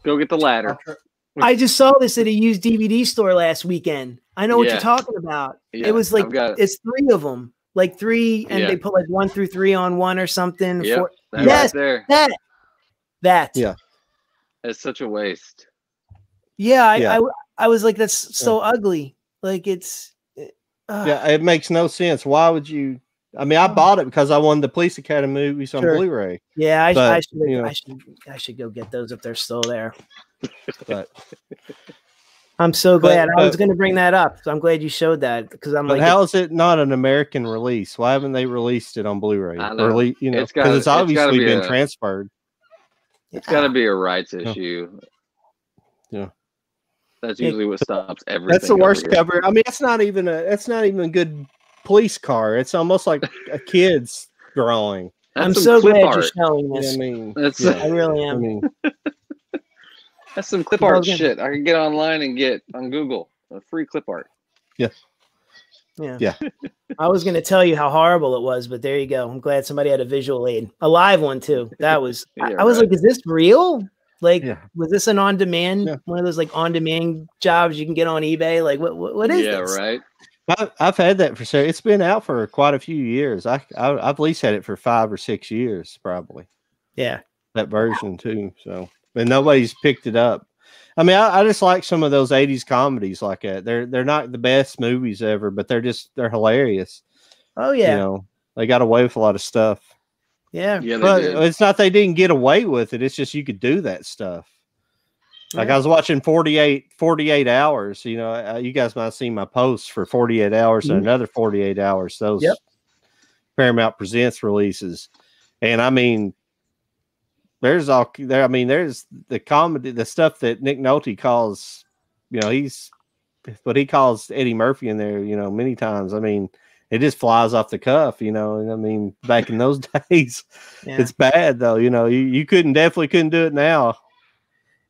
go get the ladder. I just saw this at a used DVD store last weekend. I know what Yeah. you're talking about. Yeah, it was like I've it's three of them, like three, and Yeah. they put like one through three on one or something. Yep. Four- that Yes. right there. that, that, Yeah. It's such a waste. yeah. I, Yeah. I, I was like, that's so ugly. Like it's, uh, Yeah, it makes no sense. Why would you? I mean, I bought it because I wanted the Police Academy movies on Sure. Blu-ray. yeah. I, But, I should, you know. I should, I should go get those if they're still there. But I'm so But- glad. I was going to bring that up. So I'm glad you showed that because I'm but like, how is it not an American release? Why haven't they released it on Blu-ray? I Or you know, because gotta- it's it's obviously be been a- transferred. It's got to be a rights issue. Yeah. That's Yeah. usually what stops everything. That's the worst here. cover. I mean, it's not even a. It's not even a good police car. It's almost like a kid's drawing. That's I'm so glad art. you're showing You know what this. I mean, That's Yeah. I really I am. mean, that's some clip art shit. I can get online and get on Google a free clip art. Yeah. Yeah. I was going to tell you how horrible it was, but there you go. I'm glad somebody had a visual aid, a live one too. That was. I, Yeah, I was right. like, is this real? Like, Yeah. was this an on-demand Yeah. one of those like on-demand jobs you can get on eBay? Like, what what, what is yeah, this? right. I, I've had that for so it's been out for quite a few years. I, I I've at least had it for five or six years, probably Yeah, that version too. So, and nobody's picked it up. I mean, I, I just like some of those '80s comedies like that. They're they're not the best movies ever, but they're just they're hilarious. Oh yeah, You know, they got away with a lot of stuff. yeah. Yeah, But did. it's not they didn't get away with it. It's just you could do that stuff. Like I was watching 48, 48 hours. You know, uh, you guys might have seen my posts for 48 hours and Mhm. another 48 hours. Those Yep. Paramount Presents releases. And I mean, there's all there. I mean, there's the comedy, the stuff that Nick Nolte calls, you know, he's what he calls Eddie Murphy in there, you know, many times. I mean, it just flies off the cuff, you know. And I mean, back in those days, yeah. it's bad though. You know, you, you couldn't definitely couldn't do it now.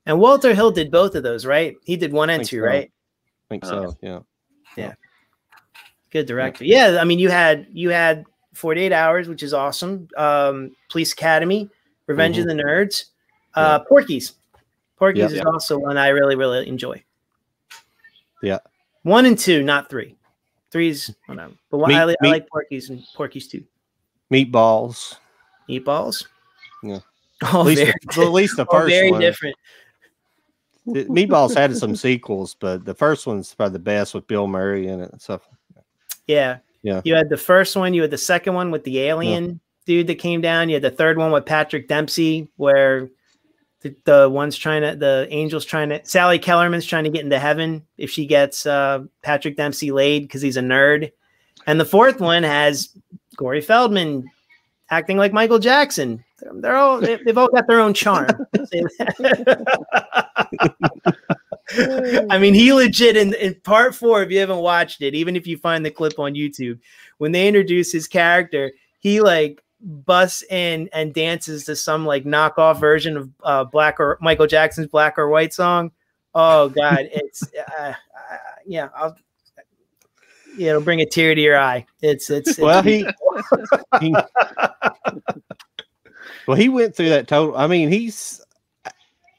And Walter Hill did both of those, right? He did one and two, so. right? I think so. Yeah. Yeah. Good director. Yeah, I mean, you had you had 48 Hours, which is awesome. Um, Police Academy, Revenge of the Nerds, uh, Porky's. Porky's Yeah. is also one I really really enjoy. Yeah. One and two, not three. Three's whatever. But one, Meat- I, meat- like Porky's and Porky's too. Meatballs. Meatballs. Yeah. Oh, At least, very, the, at least the oh, first very one. different. Meatballs had some sequels, but the first one's probably the best with Bill Murray in it and stuff. Yeah. Yeah. You had the first one, you had the second one with the alien dude that came down. You had the third one with Patrick Dempsey, where the, the one's trying to, the angel's trying to, Sally Kellerman's trying to get into heaven if she gets uh, Patrick Dempsey laid because he's a nerd. And the fourth one has Corey Feldman acting like Michael Jackson. They're, all, they, they've all got their own charm. I mean, he legit in, in part four, if you haven't watched it, even if you find the clip on YouTube, when they introduce his character, he like busts in and dances to some like knockoff version of uh, Black or Michael Jackson's Black or White song. Oh God, it's uh, uh, yeah, I'll yeah, it'll bring a tear to your eye. It's it's, it's Well, he, he well he went through that total. I mean, he's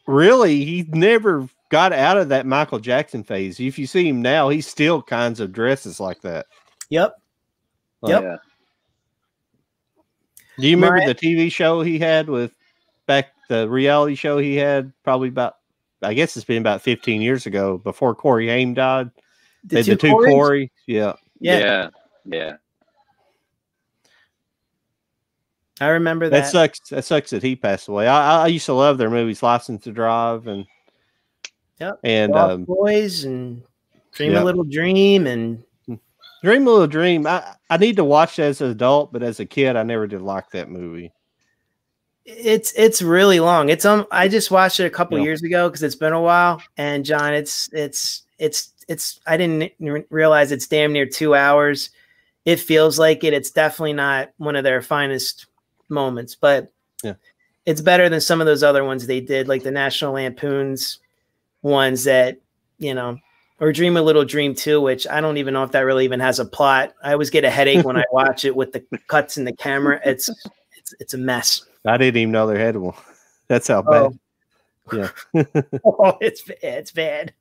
really he never got out of that Michael Jackson phase. If you see him now, he still kinds of dresses like that. yep. Like, Yep. Yeah. Do you remember My- the TV show he had with back the reality show he had probably about I guess it's been about 15 years ago before Corey Haim died. The The, the two Corys? Corey, yeah. Yeah. Yeah. Yeah. I remember That that. sucks. That sucks that he passed away. I, I- I used to love their movies, License to Drive, and Yep. and Lost um, Boys and Dream Yep. a Little Dream and Dream a Little Dream. I I need to watch as an adult, but as a kid, I never did like that movie. it's it's really long. It's um I just watched it a couple Yeah. years ago because it's been a while. And John, it's it's it's it's I didn't re- realize it's damn near two hours. It feels like it. It's definitely not one of their finest moments, but Yeah. it's better than some of those other ones they did, like the National Lampoons ones that you know, or Dream a Little Dream too, which I don't even know if that really even has a plot. I always get a headache when I watch it with the cuts in the camera. It's it's it's a mess. I didn't even know they had one. That's how Oh. bad. Yeah. oh, it's bad. It's bad.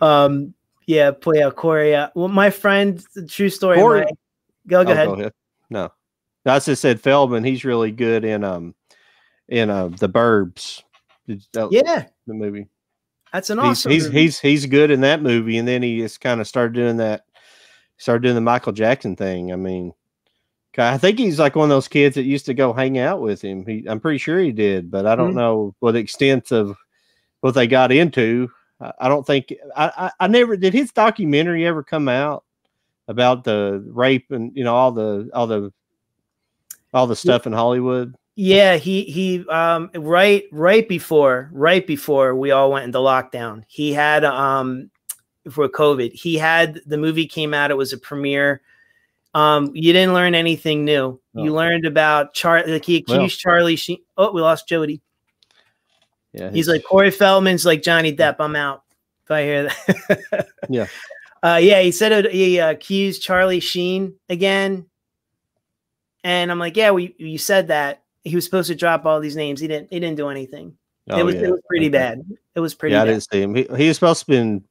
um, yeah, play out Corey. Uh, well, my friend, the true story. Corey- my- go, go Oh, ahead. No, I just said Feldman. He's really good in um in uh the Burbs. Yeah, the movie. That's an awesome. he's, movie. he's he's good in that movie, and then he just kind of started doing that, started doing the Michael Jackson thing. I mean, I think he's like one of those kids that used to go hang out with him. He, I'm pretty sure he did, but I don't Mhm. know what the extent of what they got into. I, I don't think I, I I never did his documentary ever come out about the rape and you know all the all the all the stuff in Hollywood. Yeah, he he um right right before right before we all went into lockdown. He had um for COVID. He had the movie came out. It was a premiere. Um, you didn't learn anything new. You Oh. learned about Charlie. Like he accused Well. Charlie Sheen. Oh, we lost Jody. Yeah, He's like Corey Feldman's like Johnny Depp. I'm out. If I hear that. Yeah. Uh, yeah, he said it, he uh, accused Charlie Sheen again, and I'm like, yeah, we you said that he was supposed to drop all these names. He didn't. He didn't do anything. Oh, it was yeah. it was pretty bad. It was pretty yeah, I didn't see him. He, he was supposed to been,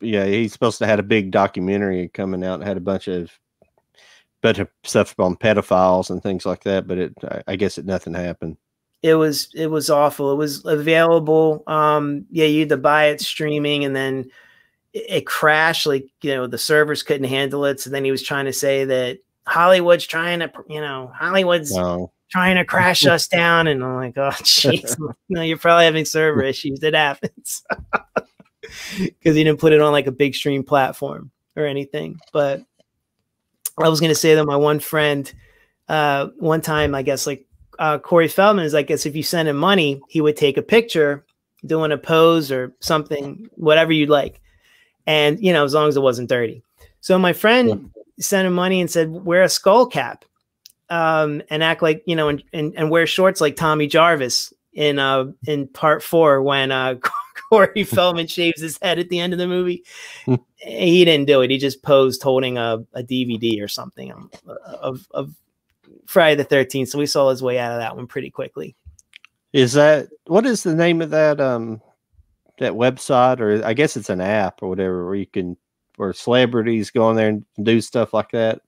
yeah, he's supposed to had a big documentary coming out and had a bunch of bunch of stuff on pedophiles and things like that. But it, I, I guess it nothing happened. It was it was awful. It was available. Um, yeah, you had to buy it streaming, and then it, it crashed. Like you know, the servers couldn't handle it. So then he was trying to say that Hollywood's trying to, you know, Hollywood's No, trying to crash us down. And I'm like, oh, jeez. no, you're probably having server issues. It happens. Because he didn't put it on like a big stream platform or anything. But I was going to say that my one friend, uh, one time, I guess, like uh, Corey Feldman is, I guess, if you send him money, he would take a picture doing a pose or something, whatever you'd like. And, you know, as long as it wasn't dirty. So my friend sent him money and said, wear a skull cap um, and act like you know, and, and and wear shorts like Tommy Jarvis in uh in part four when uh Corey Feldman shaves his head at the end of the movie. he didn't do it. He just posed holding a, a DVD or something of of Friday the Thirteenth. So we saw his way out of that one pretty quickly. is that what is the name of that um that website or I guess it's an app or whatever where you can where celebrities go on there and do stuff like that.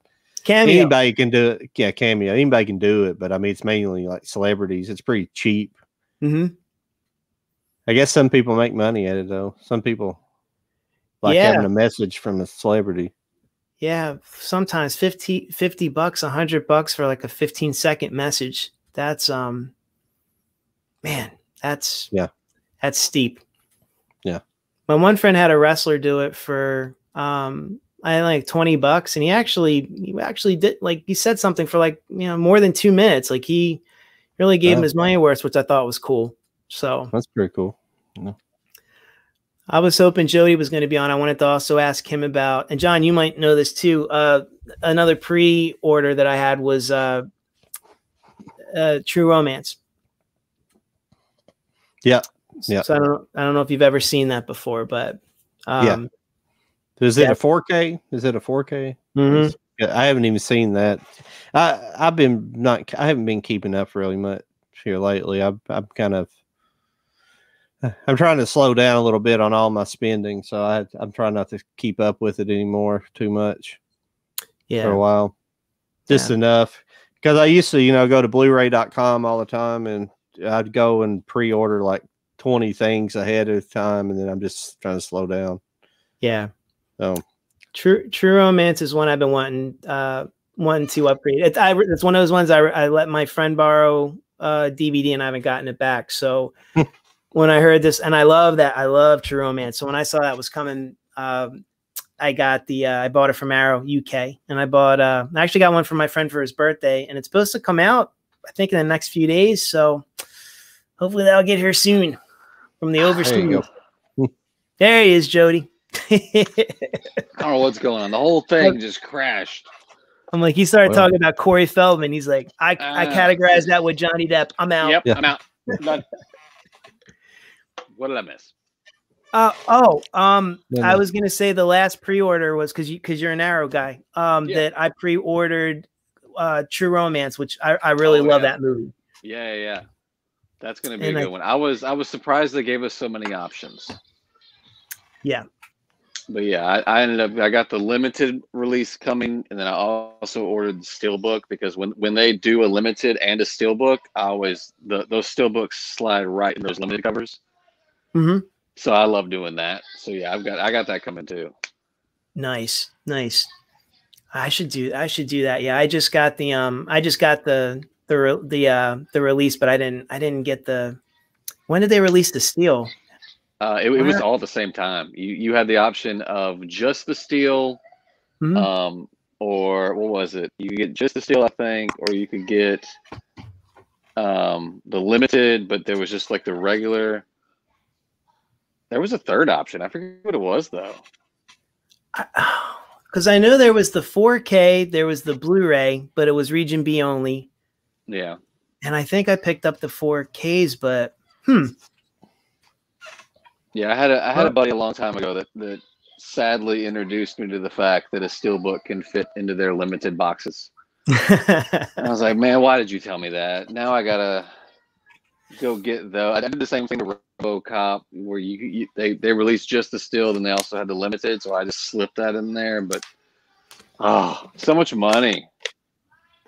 Cameo. Anybody can do it. Yeah, cameo. Anybody can do it, but I mean it's mainly like celebrities. It's pretty cheap. hmm I guess some people make money at it though. Some people like Yeah. having a message from a celebrity. Yeah, sometimes 50, 50 bucks, 100 bucks for like a 15 second message. That's um man, that's Yeah. That's steep. Yeah. My one friend had a wrestler do it for um I like 20 bucks and he actually he actually did like he said something for like, you know, more than 2 minutes. Like he really gave him his money worth, which I thought was cool. So, That's pretty cool. I was hoping Jody was going to be on. I wanted to also ask him about, and John, you might know this too. Uh, another pre-order that I had was uh, uh, True Romance. Yeah, yeah. So I don't, know, I don't know if you've ever seen that before, but um, Is it Yeah. a 4K? Is it a 4K? mhm. Yeah, I haven't even seen that. I I've been not. I haven't been keeping up really much here lately. I'm I'm kind of. I'm trying to slow down a little bit on all my spending, so I I'm trying not to keep up with it anymore too much Yeah, for a while. Just enough because I used to, you know, go to Blu-ray.com all the time, and I'd go and pre-order like 20 things ahead of time, and then I'm just trying to slow down. yeah. So True True Romance is one I've been wanting. Uh, one to upgrade. It's I, it's one of those ones I, I let my friend borrow uh, DVD and I haven't gotten it back. So when I heard this, and I love that, I love True Romance. So when I saw that was coming, um, I got the uh, I bought it from Arrow UK, and I bought uh, I actually got one for my friend for his birthday, and it's supposed to come out I think in the next few days. So hopefully that'll get here soon from the overseas. There he is, Jody. I don't know what's going on. The whole thing just crashed. I'm like, he started well, talking about Corey Feldman. He's like, I, uh, I categorize that with Johnny Depp. I'm out. Yep, yeah. I'm out. what did I miss? Uh, oh, um, I was gonna say the last pre-order was because you because you're an Arrow guy. Um, yeah. that I pre-ordered uh, True Romance, which I, I really oh, love yeah. that movie. Yeah, yeah, that's gonna be and a good I, one. I was I was surprised they gave us so many options. Yeah, but yeah, I, I, ended up I got the limited release coming, and then I also ordered the steelbook because when when they do a limited and a steelbook, I always the those steelbooks slide right in those limited covers. Mm-hmm. So I love doing that. So yeah, I've got I got that coming too. Nice, nice. I should do I should do that. Yeah, I just got the um I just got the the the uh the release, but I didn't I didn't get the when did they release the steel? Uh, it, it was all at the same time. You you had the option of just the steel, mm-hmm. um, or what was it? You get just the steel, I think, or you could get um the limited, but there was just like the regular. There was a third option. I forget what it was though. Because I, I know there was the 4K, there was the Blu-ray, but it was region B only. Yeah. And I think I picked up the 4Ks, but hmm, yeah, I had a I had a buddy a long time ago that that sadly introduced me to the fact that a steelbook can fit into their limited boxes. I was like, man, why did you tell me that? Now I gotta go get though. I did the same thing to RoboCop, where you, you they they released just the steel, and they also had the limited, so I just slipped that in there. But oh, so much money.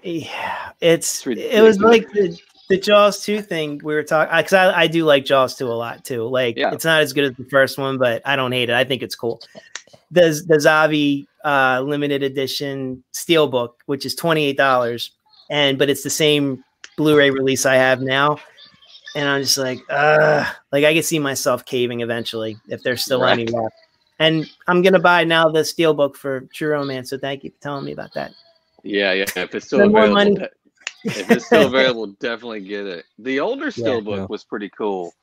Yeah, it's, it's it was like the the Jaws 2 thing we were talking because I, I, do like Jaws 2 a lot too. Like yeah. it's not as good as the first one, but I don't hate it. I think it's cool. The the Zavvi uh, limited edition steelbook, which is twenty eight dollars, and but it's the same Blu-ray release I have now, and I'm just like, uh, like I can see myself caving eventually if there's still right. any left. And I'm gonna buy now the steelbook for True Romance. So thank you for telling me about that. Yeah, yeah. If it's still available, more money if it's still available, definitely get it. The older steelbook yeah, yeah. was pretty cool.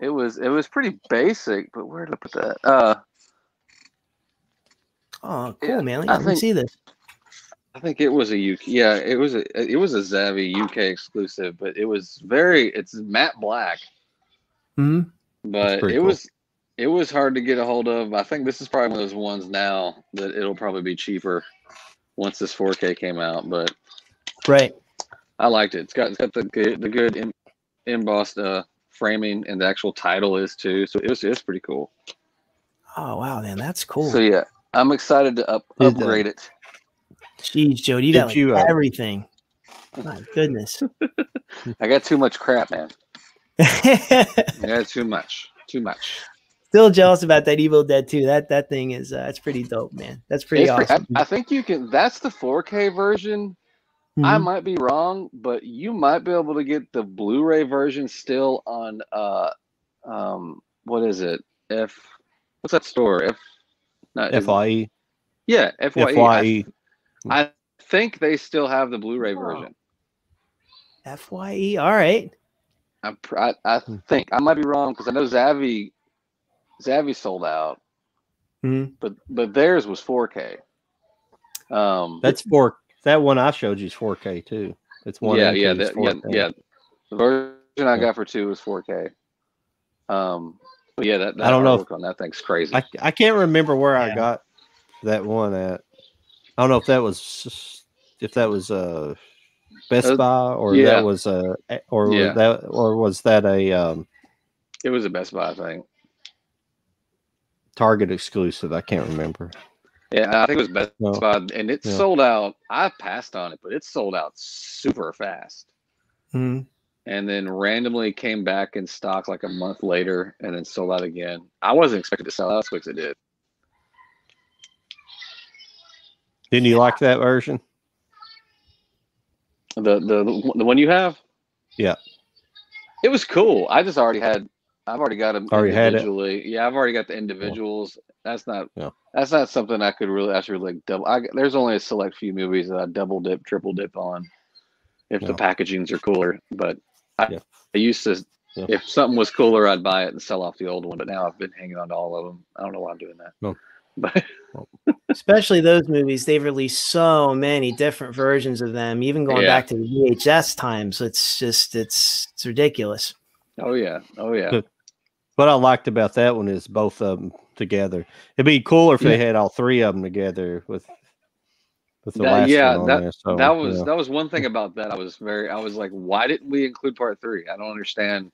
It was it was pretty basic, but where did I put that? Uh Oh, cool, yeah, man. Let me see this. I think it was a UK. Yeah, it was a it was a Zavvi UK exclusive, but it was very it's matte black. Hmm. But it cool. was it was hard to get a hold of. I think this is probably one of those ones now that it'll probably be cheaper once this 4K came out. But right, I liked it. It's got it's got the good the good em, embossed uh, framing, and the actual title is too. So it was it's pretty cool. Oh wow, man, that's cool. So yeah, I'm excited to up, Did, upgrade uh, it. Jeez, Joe, you got like you, uh, everything. My goodness. I got too much crap, man. yeah, too much. Too much. Still jealous about that Evil Dead 2. That that thing is uh, that's pretty dope, man. That's pretty it's awesome. Pretty, I, I, think you can. That's the 4K version. Mm-hmm. I might be wrong, but you might be able to get the Blu-ray version still on uh um what is it? F what's that store? F not FYE. Yeah, FYE. FYE. I, I, think they still have the Blu-ray oh. version. FYE. All right. I I, I hmm. think I might be wrong because I know Zavvi Zavvi sold out. Mm-hmm. But but theirs was 4K. Um, that's four that one I showed you is 4K too. It's one. Yeah, yeah, that, yeah, yeah. The version I got for two is 4K. Um, but yeah, that, that I don't know if, on that thing's crazy. I, I can't remember where yeah. I got that one at. I don't know if that was if that was uh Best uh, Buy or yeah. that was a or yeah. was that or was that a um it was a Best Buy thing. Target exclusive. I can't remember. Yeah, I think it was Best no. Buy, and it yeah. sold out. I passed on it, but it sold out super fast. Mm-hmm. And then randomly came back in stock like a month later, and then sold out again. I wasn't expecting to sell out as quick as it did. Didn't you like that version? The the the one you have? Yeah. It was cool. I just already had. I've already got them Already had it? Yeah, I've already got the individuals. That's not. Yeah. That's not something I could really. I should like double. I, there's only a select few movies that I double dip, triple dip on, if the packagings are cooler. But I, Yeah. I used to. Yeah. If something was cooler, I'd buy it and sell off the old one. But now I've been hanging on to all of them. I don't know why I'm doing that. No. But Especially those movies, they've released so many different versions of them, even going Yeah. back to the VHS times. It's just it's it's ridiculous. oh yeah, oh yeah. Good. What I liked about that one is both of them together. It'd be cooler if they had all three of them together with with the That- last yeah, one on that- there. So that was yeah. that was one thing about that. I was very I was like, why didn't we include part three? I don't understand.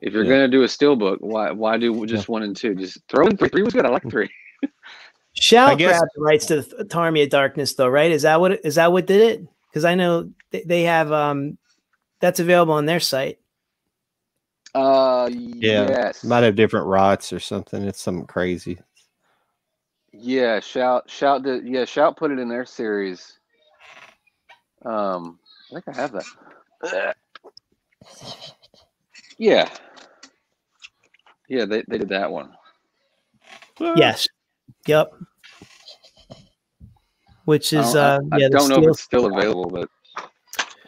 If you're Yeah. gonna do a steel book, why why do just one and two? Just throw in three. Three was good. I like three. Shout guess- grabbed the rights to the to Army of Darkness, though, right? Is that what is that what did it? Because I know they, they have um that's available on their site. Uh Yeah, yes. might have different rights or something. It's something crazy. Yeah, shout shout did yeah, shout put it in their series. Um I think I have that. Yeah. Yeah, they, they did that one. Yes. Yep. Which is I- uh I, yeah, the don't know if it's still available, but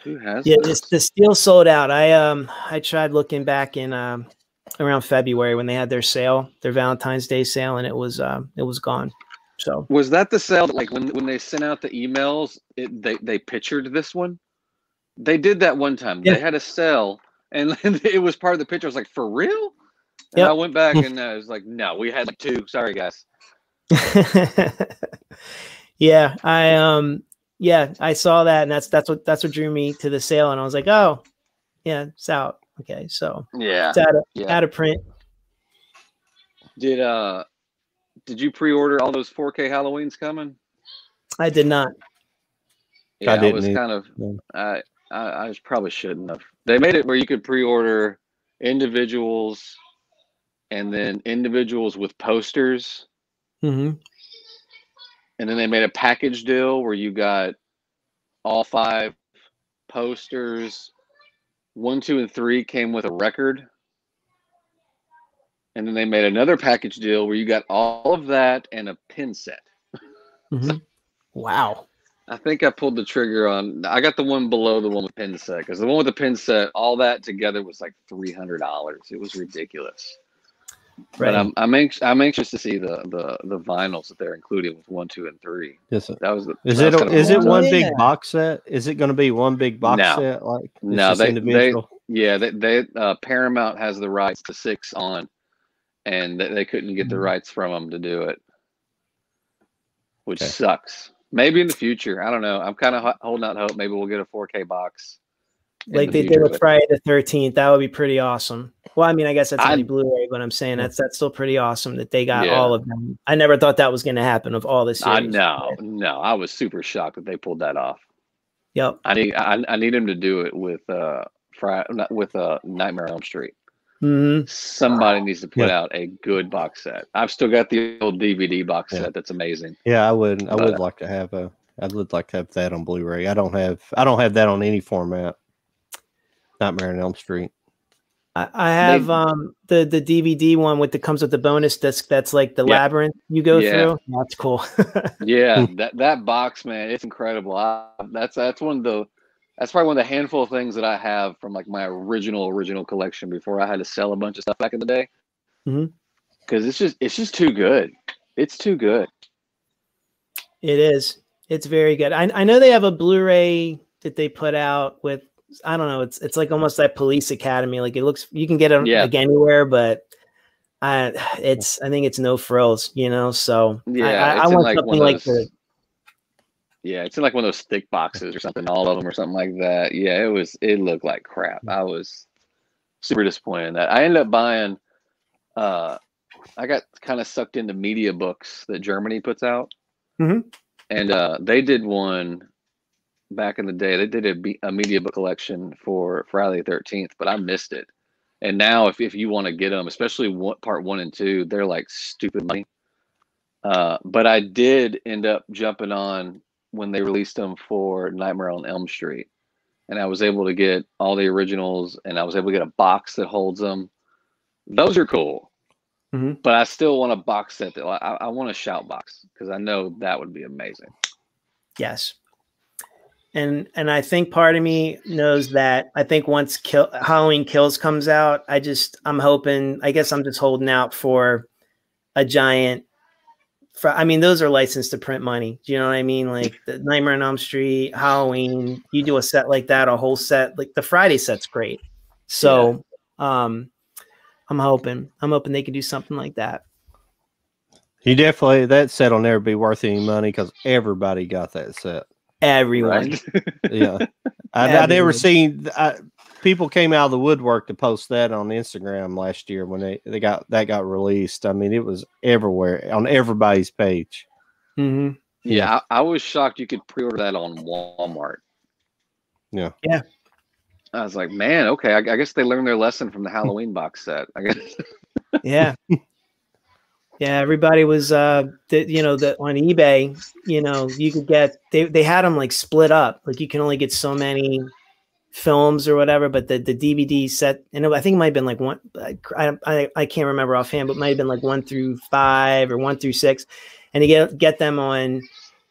who has yeah, this? the steel sold out. I um I tried looking back in um around February when they had their sale, their Valentine's Day sale, and it was um it was gone. So Was that the sale? Like when when they sent out the emails, it, they they pictured this one. They did that one time. Yeah. They had a sale, and it was part of the picture. I was like, for real? And Yep. I went back and I was like, no, we had like two. Sorry, guys. yeah, I um yeah, I saw that and that's that's what that's what drew me to the sale and I was like, "Oh, yeah, it's out." Okay, so Yeah. it's out of, Yeah. out of print. Did uh, did you pre-order all those 4K Halloweens coming? I did not. Yeah, I, didn't was either. kind of. No. I, I I probably shouldn't have. They made it where you could pre-order individuals, and then individuals with posters. hmm and then they made a package deal where you got all five posters. One two and three came with a record. And then they made another package deal where you got all of that and a pin set. Hmm Wow. i think i pulled the trigger on i got the one below the one with pin set because the one with the pin set all that together was like $300 it was ridiculous Right. but I'm I'm, anx- I'm anxious to see the, the the vinyls that they're including with one, two, and three. Yes, That was the, Is that it was kind of is it wild. one Yeah. big box set? Is it going to be one big box No. set? Like it's No, just they- they- individual? Yeah, they, they uh, Paramount has the rights to six on, and they, they couldn't get the Mhm. rights from them to do it, which Okay. sucks. Maybe in the future, I don't know. I'm kind of ho- holding out hope. Maybe we'll get a 4K box. In like the they future, did with Friday the Thirteenth. That would be pretty awesome. Well, I mean, I guess that's I- only Blu-ray, but I'm saying that's that's still pretty awesome that they got Yeah. all of them. I never thought that was going to happen of all this. I know, no, I was super shocked that they pulled that off. Yep. I need, I, I need him to do it with uh, Fri not with uh, Nightmare on Elm Street. hmm Somebody needs to put Yeah. out a good box set. I've still got the old DVD box Yeah. set. That's amazing. Yeah, I would. I But- would like to have a. I would like to have that on Blu-ray. I don't have. I don't have that on any format. Nightmare on Elm Street. I, I have They- um the the DVD one with the comes with the bonus disc. That's like the Yeah. labyrinth you go Yeah. through. That's cool. Yeah, that that box, man, it's incredible. I, that's that's one of the that's probably one of the handful of things that I have from like my original original collection before I had to sell a bunch of stuff back in the day. Mhm. Because it's just it's just too good. It's too good. It is. It's very good. I, I know they have a Blu-ray that they put out with I don't know. It's it's like almost like Police Academy. Like it looks you can get it Yeah. like anywhere, but I it's I think it's no frills, you know. So Yeah, I, I, want like something like the Yeah, it's in like one of those thick boxes or something, all of them or something like that. Yeah, it was it looked like crap. I was super disappointed in that. I ended up buying uh I got kind of sucked into media books that Germany puts out. Mhm. And uh they did one back in the day. They did a, a media book collection for Friday the 13th, but I missed it. And now if if you want to get them, especially one, part 1 and 2, they're like stupid money. Uh but I did end up jumping on when they released them for Nightmare on Elm Street. and I was able to get all the originals, and I was able to get a box that holds them. Those are cool. Mhm. But I still want a box set that I, I want a shout box because I know that would be amazing. Yes. And and I think part of me knows that I think once Kill, Halloween Kills comes out, I just I'm hoping I guess I'm just holding out for a giant for I mean those are licensed to print money. Do you know what I mean? Like the Nightmare on Elm Street, Halloween, you do a set like that, a whole set, like the Friday set's great. So um I'm hoping I'm hoping they can do something like that. You definitely that set will never be worth any money because everybody got that set. Everyone. Right? Yeah, I, I never Everyone. seen. I, people came out of the woodwork to post that on Instagram last year when they they got that got released. I mean, it was everywhere on everybody's page. hmm yeah, I, I was shocked you could pre-order that on Walmart. Yeah. Yeah. I was like, man, okay. I, I guess they learned their lesson from the Halloween box set. I guess. Yeah. yeah, everybody was uh the, you know, the on eBay, you know, you could get they they had them like split up. Like you can only get so many films or whatever, but the the DVD set and it- I think it might have been like one I I, I can't remember offhand, but it might have been like 1 through 5 or 1 through 6 and to get get them on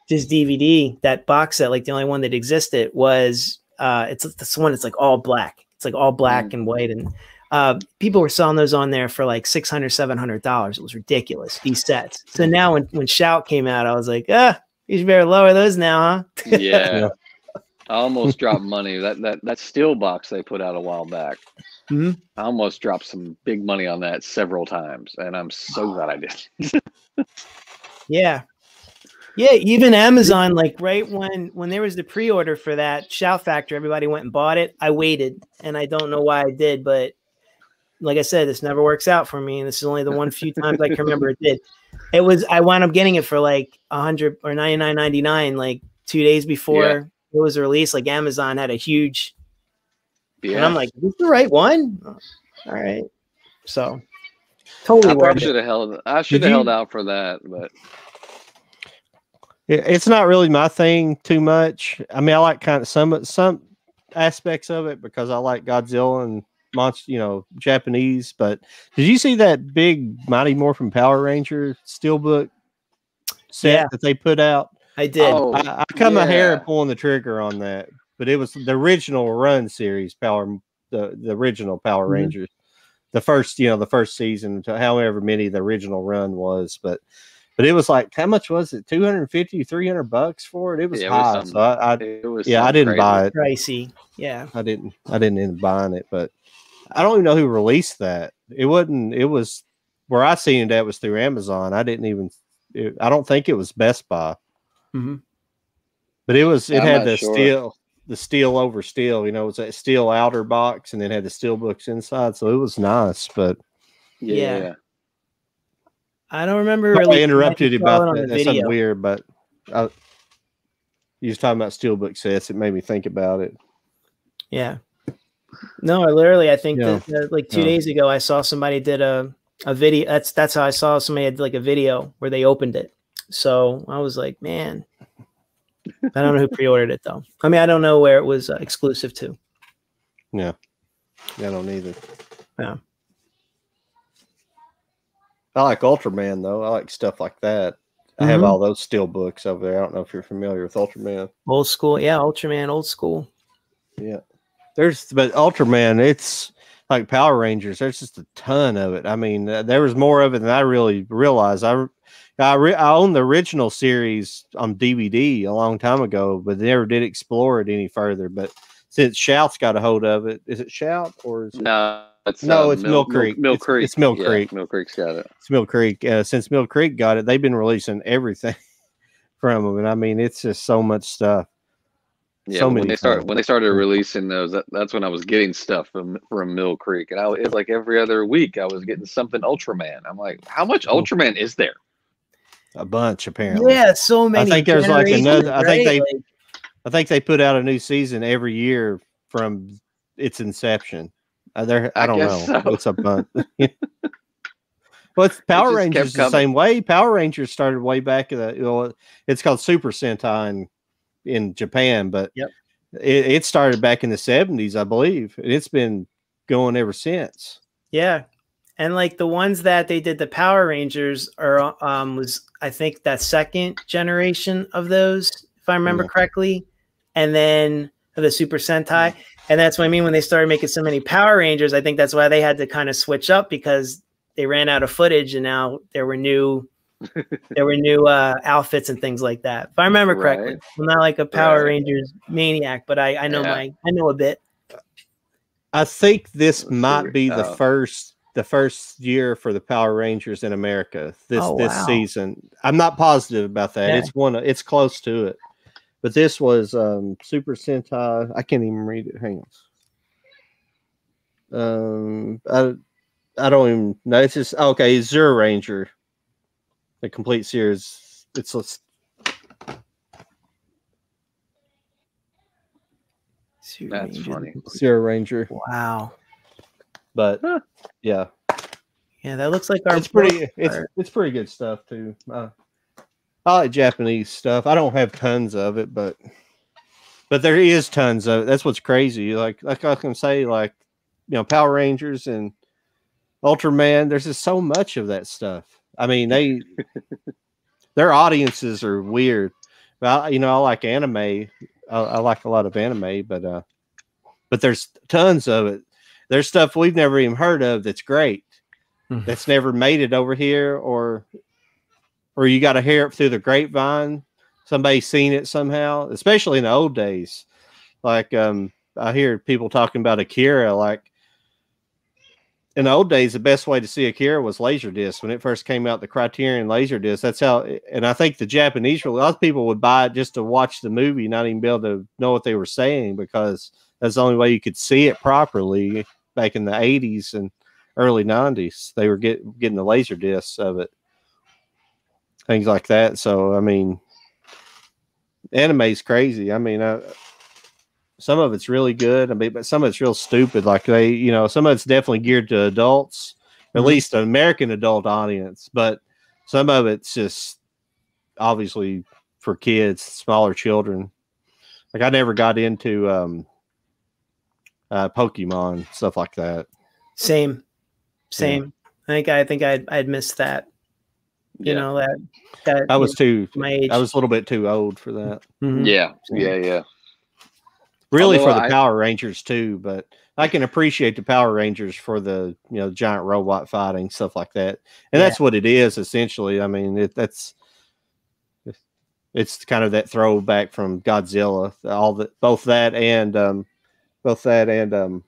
just DVD, that box set like the only one that existed was uh it's this one it's like all black. It's like all black and white and uh, people were selling those on there for like 600 700 dollars it was ridiculous these sets so now when, when shout came out i was like ah you should better lower those now huh yeah. Yeah. I almost dropped money. That that that steel box they put out a while back. Mhm. I almost dropped some big money on that several times, and I'm so glad I did. yeah yeah even amazon like right when when there was the pre-order for that shout factory everybody went and bought it i waited and i don't know why i did but like i said this never works out for me and this is only the one few times i can remember it did it was i wound up getting it for like a 100 or 99.99 like two days before Yeah. it was released like amazon had a huge Yeah, and i'm like is this the right one Oh, all right so totally I worth probably it. should have held. I should Did have held out for that, but It's not really my thing too much. I mean, I like kind of some some aspects of it because I like Godzilla and monster, you know, Japanese. But did you see that big Mighty Morphin Power Ranger steelbook set Yeah. that they put out? i did Oh, I, I cut my hair pulling the trigger on that, but it was the original run series Power, the the original Power Mhm. Rangers, the first you know the first season, to however many the original run was, but but it was like how much was it 250 300 bucks for it it was Yeah, it was high so I, I it was. yeah i didn't crazy. buy it pricey yeah i didn't i didn't end up buying it but i don't even know who released that it wasn't it was where i seen it at was through amazon i didn't even it, i don't think it was best buy Mhm. but it was it I'm had the sure. steel the steel over steel you know it was that steel outer box and then had the steel books inside so it was nice but Yeah. Yeah. I don't remember I really interrupted you I saw it about that. That's something weird, but I, you was talking about steelbook sets. It made me think about it. Yeah. No, I literally, I think Yeah. that uh, like two Yeah. days ago, I saw somebody did a a video. That's that's how I saw somebody had like a video where they opened it. So I was like, man, I don't know who pre-ordered it though. I mean, I don't know where it was uh, exclusive to. Yeah, I don't either. Yeah. I like Ultraman though. I like stuff like that. I have Mhm. all those steel books over there. I don't know if you're familiar with Ultraman. Old school, yeah, Ultraman, old school. Yeah. There's but Ultraman, it's like Power Rangers. There's just a ton of it. I mean, uh, there was more of it than I really realized. I I, re- I own the original series on DVD a long time ago, but never did explore it any further. But since Shout's got a hold of it, is it Shout or is it No, it's No, uh, it's Mill Creek. Mill, It's- Creek. it's Mill Yeah, Creek. Mill Creek's got it. it's Mill Creek? Uh, since Mill Creek got it, they've been releasing everything from them, and I mean, it's just so much stuff. Yeah, So when many they start times. when they started releasing those, that, that's when I was getting stuff from from Mill Creek, and I it was like every other week I was getting something Ultraman. I'm like, how much Ultraman is there? A bunch, apparently. Yeah, so many. I think there's like generations, another- I think they- Like, I think they put out a new season every year from its inception. Uh, there, I, I don't guess know. so. It's a bunch. well, it's Power just kept Rangers the same way. Power Rangers started way back in the. You know, it's called Super Sentai in, in Japan, but Yep. it, it started back in the seventies, I believe, and it's been going ever since. Yeah. And like the ones that they did the Power Rangers are um was I think that second generation of those, if I remember Yeah. correctly. And then the Super Sentai. And that's what I mean when they started making so many Power Rangers. I think that's why they had to kind of switch up because they ran out of footage and now there were new there were new uh outfits and things like that. If I remember correctly. Right. I'm not like a Power Right. Rangers maniac, but I, I know Yeah. my I know a bit. I think this Let's might be the Oh. first the first year for the Power Rangers in America this Oh, this wow. season. I'm not positive about that. Yeah. It's one. It's close to it, but this was um, Super Sentai. I can't even read it. Hang on. Um, I I don't even know. It's just okay. Zero Ranger, the complete series. It's let's That's funny. Zero Ranger, Wow. but Huh. yeah. Yeah, that looks like our it's pretty it's are- it's pretty good stuff too uh, i like japanese stuff i don't have tons of it but but there is tons of it that's what's crazy like like i can say like you know power rangers and ultraman there's just so much of that stuff i mean they their audiences are weird. But I, you know i like anime. I, I like a lot of anime but uh but there's tons of it. There's stuff we've never even heard of that's great Mhm. that's never made it over here or or you got to hear it through the grapevine. Somebody's seen it somehow especially in the old days. Like um i hear people talking about akira like in the old days the best way to see akira was laserdisc when it first came out the criterion laserdisc that's how and i think the japanese a lot of people would buy it just to watch the movie not even be able to know what they were saying because that's the only way you could see it properly back in the 80s and early 90s they were get, getting the laser discs of it. Things like that. So i mean anime's crazy. I mean I, some of it's really good i mean but some of it's real stupid like they you know some of it's definitely geared to adults at Mhm. least an american adult audience but some of it's just obviously for kids smaller children like i never got into um uh pokemon stuff like that Same, same. I think I think I'd I'd missed that. You Yeah. know that that I was too. my age. I was a little bit too old for that. Mhm. Yeah, yeah, yeah. Really for the I- Power Rangers too, but I can appreciate the Power Rangers for the you know giant robot fighting stuff like that, and that's what it is essentially. I mean, it, that's it's kind of that throwback from Godzilla. All that, both that and um, both that and um,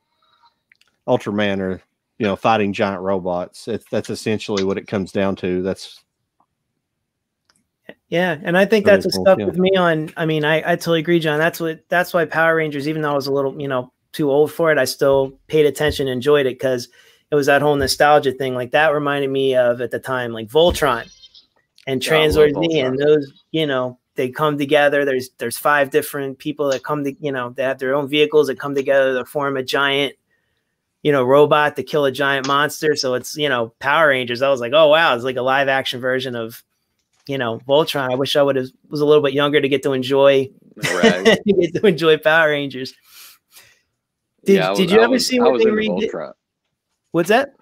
Ultraman are you know fighting giant robots. It's, that's essentially what it comes down to. That's Yeah, and I think That that's cool, stuck yeah. with me on. I mean, I, I totally agree, John. That's what that's why Power Rangers, even though I was a little, you know, too old for it, I still paid attention, and enjoyed it because it was that whole nostalgia thing. Like that reminded me of at the time, like Voltron and Yeah, I love Z, and those, you know, they come together. There's there's five different people that come to, you know, they have their own vehicles that come together to form a giant, you know, robot to kill a giant monster. So it's you know Power Rangers. I was like, oh wow, it's like a live action version of you know Voltron. I wish I would have was a little bit younger to get to enjoy Right. to get to enjoy Power Rangers. Did- I did you I ever was- see what they redid? Voltron. What's that?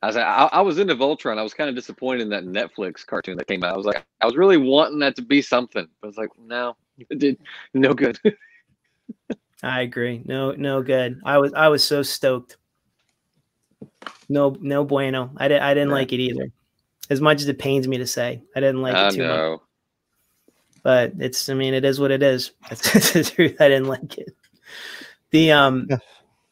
I was, I, I was into Voltron. I was kind of disappointed in that Netflix cartoon that came out. I was like, I was really wanting that to be something. But I was like, no, it did no good. I agree. No, no good. I was I was so stoked. No, no bueno. I didn't I didn't Yeah. like it either. As much as it pains me to say, I didn't like I it too much. know. But it's I mean it is what it is. That's, that's the truth. I didn't like it. The um Yeah.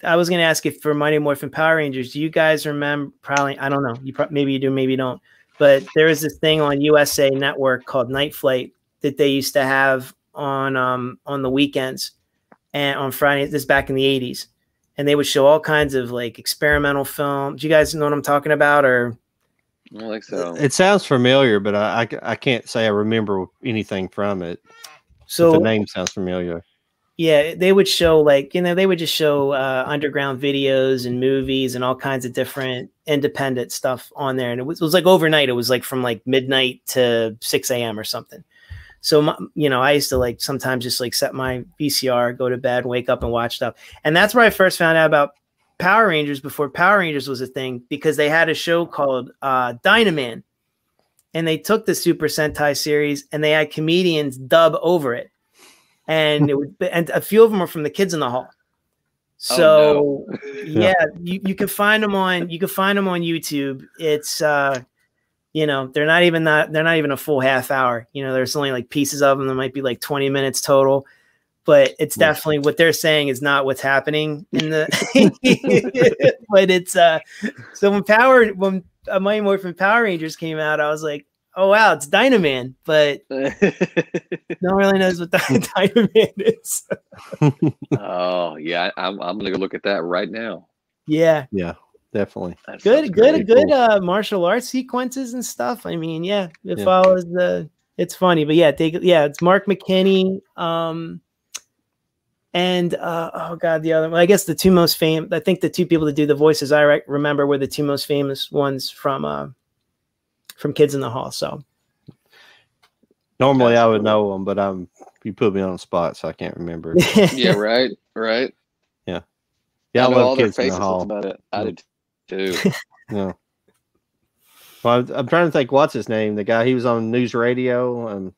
I was gonna ask if for Mighty Morphin Power Rangers, do you guys remember? Probably I don't know. You pro- maybe you do, maybe you don't. But there was this thing on USA Network called Night Flight that they used to have on um on the weekends and on Friday. This back in the '80s, and they would show all kinds of like experimental film. Do you guys know what I'm talking about? Or I don't think so. it sounds familiar, but I, I I can't say I remember anything from it. so the name sounds familiar. Yeah, they would show like you know they would just show uh, underground videos and movies and all kinds of different independent stuff on there, and it was, it was like overnight. It was like from like midnight to six a.m. or something. So my, you know, I used to like sometimes just like set my VCR, go to bed, wake up, and watch stuff. And that's where I first found out about Power Rangers before Power Rangers was a thing because they had a show called uh, Dynaman, and they took the Super Sentai series and they had comedians dub over it, and it would, and a few of them were from the Kids in the Hall. So Oh, yeah, you, you can find them on you can find them on YouTube. It's uh you know, they're not even not they're not even a full half hour. You know, there's only like pieces of them that might be like 20 minutes total. But it's definitely what they're saying is not what's happening in the but it's uh so when Power when uh, Mighty Morphin Power Rangers came out, I was like, oh wow, it's Dynaman, but no one really knows what Dy- Dynaman is. oh yeah, I'm I'm gonna go look at that right now. yeah. yeah, definitely. That good good great. good cool. uh martial arts sequences and stuff i mean yeah it Yeah. follows the it's funny but yeah they yeah it's mark mckinney um and uh oh god the other well, i guess the two most famous i think the two people that do the voices i re- remember were the two most famous ones from uh from kids in the hall so Normally That's I would cool. know them, but I'm you put me on the spot, so I can't remember. Yeah, right, right. Yeah, yeah. I, know love all their kids in faces. the hall. about it. I Yeah. did too. Yeah. Well, I'm, I'm trying to think what's his name. The guy he was on news radio. Um,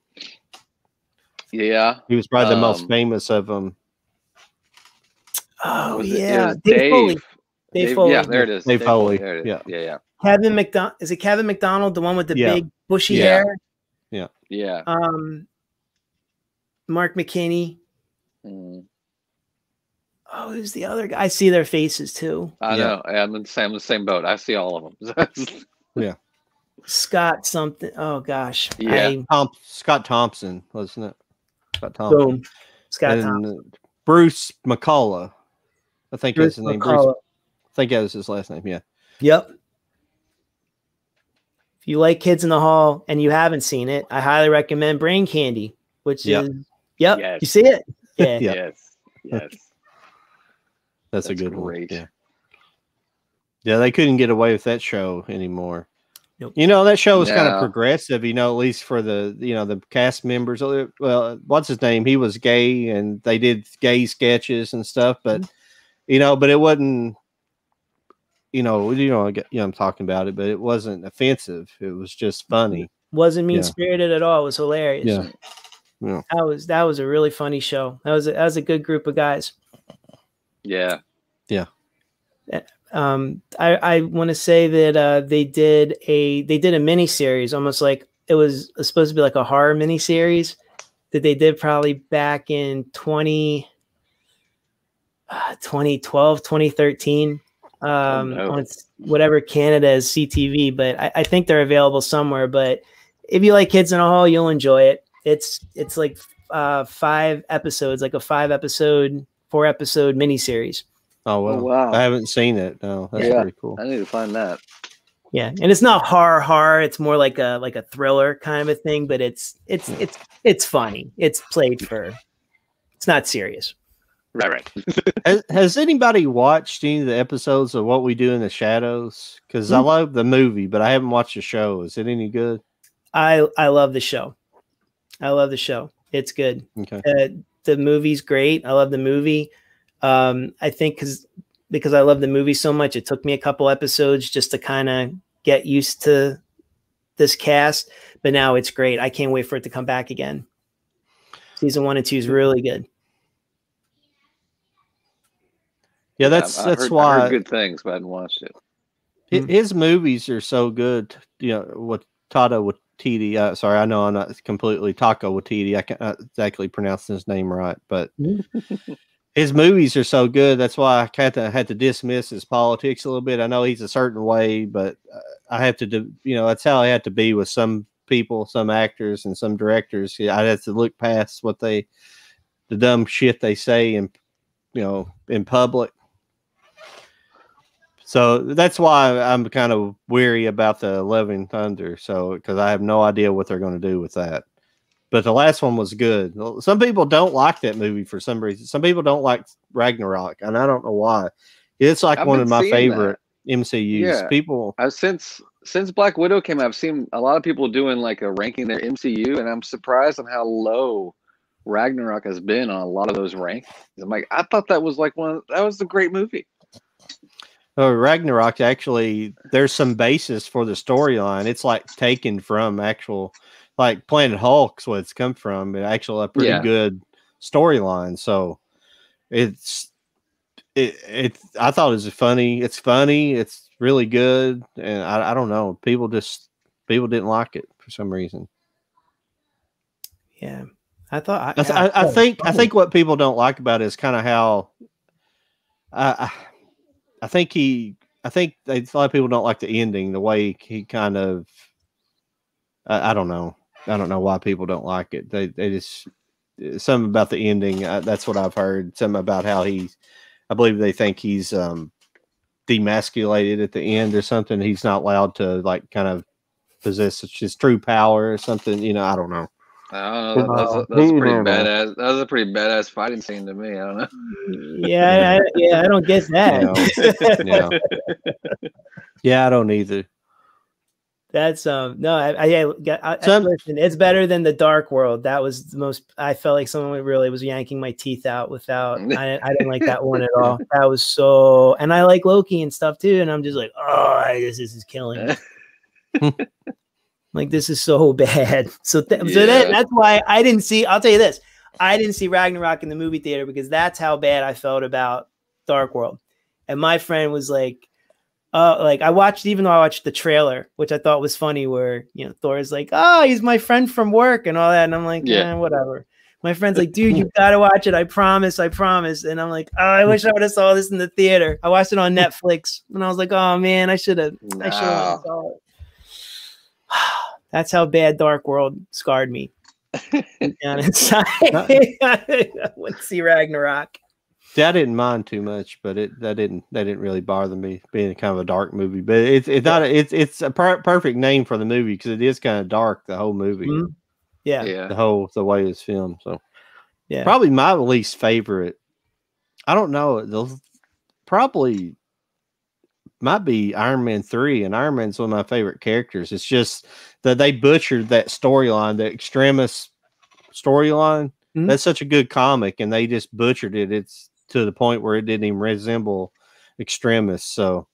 Yeah. he was probably the most Um, famous of them. Oh Was it- it yeah was dave, Dave. Foley. Dave Foley. Yeah, there it is. Dave Foley, There it is. yeah. Yeah, yeah, kevin mcdonald is it kevin mcdonald the one with the Yeah. big bushy Yeah. hair yeah. Yeah. Um mark mckinney Mm. Oh, who's the other guy? I see their faces too. I Yeah. know. I'm in the same, I'm the same boat. I see all of them. Yeah. Scott something. Oh gosh. Yeah. I- Tom, Scott Thompson, wasn't it? Scott Thompson. boom. Scott and Thompson. Bruce McCulloch. I think Bruce that's his name. Bruce, I think that was his last name. Yeah. Yep. If you like Kids in the Hall and you haven't seen it, I highly recommend Brain Candy, which Yep. is yep. Yes. You see it? Yeah. Yeah. Yes. Yes. That's, a good great. one. Yeah. Yeah, they couldn't get away with that show anymore. Nope. You know, that show was kind of progressive, you know, at least for the, you know, the cast members. Well, what's his name? He was gay and they did gay sketches and stuff, but, mm-hmm. You know, but it wasn't, you know, you know, I get- you know, I'm talking about it, but it wasn't offensive. It was just funny. Wasn't mean Yeah. spirited at all. It was hilarious. Yeah. Yeah. That was that was a really funny show. That was a, that was a good group of guys. Yeah. Yeah. um i i want to say that uh they did a they did a mini series almost like it was supposed to be like a horror mini series that they did probably back in 20 uh, 2012 2013 um no. on whatever canada is ctv but I, I think they're available somewhere but if you like kids in a hall you'll enjoy it it's it's like uh five episodes like a five episode four episode mini series Oh, wow. I haven't seen it. No, that's Yeah. pretty cool. I need to find that. Yeah, and it's not horror horror. It's more like a like a thriller kind of a thing, but it's it's it's it's funny. It's played for. It's not serious. Right, right. Has, has anybody watched any of the episodes of What We Do in the Shadows? Because I Hmm. love the movie, but I haven't watched the show. Is it any good? I I love the show. I love the show. It's good. Okay. Uh, the movie's great. I love the movie. Um, I think because because I love the movie so much, it took me a couple episodes just to kind of get used to this cast. But now it's great. I can't wait for it to come back again. Season one and two is really good. Yeah, that's I've- I've that's heard, I why heard good things, but I hadn't watched it. hi- his movies are so good. You know what Tata Watiti. Uh, sorry, I know I'm not completely Taco Watiti. I can't exactly pronounce his name right, but his movies are so good. That's why I kind of had to dismiss his politics a little bit. I know he's a certain way, but uh, I have to, do, you know, that's how I have to be with some people, some actors, and some directors. I have to look past what they, the dumb shit they say, in, you know, in public. So that's why I'm kind of weary about the Love and Thunder. So because I have no idea what they're going to do with that. But the last one was good. Some people don't like that movie for some reason. Some people don't like Ragnarok, and I don't know why. It's like I've one of my favorite MCUs. Yeah. People, I've since since Black Widow came out, I've seen a lot of people doing like a ranking their MCU, and I'm surprised on how low Ragnarok has been on a lot of those rankings. I'm like, I thought that was like one. Of, that was a great movie. Oh, Ragnarok actually, there's some basis for the storyline. It's like taken from actual, like Planet Hulk's what it's come from. It's actually, a pretty Yeah. good storyline. So it's it it. I thought it was funny. It's funny. It's really good, and I, I don't know. People just people didn't like it for some reason. Yeah, I thought. I, I, th- I, I think I think what people don't like about it is kind of how. I I- think he. I think a lot of people don't like the ending, the way he kind of. I, I don't know. I don't know why people don't like it. They they just something about the ending. Uh, that's what I've heard. Something about how he. I believe they think he's um, demasculated at the end or something. He's not allowed to like kind of possess his true power or something. You know, I don't know. I don't know. That, that's, a, Uh, that's pretty knows? badass. That was a pretty badass fighting scene to me. I don't know. yeah, I, yeah, I don't get that. Yeah. Yeah, I don't either. That's um no, I, I, I, I, I Some- listen. It's better than the Dark World. That was the most. I felt like someone really was yanking my teeth out without. I, I didn't like that one at all. That was so. And I like Loki and stuff too. And I'm just like, oh, I guess this is killing me. Like this is so bad. So, th- so that, that's why I didn't see. I'll tell you this: I didn't see Ragnarok in the movie theater because that's how bad I felt about Dark World. And my friend was like, uh, like I watched, even though I watched the trailer, which I thought was funny, where you know Thor's like, "Oh, he's my friend from work" and all that, and I'm like, Yeah. "Yeah, whatever." My friend's like, "Dude, you gotta watch it. I promise. I promise." And I'm like, "Oh, I wish I would have saw this in the theater. I watched it on Netflix, and I was like, oh man, I should have. I should have saw it." That's how bad Dark World scarred me. Down inside, I went to see Ragnarok. See, I didn't mind too much, but it that didn't that didn't really bother me being kind of a dark movie. But it's it's not a, it's it's a per- perfect name for the movie because it is kind of dark the whole movie, Mhm. Yeah, Yeah. the whole the way it's filmed. So Yeah. probably my least favorite. I don't know. They'll probably might be Iron Man three, and Iron Man's one of my favorite characters. It's just that they butchered that storyline, the extremis storyline. Mhm. That's such a good comic, and they just butchered it. It's to the point where it didn't even resemble extremists. So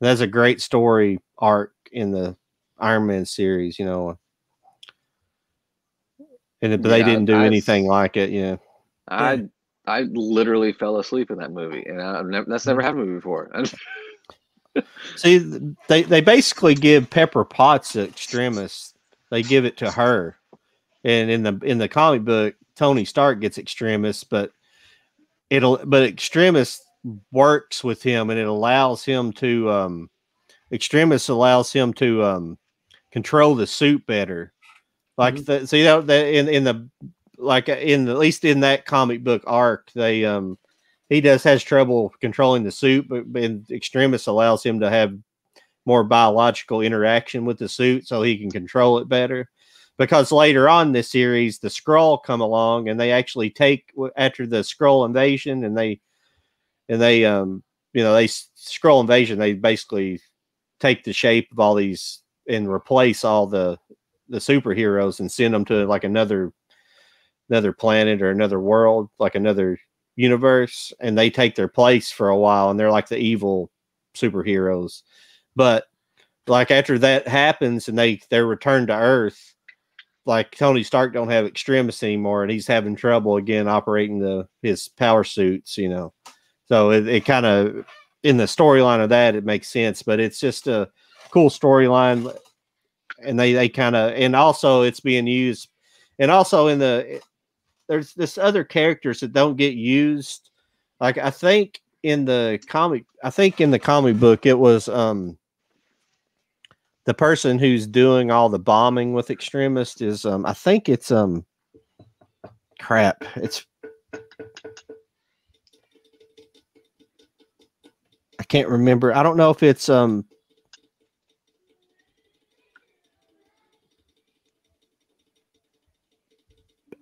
that's a great story arc in the Iron Man series, you know. And it- but they didn't do I- anything like it, yeah. I I literally fell asleep in that movie, and I've never, that's never happened to me before. See, they they basically give Pepper Potts the extremis. They give it to her, and in the in the comic book, Tony Stark gets extremis, but it'll but extremis works with him, and it allows him to um extremis allows him to um control the suit better. Like the, see that that in in the like in the, at least in that comic book arc, they um he does has trouble controlling the suit, but, but extremis allows him to have more biological interaction with the suit so he can control it better. Because later on this series, the Skrull come along and they actually take after the Skrull invasion and they and they um you know they Skrull invasion they basically take the shape of all these and replace all the the superheroes and send them to like another another planet or another world like another universe and they take their place for a while and they're like the evil superheroes. But like after that happens and they they're returned to earth like tony stark don't have extremis anymore and he's having trouble again operating the his power suits you know. So it, it kind of in the storyline of that it makes sense but it's just a cool storyline and they they kind of and also it's being used and also in the there's this other characters that don't get used. Like i think in the comic i think in the comic book it was um the person who's doing all the bombing with extremis is um i think it's um crap it's i can't remember. I don't know if it's um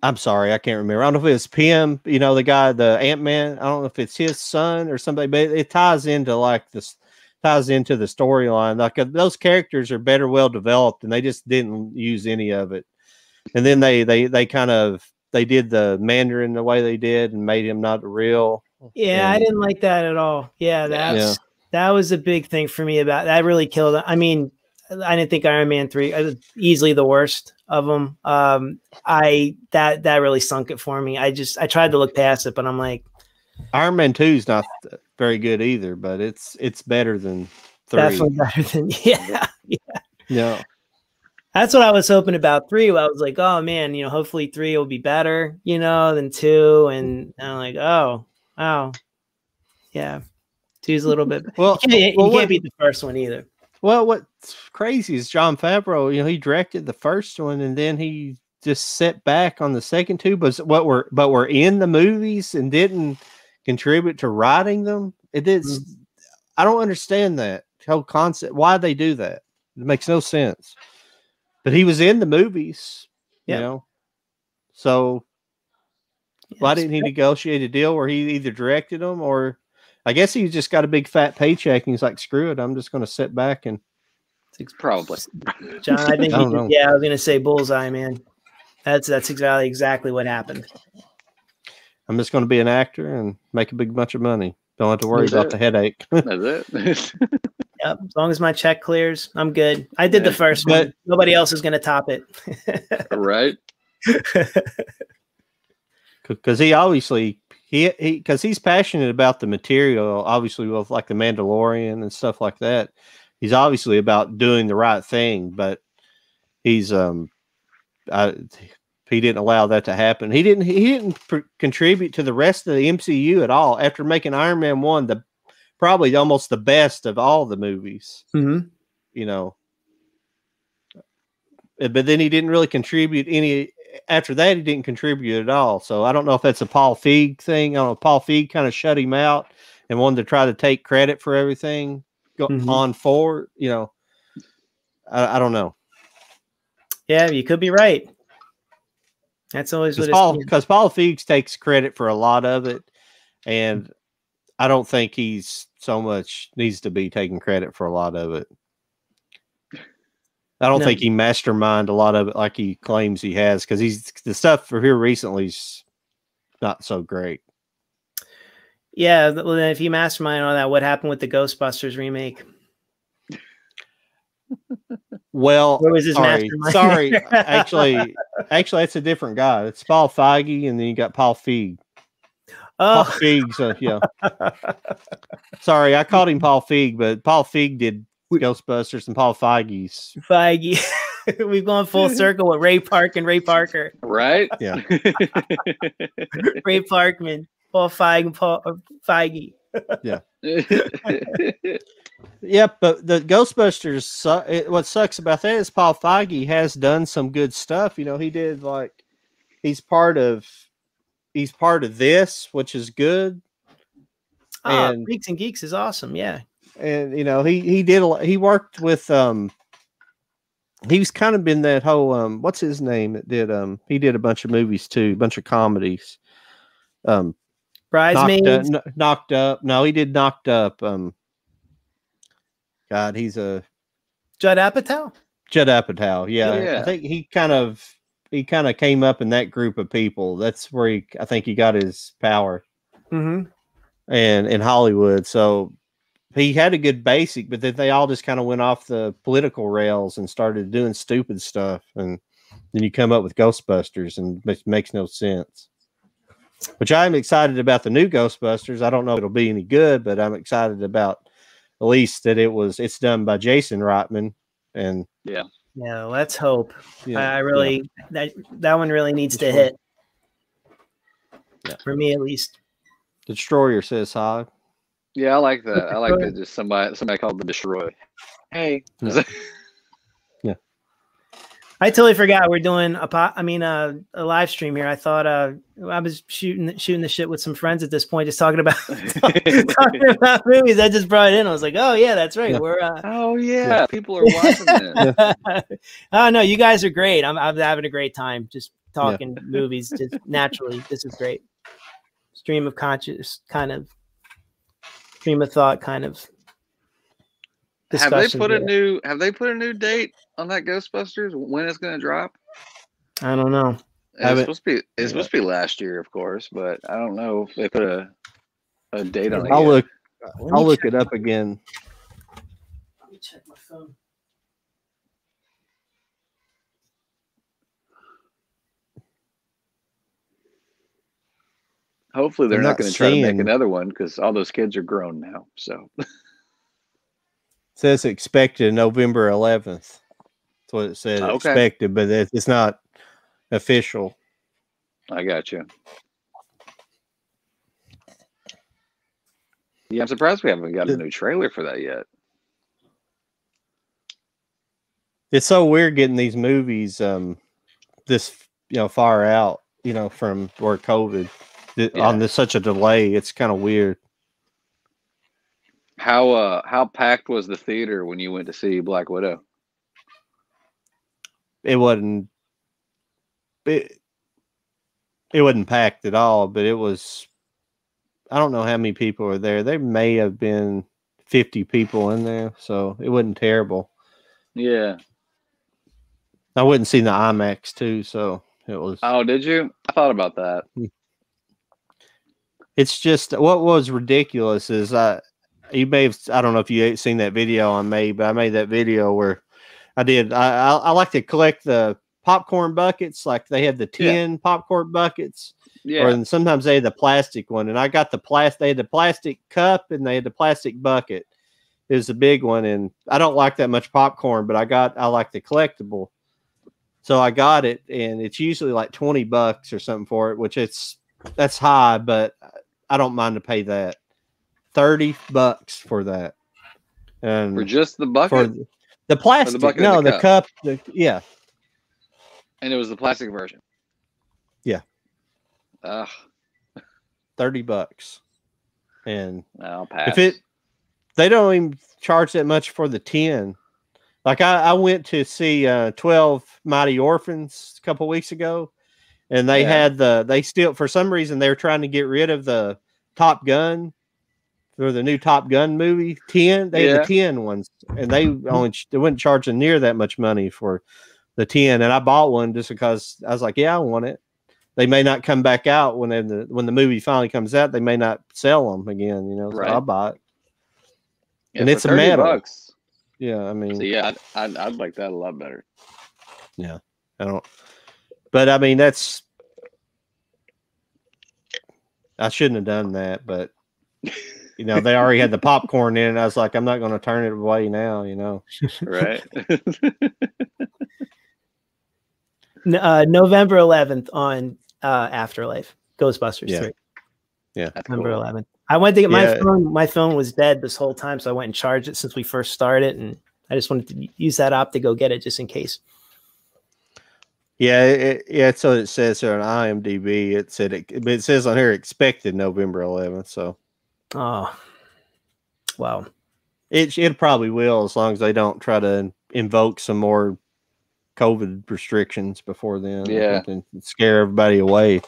I'm sorry, I can't remember. I don't know if it's PM, you know, the guy, the Ant Man. I don't know if it's his son or somebody, but it ties into like this, ties into the storyline. Like uh, those characters are better well developed, and they just didn't use any of it. And then they they they kind of they did the Mandarin the way they did and made him not real. Yeah, I didn't like that at all. Yeah, that's Yeah. that was a big thing for me about that. Really killed. I mean, I didn't think Iron Man three was easily the worst of them. Um, I that that really sunk it for me. I just I tried to look past it, but I'm like Iron Man Two is not very good either, but it's it's better than three. definitely better than yeah. Yeah, That's what I was hoping about three. I was like, oh man, you know, hopefully three will be better, you know, than two. And I'm like, oh, oh, yeah, two's a little bit. well, You can't, well, you what- can't beat the first one either. Well, what's crazy is Jon Favreau. You know, he directed the first one, and then he just set back on the second two. But what were but were in the movies and didn't contribute to writing them. It did. Mm. I don't understand that whole concept. Why they do that? It makes no sense. But he was in the movies. Yeah. You know. So why didn't he negotiate a deal where he either directed them or? I guess he just got a big fat paycheck and he's like, screw it, I'm just going to sit back and It's Probably. John, I think I you did- yeah, I was gonna say bullseye, man. That's that's exactly exactly what happened. I'm just going to be an actor and make a big bunch of money. Don't have to worry That's about it. the headache. That's it. Yep. As long as my check clears, I'm good. I did the Yeah. first But- one. Nobody else is gonna top it. right? Because he obviously he he because he's passionate about the material. Obviously, with like the Mandalorian and stuff like that. He's obviously about doing the right thing, but he's um, I, he didn't allow that to happen. He didn't he didn't pr- contribute to the rest of the MCU at all. After making Iron Man one, the probably almost the best of all the movies. Mhm. you know. But then he didn't really contribute any. After that, he didn't contribute at all. So I don't know if that's a Paul Feig thing. I don't know. Paul Feig kind of shut him out and wanted to try to take credit for everything go Mhm. on forward. You know, I, I don't know Yeah, you could be right. That's always what because Paul because Paul Feig takes credit for a lot of it, and I don't think he's so much needs to be taking credit for a lot of it. I don't No. think he masterminded a lot of it like he claims he has because he's the stuff for here recently's not so great. Yeah, well, then if you mastermind all that, what happened with the Ghostbusters remake? Well, Where was his sorry, sorry, actually, actually, it's a different guy. It's Paul Feige, and then you got Paul Feig. Paul Oh, Feig's, uh, yeah. Sorry, I called him Paul Feig, but Paul Feig did Ghostbusters, and Paul Feige's. Feige. We've gone full circle with Ray Park and Ray Parker, Right? Yeah. Ray Parkman, Paul Feig, and Paul uh, Feige. Yep, but the Ghostbusters. Su- it, what sucks about that is Paul Feige has done some good stuff. You know, he did like he's part of he's part of this, which is good. Oh, And- Freaks and Geeks is awesome. Yeah. And you know he he did a lot, he worked with um he's kind of been that whole um what's his name that did um he did a bunch of movies too a bunch of comedies um knocked Bridesmaids. up, kn- knocked up no he did knocked up um god he's a Judd Apatow. judd apatow yeah, i think he kind of he kind of came up in that group of people that's where he i think he got his power Mm-hmm. and in Hollywood. So he had a good basic, but then they all just kind of went off the political rails and started doing stupid stuff. And then you come up with Ghostbusters, and it makes no sense. Which I'm excited about the new Ghostbusters. I don't know if it'll be any good, but I'm excited about at least that it was it's done by Jason Reitman. And Yeah, yeah, let's hope. you know, I I really that that one really needs to hit. Yeah. For me at least. Destroyer says hi. Yeah, I like that. I like that. Just somebody somebody called the destroy. Hey, Yeah. I totally forgot we're doing a po- I mean uh, a live stream here. I thought uh I was shooting shooting the shit with some friends at this point, just talking about talking about movies. I just brought it in. I was like, oh yeah, that's right. Yeah. We're uh oh yeah, people are watching this. oh no, you guys are great. I'm I'm having a great time just talking movies just naturally. This is great. Stream of conscious kind of stream of thought kind of Have they discussion. put a new Have they put a new date on that Ghostbusters? When it's going to drop? I don't know. It's supposed to be. It's supposed to be last year, of course, but I don't know if they put a a date on it. I'll yet. look. Let me I'll look it up again. Let me check my phone. Hopefully, they're I'm not, not going to try to make another one because all those kids are grown now. So says expected November 11th. That's what it said. Okay. Expected, but it's not official. I got you. Yeah, I'm surprised we haven't got a new trailer for that yet. It's so weird getting these movies um this you know far out, you know, from where COVID Yeah. on this such a delay. It's kind of weird. How uh how packed was the theater when you went to see Black Widow? It wasn't it, it wasn't packed at all, but it was I don't know how many people were there. There may have been 50 people in there, so it wasn't terrible. Yeah. I wouldn't see the IMAX too, so it was. Oh, did you? I thought about that. It's just what was ridiculous is I you may have I don't know if you ain't seen that video on me, but I made that video where I did I I, I like to collect the popcorn buckets, like they had the Yeah. tin popcorn buckets, Yeah. or and sometimes they had the plastic one, and I got the plastic. They had the plastic cup and they had the plastic bucket. It was the big one, and I don't like that much popcorn, but I got I like the collectible, so I got it, and it's usually like twenty bucks or something for it, which it's that's high, but I don't mind to pay that thirty bucks for that, and for just the bucket, for the- the plastic. bucket no, the the cup. the, yeah, and it was the plastic version. Yeah. Ugh, thirty bucks, and I'll pass. if it they don't even charge that much for the 10 like i, I went to see uh 12 mighty orphans a couple weeks ago and they Yeah. had the they still for some reason they were trying to get rid of the top gun for the new top gun movie 10 they had the 10 ones and they only they wouldn't charge near that much money for the 10 and i bought one just because i was like yeah i want it they may not come back out when they- the when the movie finally comes out they may not sell them again you know so Right. i'll buy it Yeah, and it's a 30 metal. Bucks, yeah i mean so yeah, I'd, I'd, I'd like that a lot better. Yeah, I don't. But I mean, that's. I shouldn't have done that, but you know, they already had the popcorn in. it. I was like, I'm not going to turn it away now. You know, Right? Uh, November 11th on uh, Afterlife, Ghostbusters Yeah. 3. That's November cool. 11th. I went to get my phone. My phone was dead this whole time, so I went and charged it since we first started, and I just wanted to use that op to go get it just in case. Yeah, it, yeah. So it says here on IMDb. It said it, but it says on here expected November 11th. So Oh, wow. it it probably will as long as they don't try to invoke some more COVID restrictions before then. Yeah. and scare everybody away.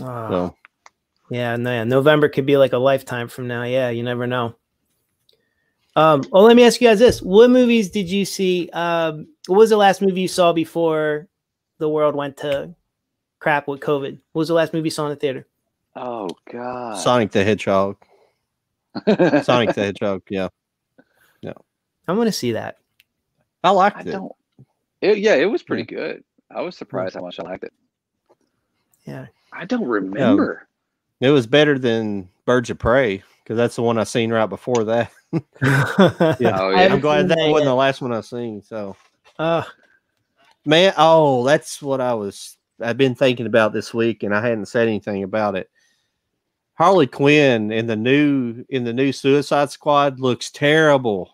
Oh, So yeah, no, yeah, November could be like a lifetime from now. Yeah, you never know. Um, well, let me ask you guys this: What movies did you see? Um, what was the last movie you saw before the world went to crap with COVID? What was the last movie you saw in the theater? Oh God. Sonic the Hedgehog. Sonic the Hedgehog. Yeah, yeah. I'm going to see that. I liked I it. don't. It, yeah, it was pretty good. I was surprised how much I liked it. Yeah. I don't remember. It was better than Birds of Prey because that's the one I seen right before that. yeah, Oh, yeah. I'm glad that wasn't the last one I seen. So, Uh, man, oh, that's what I was. I've been thinking about this week, and I hadn't said anything about it. Harley Quinn in the new in the new Suicide Squad looks terrible.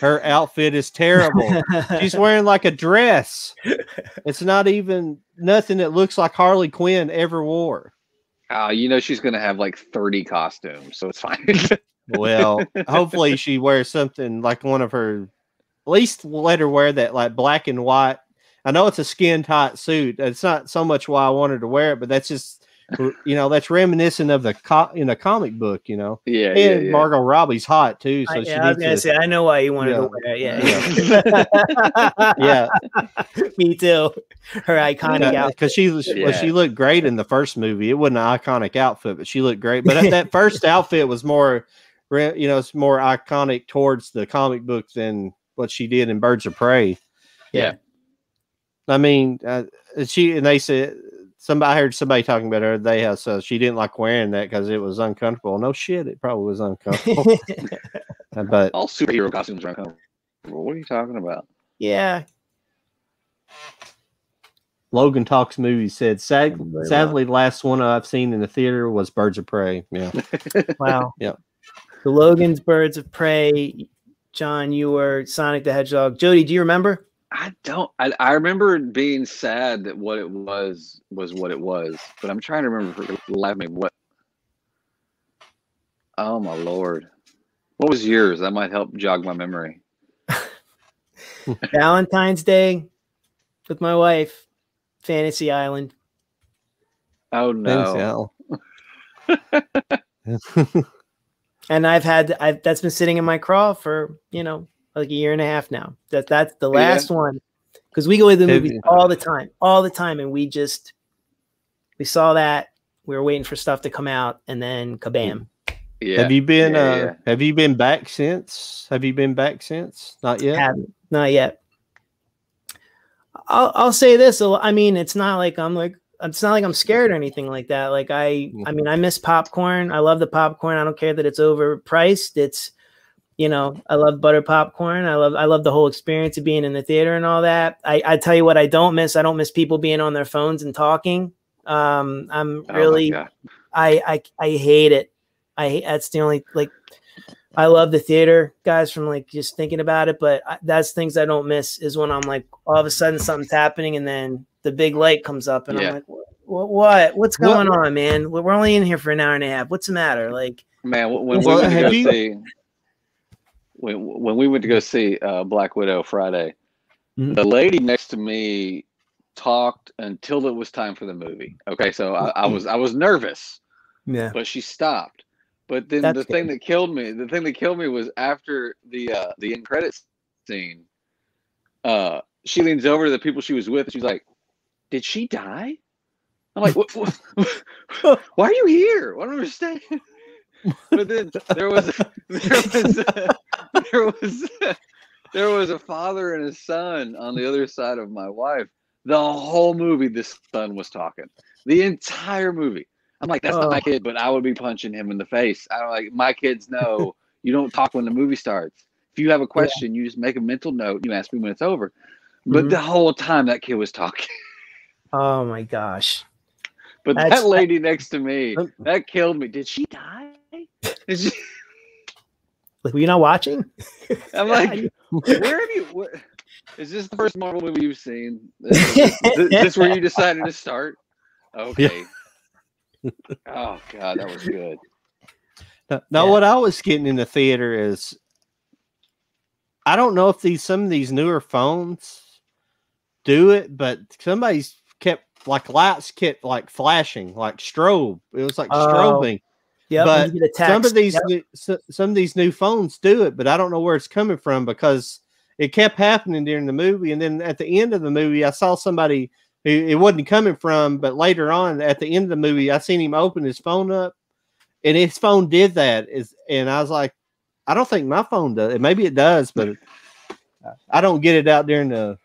Her outfit is terrible. She's wearing like a dress. It's not even nothing that looks like Harley Quinn ever wore. Oh, you know she's gonna have like thirty costumes, so it's fine. Well, hopefully she wears something like one of her. At least let her wear that like black and white. I know it's a skin tight suit. It's not so much why I wanted to wear it, but that's just you know, that's reminiscent of the co- in a comic book. You know, Yeah, and yeah, yeah. Margot Robbie's hot too, so I, she yeah, I was needs gonna to. say I know why you wanted Yeah. to wear it. Yeah, yeah, me too. Her iconic outfit. because she was- well, she looked great in the first movie. It wasn't an iconic outfit, but she looked great. But that- that first outfit was more, you know, it's more iconic towards the comic book than what she did in Birds of Prey. Yeah. I mean, uh, she and they said somebody I heard somebody talking about her. They have so she didn't like wearing that because it was uncomfortable. No shit, it probably was uncomfortable. Uh, but All superhero costumes are uncomfortable. What are you talking about? yeah, Logan Talks movie said, Sad, Very well. sadly, the last one I've seen in the theater was Birds of Prey. Yeah. wow. Yeah. The Logan's Birds of Prey. John, you were Sonic the Hedgehog. Jody, do you remember? I don't. I, I remember being sad that what it was was what it was, but I'm trying to remember for the life of me what. Oh my lord, what was yours? That might help jog my memory. Valentine's Day with my wife, Fantasy Island. Oh no, Hell. and I've had I've that's been sitting in my crawl for you know like a year and a half now. That that's the Yeah. last one because we go to the movies all the time, all the time, and we just we saw that we were waiting for stuff to come out, and then kabam! yeah. Have you been Yeah, uh yeah. have you been back since? Have you been back since? Not yet. Haven't not yet. I'll I'll say this. a I mean, it's not like I'm like it's not like I'm scared or anything like that. Like I I mean, I miss popcorn. I love the popcorn. I don't care that it's overpriced. It's you know, I love butter popcorn. I love I love the whole experience of being in the theater and all that. I, I tell you what I don't miss. I don't miss people being on their phones and talking. Um, I'm Oh really God. I I I hate it. I hate that's the only like I love the theater guys from like just thinking about it, but I, that's things I don't miss is when I'm like all of a sudden something's happening and then the big light comes up and Yeah. I'm like what what what's What- going on, man? We're only in here for an hour and a half. What's the matter? Like Man, when when Well, went have you- see when when we went to go see uh, Black Widow Friday, Mhm. the lady next to me talked until it was time for the movie. Okay, so I, I was I was nervous, yeah. but she stopped. But then That's the thing that killed me, the thing that killed me was after the uh, the end credits scene. Uh, she leans over to the people she was with, and she's like, "Did she die?" I'm like, what, what, "Why are you here? I don't understand." But then there was there was there was there was a father and a son on the other side of my wife. The whole movie, this son was talking. The entire movie. I'm like, that's not my Oh. kid, but I would be punching him in the face. I'm like, my kids know you don't talk when the movie starts. If you have a question, you just make a mental note. You ask me when it's over. But Mhm. the whole time that kid was talking. Oh my gosh. But That's- that lady next to me, that killed me. Did she die? Did she- Like were you not watching? I'm like, where have you? What, is this the first Marvel movie you've seen? Is this, is this where you decided to start? Okay. oh God, that was good. Now, now Yeah. what I was getting in the theater is, I don't know if these some of these newer phones do it, but somebody's kept like lights kept like flashing, like strobe. It was like Oh, strobing. Yep, But you get a text. Some of these Yep. new, some of these new phones do it, but I don't know where it's coming from because it kept happening during the movie, and then at the end of the movie, I saw somebody who it wasn't coming from, but later on at the end of the movie, I seen him open his phone up, and his phone did that. Is and I was like, I don't think my phone does. it. Maybe it does, but I don't get it out during the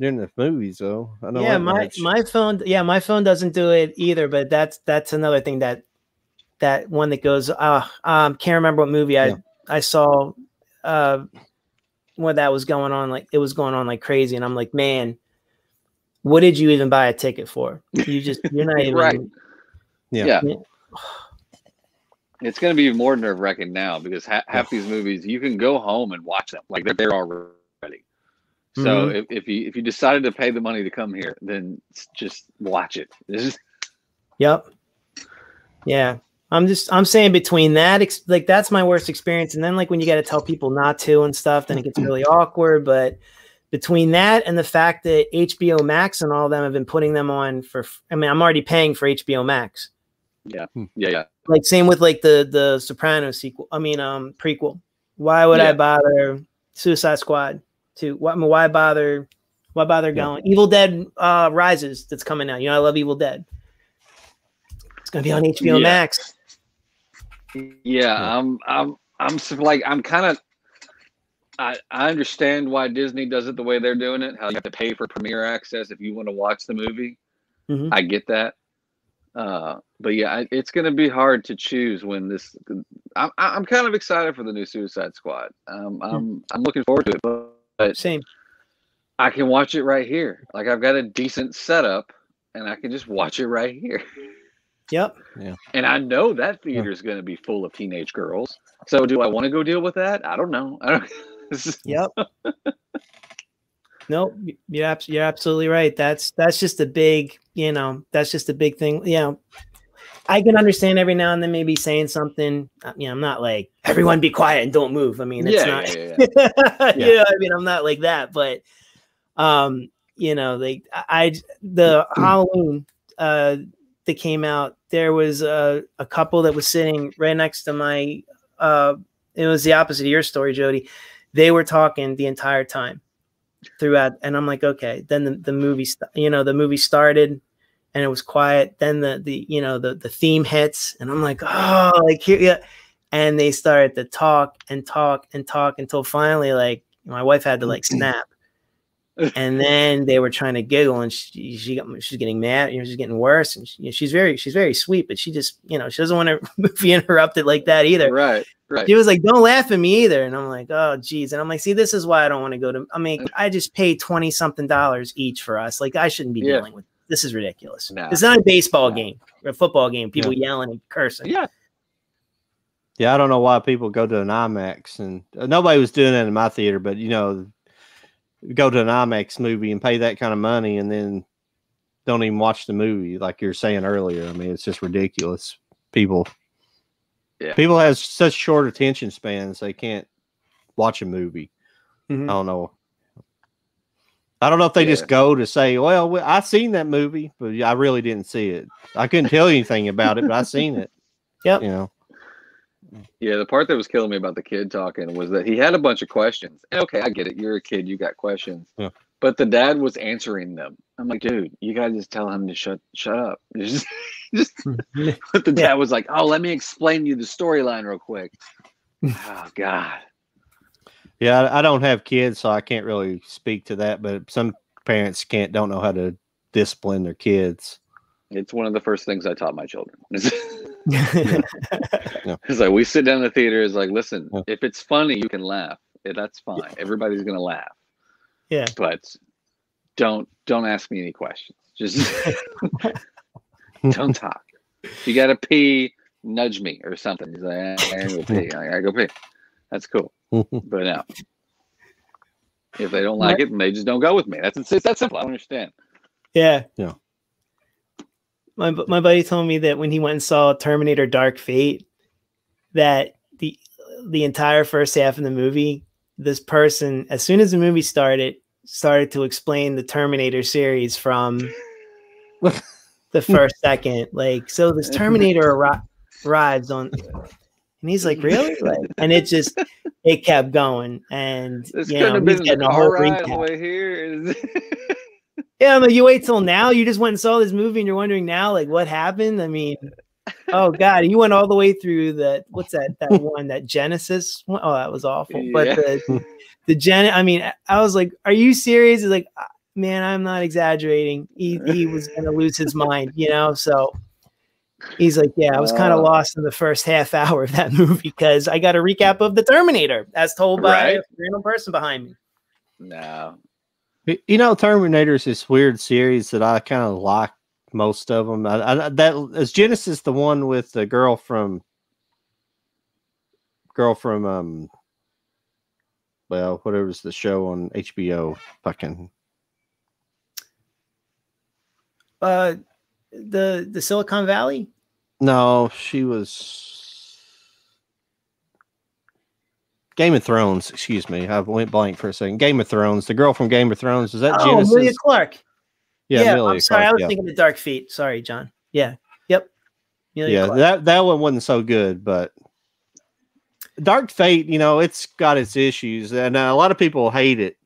during the movies though. I know yeah, my much. my phone. Yeah, my phone doesn't do it either. But that's that's another thing that that one that goes. Uh, um, can't remember what movie I Yeah. I saw. Uh, when that was going on, like it was going on like crazy, and I'm like, man, what did you even buy a ticket for? You just you're not even Right. Yeah. Yeah. Yeah. It's going to be more nerve wracking now because ha- half these movies you can go home and watch them like they're there already. So Mhm. if, if you if you decided to pay the money to come here, then just watch it. This is Yep. Yeah. I'm just I'm saying between that like that's my worst experience and then like when you got to tell people not to and stuff then it gets really awkward but between that and the fact that HBO Max and all of them have been putting them on for I mean I'm already paying for HBO Max Yeah, Hmm. yeah, yeah. Like same with like the the Sopranos sequel. I mean, um, prequel. Why would I bother Suicide Squad? To why, I mean, why bother? Why bother Yeah. going? Evil Dead uh, Rises that's coming out. You know, I love Evil Dead. It's gonna be on HBO Yeah. Max. Yeah. I'm I'm I'm like I'm kind of I I understand why Disney does it the way they're doing it. How you have to pay for premiere access if you want to watch the movie. Mhm. I get that. Uh, but yeah, I- it's going to be hard to choose when this. I'm I'm kind of excited for the new Suicide Squad. Um, I'm I'm looking forward to it, but, but Same. I can watch it right here. Like I've got a decent setup, and I can just watch it right here. Yep. Yeah. And I know that theater is going to be full of teenage girls. So do I want to go deal with that? I don't know. I don't. Yep. nope. You're, abs- you're absolutely right. That's that's just a big, you know, that's just a big thing. You know, I can understand every now and then maybe saying something. uh, You know, I'm not like everyone be quiet and don't move. I mean, it's yeah, not. yeah, yeah, you know, I mean, I'm not like that, but um, you know, like I, I the Halloween uh that came out, there was a, a couple that was sitting right next to my uh it was the opposite of your story, Jody. They were talking the entire time throughout, and I'm like, okay. Then the, the movie, st- you know, the movie started, and it was quiet. Then the the you know the the theme hits, and I'm like, oh, like here, yeah. And they started to talk and talk and talk until finally, like my wife had to like snap. And then they were trying to giggle, and she she got she's getting mad, you know, she's getting worse, and she, she's very she's very sweet, but she just you know she doesn't want to be interrupted like that either. right, right. She was like, "Don't laugh at me either," and I'm like, "Oh, geez," and I'm like, "See, this is why I don't want to go to. I mean, I just paid twenty something dollars each for us. Like, I shouldn't be Yeah. dealing with this. Is ridiculous. Nah. It's not a baseball Nah. game or a football game. People yelling and cursing. yeah, Yeah, I don't know why people go to an IMAX and uh, nobody was doing that in my theater, but you know, go to an IMAX movie and pay that kind of money and then don't even watch the movie like you're saying earlier. I mean, it's just ridiculous. People, Yeah. people have such short attention spans they can't watch a movie. Mhm. I don't know. I don't know if they Yeah. just go to say, "Well, we- I seen that movie, but I really didn't see it. I couldn't tell you anything about it, but I seen it." Yep. You know. Yeah. The part that was killing me about the kid talking was that he had a bunch of questions. Okay, I get it. You're a kid. You got questions. Yeah. But the dad was answering them. I'm like, dude, you gotta just tell him to shut shut up. Just, just. Hmm. But the dad was like, oh, let me explain you the storyline real quick. Hmm. oh God. Yeah, I, I don't have kids, so I can't really speak to that. But some parents can't don't know how to discipline their kids. It's one of the first things I taught my children. Yeah. It's like we sit down in the theater. It's like, listen, Yeah. if it's funny, you can laugh. That's fine. Everybody's gonna laugh. Yeah. But don't don't ask me any questions. Just don't talk. If you gotta pee, nudge me or something. He's like, I gotta go pee. I gotta go pee. That's cool. But no. If they don't like it, then they just don't go with me. That's it's that simple. I don't understand. Yeah. Yeah. My my buddy told me that when he went and saw Terminator Dark Fate, that the the entire first half of the movie, this person, as soon as the movie started, started to explain the Terminator series from the first second. Like, so this Terminator arri- arrives on, and he's like, really? Like, and it just it kept going, and This you know, have getting a whole recap. here. Yeah, but you wait till now. You just went and saw this movie, and you're wondering now, like, what happened? I mean, oh god, you went all the way through the what's that that one that Genisys? one? Oh, that was awful. But the the Gen, I mean, I was like, are you serious? He's like, "Ah, man, I'm not exaggerating. He he was gonna lose his mind, you know. So he's like, yeah, I was kind of Uh. lost in the first half hour of that movie because I got a recap of the Terminator as told by Right. a random person behind me. no. You know, Terminator's this weird series that I kind of like most of them. I, I, that is Genisys, the one with the girl from girl from um, well, whatever's the show on HBO. Fucking Uh, the the Silicon Valley. no, she was Game of Thrones. Excuse me, I went blank for a second. Game of Thrones, the girl from Game of Thrones. Is that Oh, Genisys? Emilia Clarke. Yeah, Emilia I'm sorry, I was yeah. thinking of Dark Fate. Sorry, John. Yeah, Emilia yeah, Clarke. that that one wasn't so good, but Dark Fate, you know, it's got its issues, and a lot of people hate it.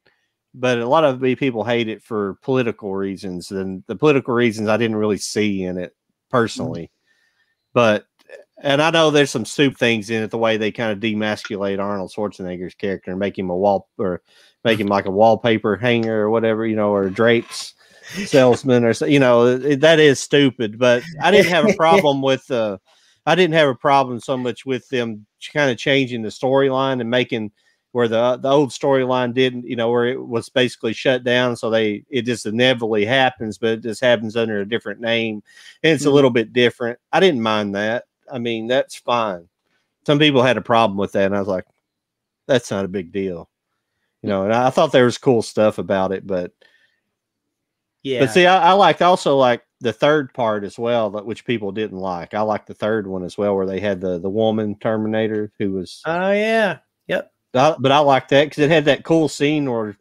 But a lot of people hate it for political reasons, and the political reasons I didn't really see in it mm-hmm. personally. But and I know there's some soup things in it, the way they kind of demasculate Arnold Schwarzenegger's character and make him a wall or make him like a wallpaper hanger or whatever, you know, or drapes salesman or so, you know, it, that is stupid. But I didn't have a problem with uh I didn't have a problem so much with them kind of changing the storyline and making where the the old storyline didn't, you know, where it was basically shut down. So they it just inevitably happens, but it just happens under a different name, and it's Mhm. a little bit different. I didn't mind that. I mean, that's fine. Some people had a problem with that, and I was like, that's not a big deal, you know. And I, thought there was cool stuff about it, but yeah. but see, I, I liked also like the third part as well, that which people didn't like. I liked the third one as well, where they had the the woman Terminator who was oh yeah. Yep. I, but I like that because it had that cool scene where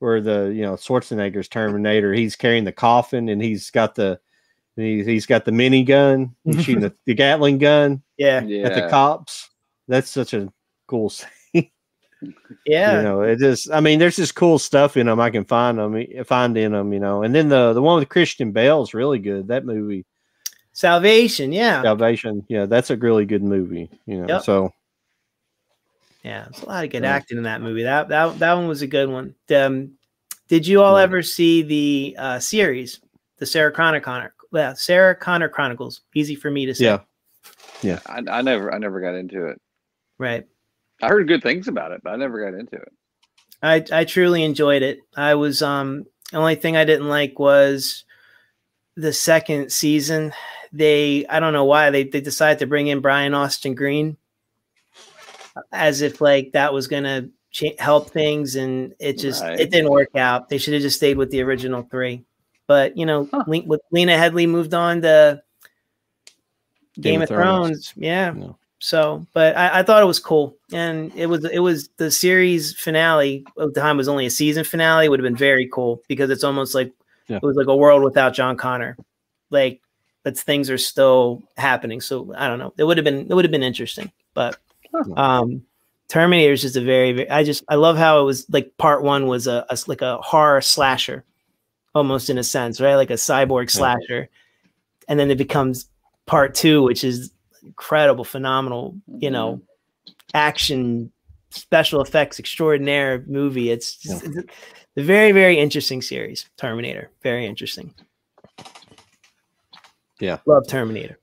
where the you know Schwarzenegger's Terminator, he's carrying the coffin and he's got the he's, he's got the minigun and shooting the, the Gatling gun Yeah. Yeah. at the cops. That's such a cool scene. Yeah. You know, it just I mean, there's just cool stuff in them. I can find them, find in them. You know, and then the the one with Christian Bale is really good. That movie, Salvation. Yeah. Salvation. Yeah, that's a really good movie. You know, Yep. so Yeah. it's a lot of good Yeah. acting in that movie. That that that one was a good one. Um, did you all Yeah. ever see the uh, series, the Sarah Connor Connor? Yeah, Sarah Connor Chronicles. Easy for me to say. yeah, I, I never I never got into it. Right. I heard good things about it, but I never got into it. I I truly enjoyed it. I was um the only thing I didn't like was the second season. They I don't know why they they decided to bring in Brian Austin Green as if like that was gonna cha- help things, and it just Right. it didn't work out. They should have just stayed with the original three. But you know, Huh. Le- Lena Headey moved on to Game, Game of Thrones. Thrones. Yeah. So, but I, I thought it was cool, and it was it was the series finale. At the time, was only a season finale. Would have been very cool because it's almost like Yeah. it was like a world without John Connor, like but things are still happening. So I don't know. It would have been it would have been interesting, but um, Terminator is just a very, very I just I love how it was like part one was a, a like a horror slasher, almost in a sense, right? Like a cyborg slasher, and then it becomes part two, which is incredible, phenomenal, you know, action, special effects, extraordinaire movie. It's, just, it's a very, very interesting series. Terminator, very interesting. Yeah. love Terminator.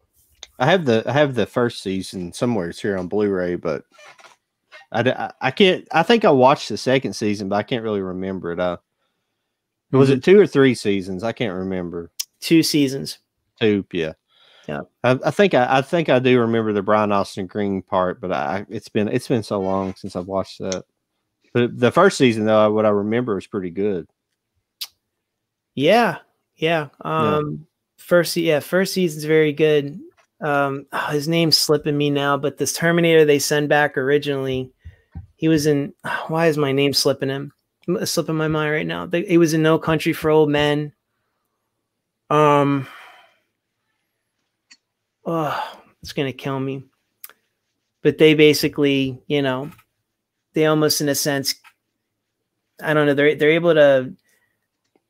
I have the I have the first season somewhere. It's here on Blu-ray, but I I can't. I think I watched the second season, but I can't really remember it. Uh, was it two or three seasons? I can't remember. Two seasons. Two, yeah, Yeah. I, I think I, I think I do remember the Brian Austin Green part, but I it's been it's been so long since I've watched that. But the first season, though, what I remember is pretty good. Yeah, yeah. Um, first, yeah, first season's very good. Um, oh, his name's slipping me now, but this Terminator they send back originally, he was in. Why is my name slipping him? Slipping my mind right now. It was in No Country for Old Men. Um. Oh, it's gonna kill me. But they basically, you know, they almost in a sense, I don't know. They're they're able to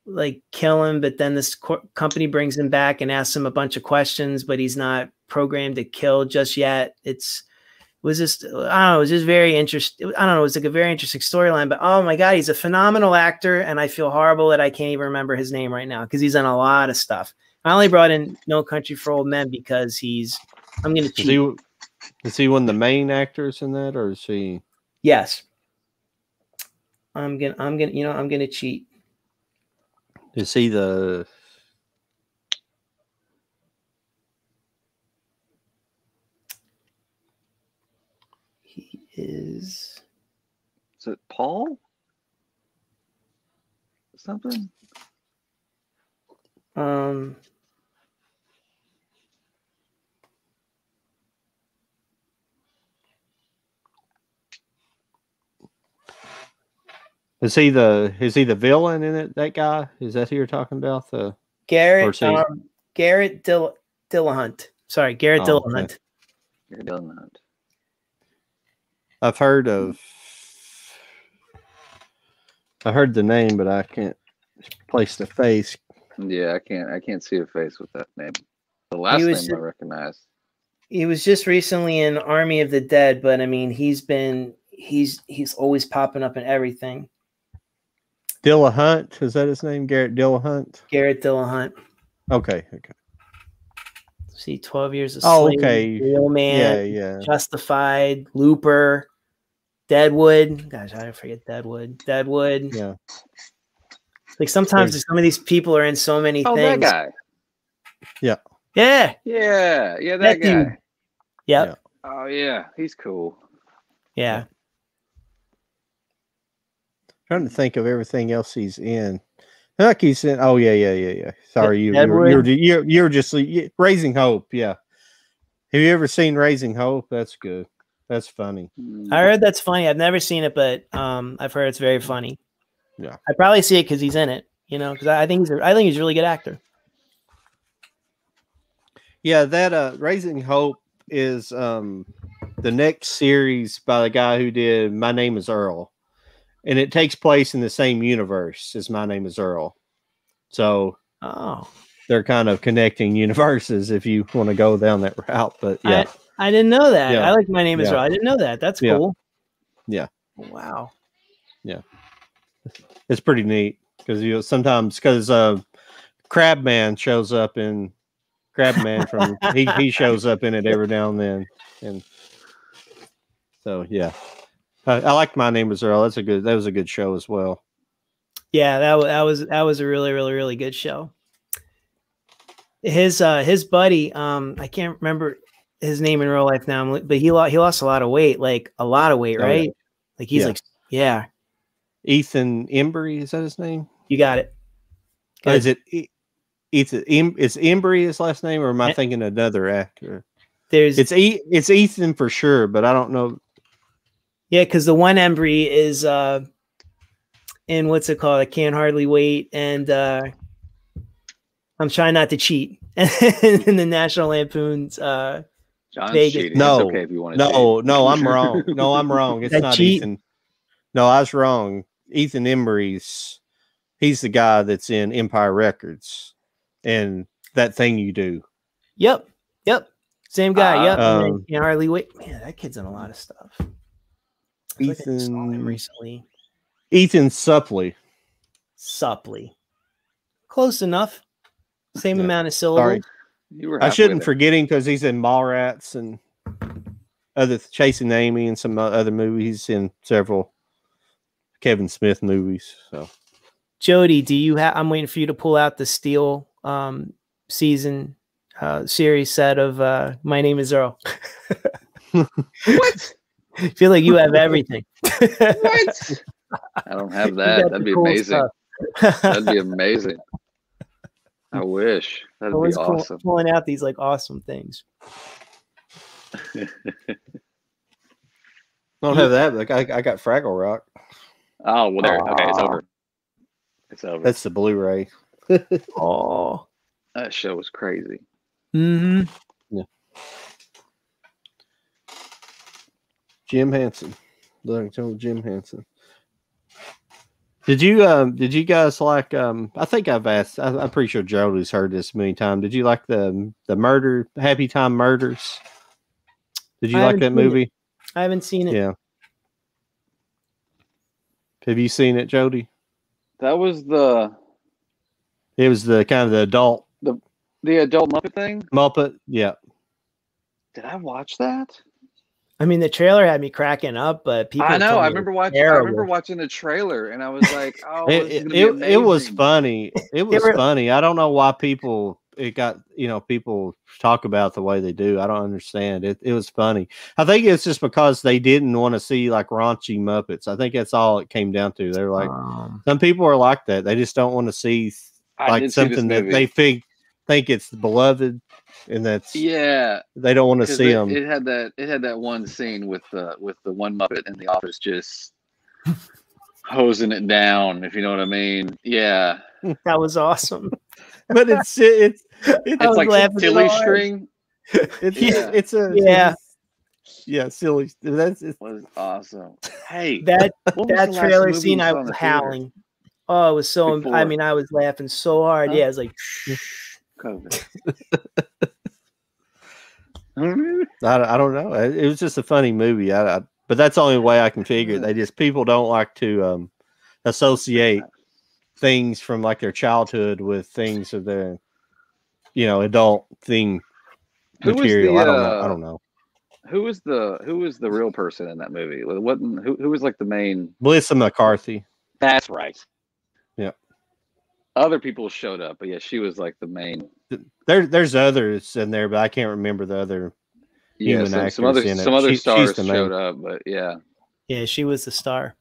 like kill him, but then this co- company brings him back and asks him a bunch of questions, but he's not programmed to kill just yet. It's it was just I don't know, it was just very interesting. I don't know, it was like a very interesting storyline. But oh my god, he's a phenomenal actor, and I feel horrible that I can't even remember his name right now because he's in a lot of stuff. I only brought in No Country for Old Men because he's I'm gonna Is cheat. he is he one of the main actors in that, or is he? yes. I'm gonna I'm gonna you know I'm gonna cheat. Is he the? Is Is it Paul? Something? um Is he the? Is he the villain in it? That guy? Is that who you're talking about? The Or Garrett is he- um, Garrett Dill Dillahunt, Sorry, Garrett Oh, Dillahunt. You're doing that. I've heard of. Mm. I heard the name, but I can't place the face. Yeah, I can't. I can't see a face with that name. The last was- name I recognize. He was just recently in Army of the Dead, but I mean, he's been he's he's always popping up in everything. Dillahunt is that his name? Garrett Dillahunt. Garrett Dillahunt. Okay. Okay. See, twelve years of Oh, Slave, okay. Real Man, Yeah. Yeah. Justified, Looper, Deadwood. Gosh, I forget Deadwood. Deadwood. Yeah. Like sometimes There's- some of these people are in so many Oh, things. that guy. Yeah. Yeah, yeah, that, That guy. dude. Yep. Oh yeah, he's cool. Yeah. trying to think of everything else he's in. I Like he's in. Oh yeah, yeah, yeah, yeah. Sorry, you, you, were, Deadwood. you were you're you're just you- raising hope. Yeah. Have you ever seen Raising Hope? That's good. That's funny. Mm. I heard that's funny. I've never seen it, but um, I've heard it's very funny. Yeah. I probably see it because he's in it. You know, because I I think he's a, I think he's a really good actor. Yeah, that uh Raising Hope is um the next series by the guy who did My Name is Earl. And it takes place in the same universe as My Name is Earl. So Oh, they're kind of connecting universes if you want to go down that route. But yeah. I didn't know that. Yeah. I like my name is Yeah. Earl. I didn't know that. That's cool. Yeah. Wow. Yeah. It's pretty neat because you know sometimes because uh crabman shows up in crabman from he, he shows up in it every now and then and so yeah I, I like my name as earl that's a good that was a good show as well Yeah, that was that was that was a really really really good show. His uh his buddy, um, I can't remember his name in real life now, but he lost he lost a lot of weight, like a lot of weight, Oh, yeah. right? Like he's Yeah. like, yeah, ethan embry is that his name you got it. Or is it ethan is embry his last name or am i Eh. thinking another actor There's it's e, it's ethan for sure but i don't know yeah, because the one Embry is uh in what's it called? I can't hardly wait, and uh I'm trying not to cheat. in the National Lampoon's uh John's Vegas. cheating. No, it's okay if you want to. No, no, I'm wrong. No, I'm wrong. It's not cheat? Ethan. No, I was wrong. Ethan Embry's he's the guy that's in Empire Records and that thing you do. Yep. Yep. Same guy. yep. and then Um, Can't hardly wait. Man, that kid's in a lot of stuff. I feel like saw him Ethan recently. Ethan Suplee. Supply. Close enough. Same Yeah. amount of syllables. Sorry. You were I shouldn't forget him because he's in Mallrats and other Chasing Amy and some other movies in several Kevin Smith movies. So Jody, do you have? I'm waiting for you to pull out the Steel um, season uh, series set of uh, My Name Is Earl. What? I feel like you have everything. What? I don't have that. That'd be cool amazing. That'd be amazing. I wish. That'd be Always pull- awesome. pulling out these like awesome things. I don't have that, Like I, I got Fraggle Rock. Oh well, there. Okay, it's over. It's over. That's the Blu-ray. Oh. that show was crazy. Mm hmm Yeah. Jim Henson. Look, Joe Jim Henson. Did you um did you guys like um I think I've asked I, I'm pretty sure Jody's heard this many times. Did you like the the murder Happy Time Murders? Did you I like that haven't it. movie? I haven't seen it. Yeah. Have you seen it, Jody? That was the It was the kind of the adult the the adult Muppet thing. Muppet. Yeah. Did I watch that? I mean, the trailer had me cracking up, but people. I know. I remember watching. I remember watching the trailer, and I was like, "Oh, it, it, be it, it was funny. It was funny. I don't know why people it got you know people talk about the way they do. I don't understand it. It was funny. I think it's just because they didn't want to see like raunchy Muppets. I think that's all it came down to. They're like Um, some people are like that. They just don't want to see like did see something that they think think it's beloved, and that's Yeah, they don't want to see it, them. it had that. It had that one scene with the with the one Muppet in the office just hosing it down. If you know what I mean. Yeah, that was awesome. but it's it's it's it's like laughing silly hard. string. It's Yeah. it's a Yeah. yeah silly. That's it's, was awesome. Hey, That that trailer scene, I was the theater? howling. Oh, it was so. I mean, I was laughing so hard. Huh? Yeah, it was like. COVID. I, I don't know. It, was just a funny movie. I, I but that's the only way I can figure it. They just people don't like to um, associate things from like their childhood with things of their you know adult thing Who was the, material. I don't know. uh, I don't know. who was the who was the real person in that movie? What who who was like the main? Melissa McCarthy. That's right. Yeah. Other people showed up, but yeah, she was like the main. There, there's others in there, but I can't remember the other. Yeah, Human some, some actors other in it. some other She- stars showed up, but yeah, Yeah, she was the star.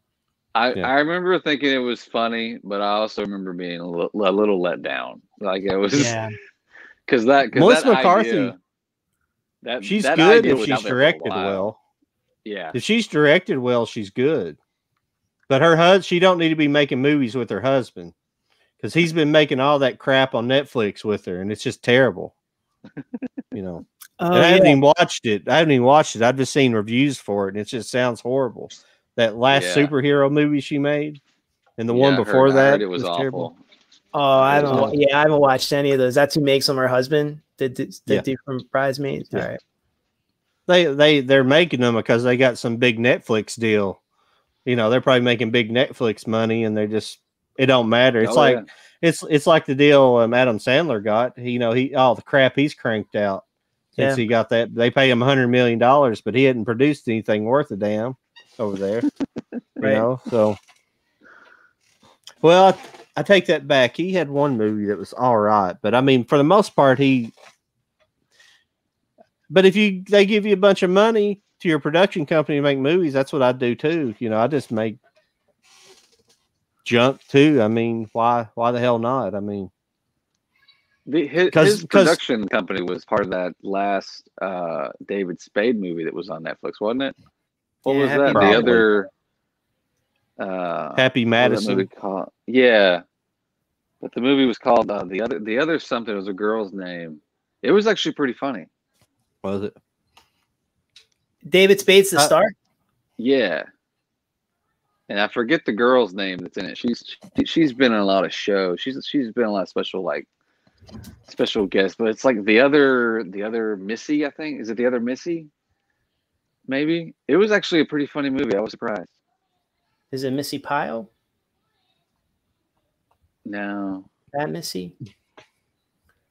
I Yeah. I remember thinking it was funny, but I also remember being a little, a little let down. Like it was Yeah, because that 'cause Melissa that McCarthy, idea- that She's that good if she's out there for a directed well. Yeah, If she's directed well, she's good. But her husband, she don't need to be making movies with her husband because he's been making all that crap on Netflix with her, and it's just terrible. You know, oh, and I haven't yeah. even watched it. I haven't even watched it. I've just seen reviews for it, and it just sounds horrible. That last Yeah. superhero movie she made, and the Yeah, one I heard- before that it was, awful. terrible. Oh, I haven't. Yeah. Yeah, I haven't watched any of those. That's who makes them her husband. Did did, did Yeah. do from Bridesmaids? Yeah. All right. They they they're making them because they got some big Netflix deal. You know, they're probably making big Netflix money, and they're just it don't matter. It's Oh, like yeah. it's it's like the deal um, Adam Sandler got. He, you know, he all the crap he's cranked out since Yeah. he got that. They pay him a hundred million dollars, but he hadn't produced anything worth a damn over there. You Right. know, so well, I, I take that back. He had one movie that was all right, but I mean, for the most part, he. But if you they give you a bunch of money to your production company to make movies, that's what I do too. You know, I just make junk too. I mean, why why the hell not? I mean, The, his, 'Cause- his 'cause- production company was part of that last uh, David Spade movie that was on Netflix, wasn't it? What Yeah, was that? Probably. The other. Uh, Happy what was Madison. called? Yeah, but the movie was called uh, the other. The other something it was a girl's name. It was actually pretty funny. Was it? David Spade's the Uh, star. Yeah. And I forget the girl's name that's in it. She's she, she's been in a lot of shows. She's she's been a lot of special like special guests, but it's like the other the other Missy, I think. Is it the other Missy? Maybe. It was actually a pretty funny movie. I was surprised. Is it Missi Pyle? No. That Missy?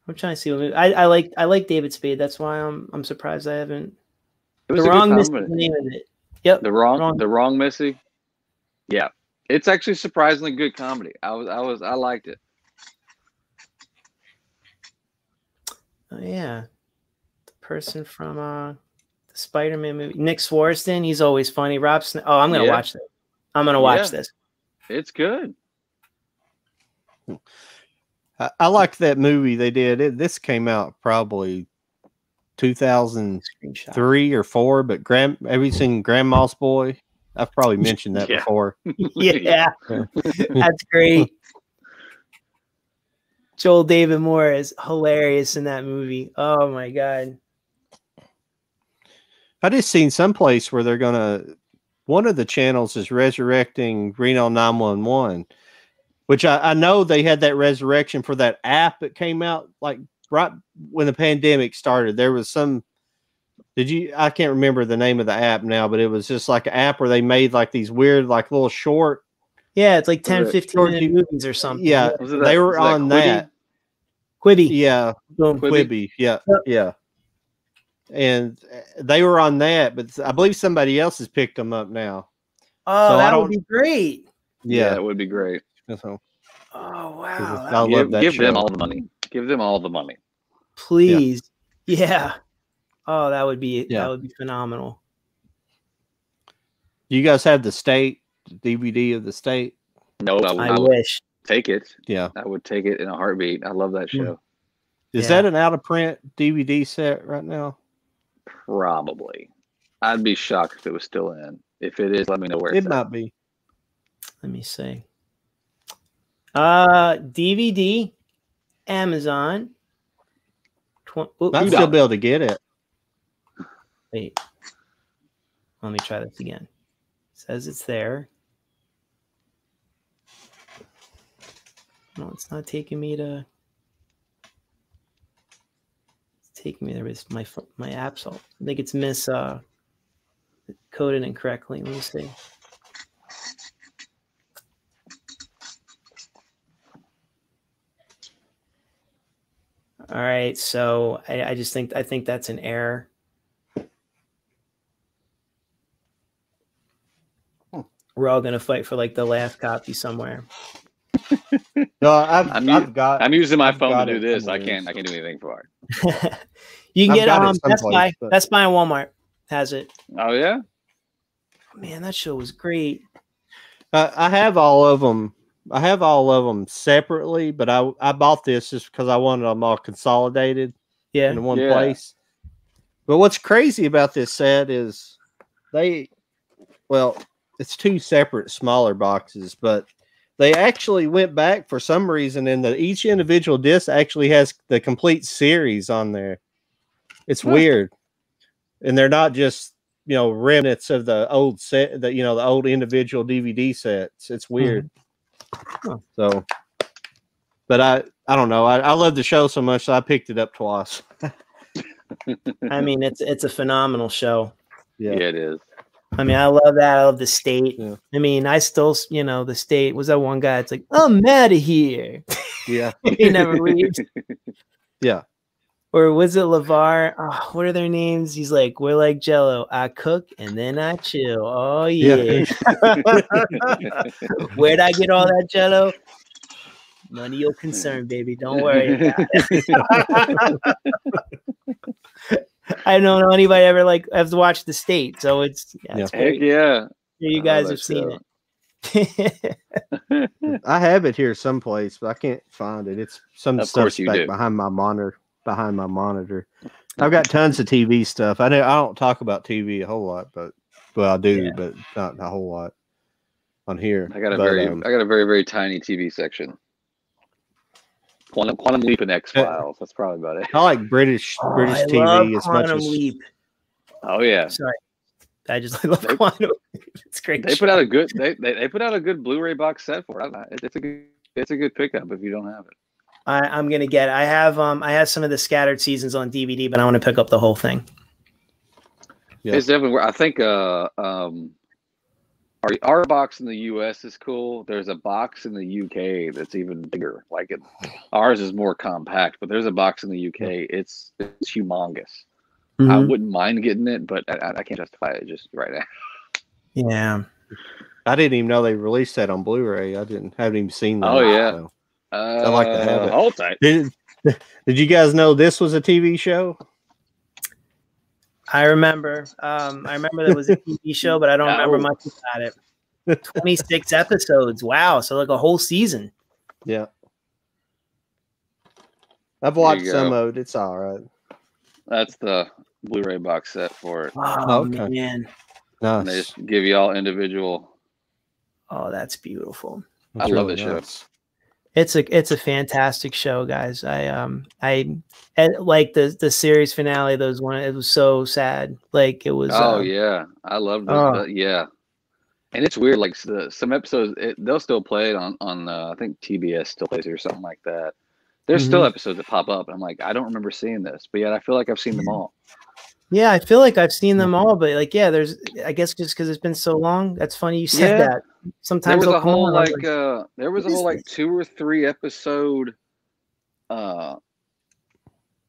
I'm trying to see what movie. I, I like I like David Spade. That's why I'm I'm surprised I haven't. It was The wrong Missy is the name of it. Yep. The wrong, Wrong. the wrong Missy. Yeah. It's actually surprisingly good comedy. I was I was I liked it. Oh yeah, the person from uh the Spider-Man movie, Nick Swardson. He's always funny. Rob. Sn- oh, I'm gonna Yeah. watch this. I'm gonna watch Yeah. this. It's good. I, I liked that movie they did. It, this came out probably 2003 Screenshot. or four. But Grand, have you seen Grandma's Boy? I've probably mentioned that Yeah. before. Yeah, that's great. Joel David Moore is hilarious in that movie. Oh my god. I just seen someplace where they're gonna. One of the channels is resurrecting Reno 911, which I, I know they had that resurrection for that app that came out like right when the pandemic started. There was some. Did you? I can't remember the name of the app now, but it was just like an app where they made like these weird, like little short. Yeah, it's like 10, 15 minute movies or something. Yeah, Was it they were was that on Quibi? that. Quibi. Yeah, Boom. Quibi? Quibi. Yeah, Yep. yeah. And uh, they were on that, but I believe somebody else has picked them up now. Oh, So that don't- would be great. Yeah, Yeah, it would be great. so, Oh wow. I love give that give them all the money. Give them all the money. Please. Yeah. Oh, that would be Yeah. that would be phenomenal. you guys have the state DVD of the state? No, I I I wish. take it. Yeah. I would take it in a heartbeat. I love that Hmm. show. Is Yeah. that an out of print DVD set right now? Probably. I'd be shocked if it was still in. If it is, let me know where It it's at. might be. Let me see. Uh DVD, Amazon. Tw- oh, Might $2. still be able to get it. Wait. Let me try this again. says it's there. No, it's not taking me to. It's taking me there. It's my my apps. all- I think it's miss uh coded incorrectly. Let me see. All right, so I, I just think I think that's an error. We're all gonna fight for like the last copy somewhere. No, I've, I'm I've got. I'm using my I've phone to do this. I can't. I can't do anything for it. you can I've get got it um Best someplace, Buy. but- Best Buy and Walmart has it. Oh yeah. Man, that show was great. I, I have all of them. I have all of them separately, but I I bought this just because I wanted them all consolidated Yeah. in one Yeah. place. But what's crazy about this set is they, well, it's two separate smaller boxes, but they actually went back for some reason, and the each individual disc actually has the complete series on there. It's Huh. weird, and they're not just you know remnants of the old set, the you know the old individual DVD sets. It's hmm. weird. Huh. So, but I I don't know. I, I love the show so much, so I picked it up twice. I mean, it's it's a phenomenal show. yeah. Yeah. it is. I mean, I love that. I love the state. Yeah. I mean, I still, you know, the state was that one guy. It's like, I'm out of here. Yeah, he never leaves. yeah. Or was it Lavar? Oh, ah, what are their names? He's like, we're like Jello. I cook and then I chill. Oh yeah. Yeah. Where'd I get all that Jello? None of your concern, baby. Don't worry. I don't know anybody ever like has watched the state, so it's yeah, it's Heck great. yeah. You guys have seen show. it. I have it here someplace, but I can't find it. It's some Of stuff back behind my monitor. Behind my monitor, I've got tons of TV stuff. I know I don't talk about TV a whole lot, but well, I do, Yeah. but not a whole lot on here. I got a But, very, um, I got a very, very tiny TV section. Quantum, Quantum Leap and X Files. That's probably about it. I like British Oh, British I love TV as much Quantum as Leap. Oh yeah, Sorry, I just love They- Quantum It's great. they show. put out a good, they, they, they put out a good Blu-ray box set for it. It's it's a good, it's a good pickup if you don't have it. I, I'm gonna get. It. I have um I have some of the scattered seasons on DVD, but I want to pick up the whole thing. Yeah. It's definitely. wor- I think uh um, our our box in the U.S. is cool. There's a box in the U.K. that's even bigger. Like it, ours is more compact, but there's a box in the U.K. It's it's humongous. I Mhm. wouldn't mind getting it, but I, I- I can't justify it just right now. Yeah. I didn't even know they released that on Blu-ray. I didn't haven't even seen that. Oh, yeah. so. Uh, like to have it. Hold tight. Did Did you guys know this was a TV show? I remember. Um, I remember there was a TV show, but I don't remember much about it. 26 episodes. Wow. So like a whole season. Yeah. I've watched some of it. It's all right. That's the Blu-ray box set for it. Oh okay. man. And they just give you all individual. Oh, that's beautiful. I love this show. It's a it's a fantastic show, guys. I um I and, like the the series finale. Those one it was so sad. Like it was. Oh uh, yeah, I love. Oh. yeah, and it's weird. Like some episodes, it, they'll still play it on on uh, I think TBS still plays it or something like that. There's still Mhm. episodes that pop up, and I'm like, I don't remember seeing this, but yet I feel like I've seen them all. Yeah, I feel like I've seen them all, but like, yeah, there's. I guess just because it's been so long. That's funny you said Yeah. that. There Sometimes was they'll a whole on, I'm like uh, there was a whole like this?" two or three episode uh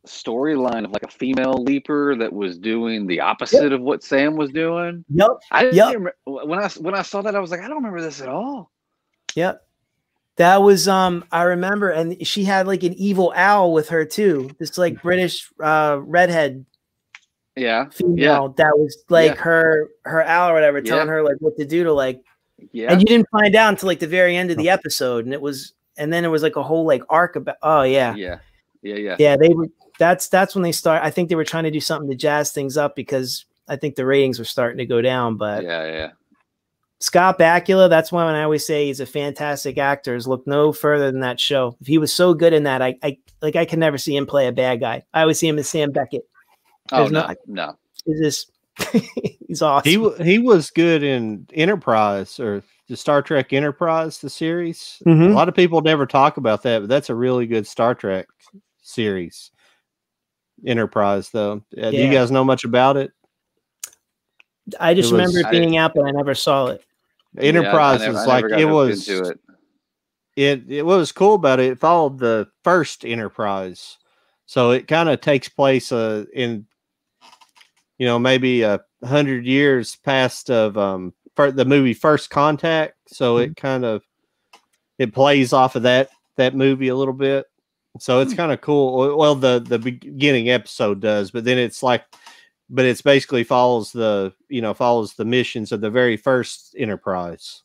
storyline of like a female leaper that was doing the opposite of what Sam was doing. Yep, I didn't Yep. remember, when I when I saw that I was like, I don't remember this at all. yep. That was um. I remember, and she had like an evil owl with her too. This like British uh redhead Yeah, female that was like Yeah. her her owl or whatever, Yeah. telling her like what to do to like. yeah. And you didn't find out until like the very end of the oh. episode, and it was, and then it was like a whole like arc about. Oh yeah, Yeah, yeah, yeah. yeah. They were. That's that's when they start. I think they were trying to do something to jazz things up because I think the ratings were starting to go down. But Yeah, yeah. Scott Bakula, that's why when I always say he's a fantastic actor. Is look no further than that show. If he was so good in that, I, I like I can never see him play a bad guy. I always see him as Sam Beckett. Oh There's no, no- no. is this he's awesome. He he was good in Enterprise or the Star Trek Enterprise, the series. Mhm. A lot of people never talk about that, but that's a really good Star Trek series. Enterprise, though. Uh, Do you guys know much about it? I just it was- remember it being out, but I never saw it. Enterprise yeah, I never- is like it was. it. it it what was cool about it, it followed the first enterprise so it kind of takes place uh in you know maybe a hundred years past of um fir- the movie first contact. So it kind of it plays off of that that movie a little bit. So it's kind of cool. Well the the beginning episode does but then it's like but it's basically follows the you know follows the missions of the very first enterprise.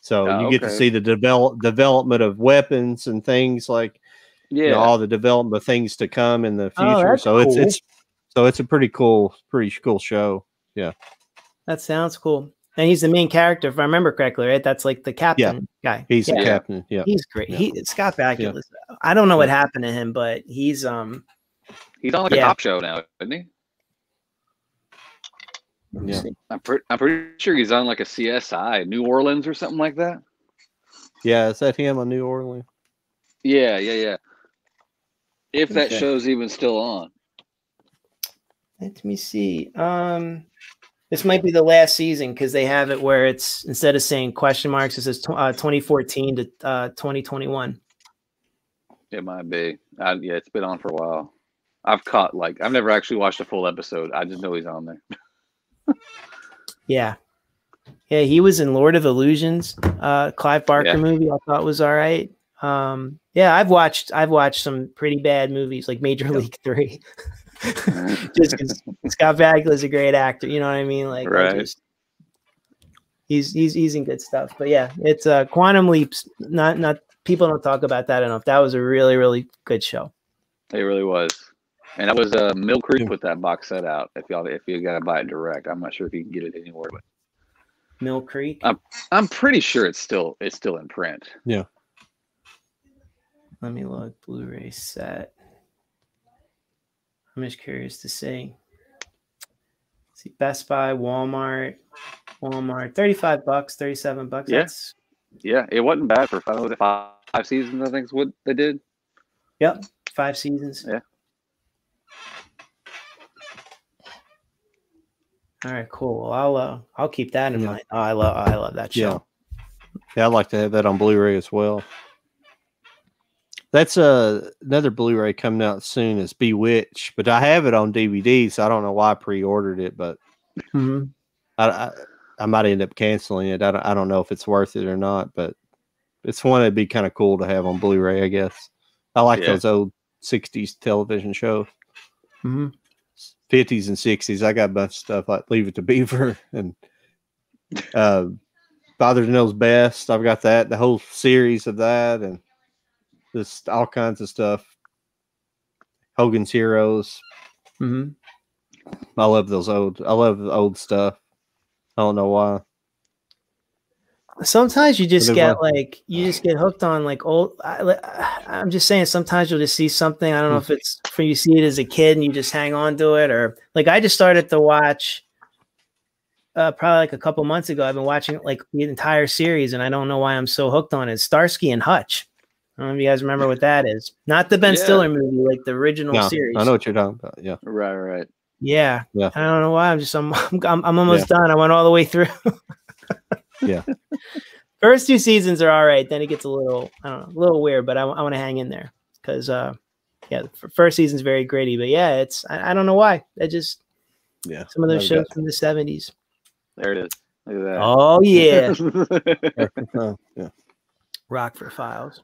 So Oh, you get to see the develop development of weapons and things like Yeah. you know, all the development of things to come in the Oh, future. that's so it's it's so it's a pretty cool, pretty cool show. Yeah. That sounds cool. And he's the main character, if I remember correctly, right? That's like the captain guy. He's yeah, the captain. Yeah. he's great. Yeah. He Scott Bakula. I don't know what Yeah. happened to him, but he's um He's on like a Yeah. top show now, isn't he? Yeah. I'm, pre- I'm pretty sure he's on like a CSI, New Orleans or something like that. Yeah, is that him on New Orleans? Yeah, yeah, yeah. If that Okay. show's even still on. Let me see. Um this might be the last season because they have it where it's instead of saying question marks, it says tw- uh, 2014 to uh, 2021. It might be. I, yeah, it's been on for a while. I've caught like I've never actually watched a full episode. I just know he's on there. Yeah. Yeah, he was in Lord of Illusions, uh Clive Barker Yeah. movie I thought was all right. Um yeah, I've watched I've watched some pretty bad movies like Major League 3. just cuz Scott Bakula's a great actor, you know what I mean? Like Right. just- he's he's he's in good stuff. But yeah, it's uh Quantum Leaps not not people don't talk about that enough. That was a really really good show. It really was. And that was uh, Mill Creek Yeah. put that box set out. If y'all if you gotta buy it direct, I'm not sure if you can get it anywhere, but Mill Creek. Um, I'm pretty sure it's still it's still in print. Yeah. Let me look Blu-ray set. I'm just curious to see. See Best Buy, Walmart, Walmart, 35 bucks, 37 bucks. Yeah. Yeah, it wasn't bad for five, five, five seasons. I think is what they did. yep, five seasons. Yeah. All right, cool. Well, I'll uh, I'll keep that in Yeah. mind. Oh, I love I love that show. Yeah. show. Yeah, I'd like to have that on Blu-ray as well. That's uh, another Blu-ray coming out soon is Bewitched, but I have it on DVD, so I don't know why I pre-ordered it, but Mhm. I, I, I might end up canceling it. I don't, I don't know if it's worth it or not, but it's one that'd be kind of cool to have on Blu-ray, I guess. I like Yeah. those old '60s television shows, Mhm. '50s and '60s. I got a bunch of stuff like Leave It to Beaver and uh, Father Knows Best. I've got that, the whole series of that, and just all kinds of stuff. Hogan's Heroes. Mhm. I love those old. I love the old stuff. I don't know why. Sometimes you just get like you just get hooked on like old. I, I'm just saying. Sometimes you'll just see something. I don't know if it's for you see it as a kid and you just hang on to it, or like I just started to watch. Uh, probably like a couple months ago, I've been watching like the entire series, and I don't know why I'm so hooked on it. Starsky and Hutch. I don't know if you guys remember what that is. Not the Ben Yeah. Stiller movie, like the original No, series. I know what you're talking about. Yeah. Right, right. Yeah. Yeah. I don't know why. I'm just I'm I'm, I'm almost done. I went all the way through. Yeah. First two seasons are all right. Then it gets a little I don't know, a little weird, but I, I want to hang in there because uh yeah, the first season's very gritty, but yeah, it's I, I don't know why. I just Yeah. some of those shows got- from the 70s. There it is. Look at that. Oh yeah, yeah. Rockford Files.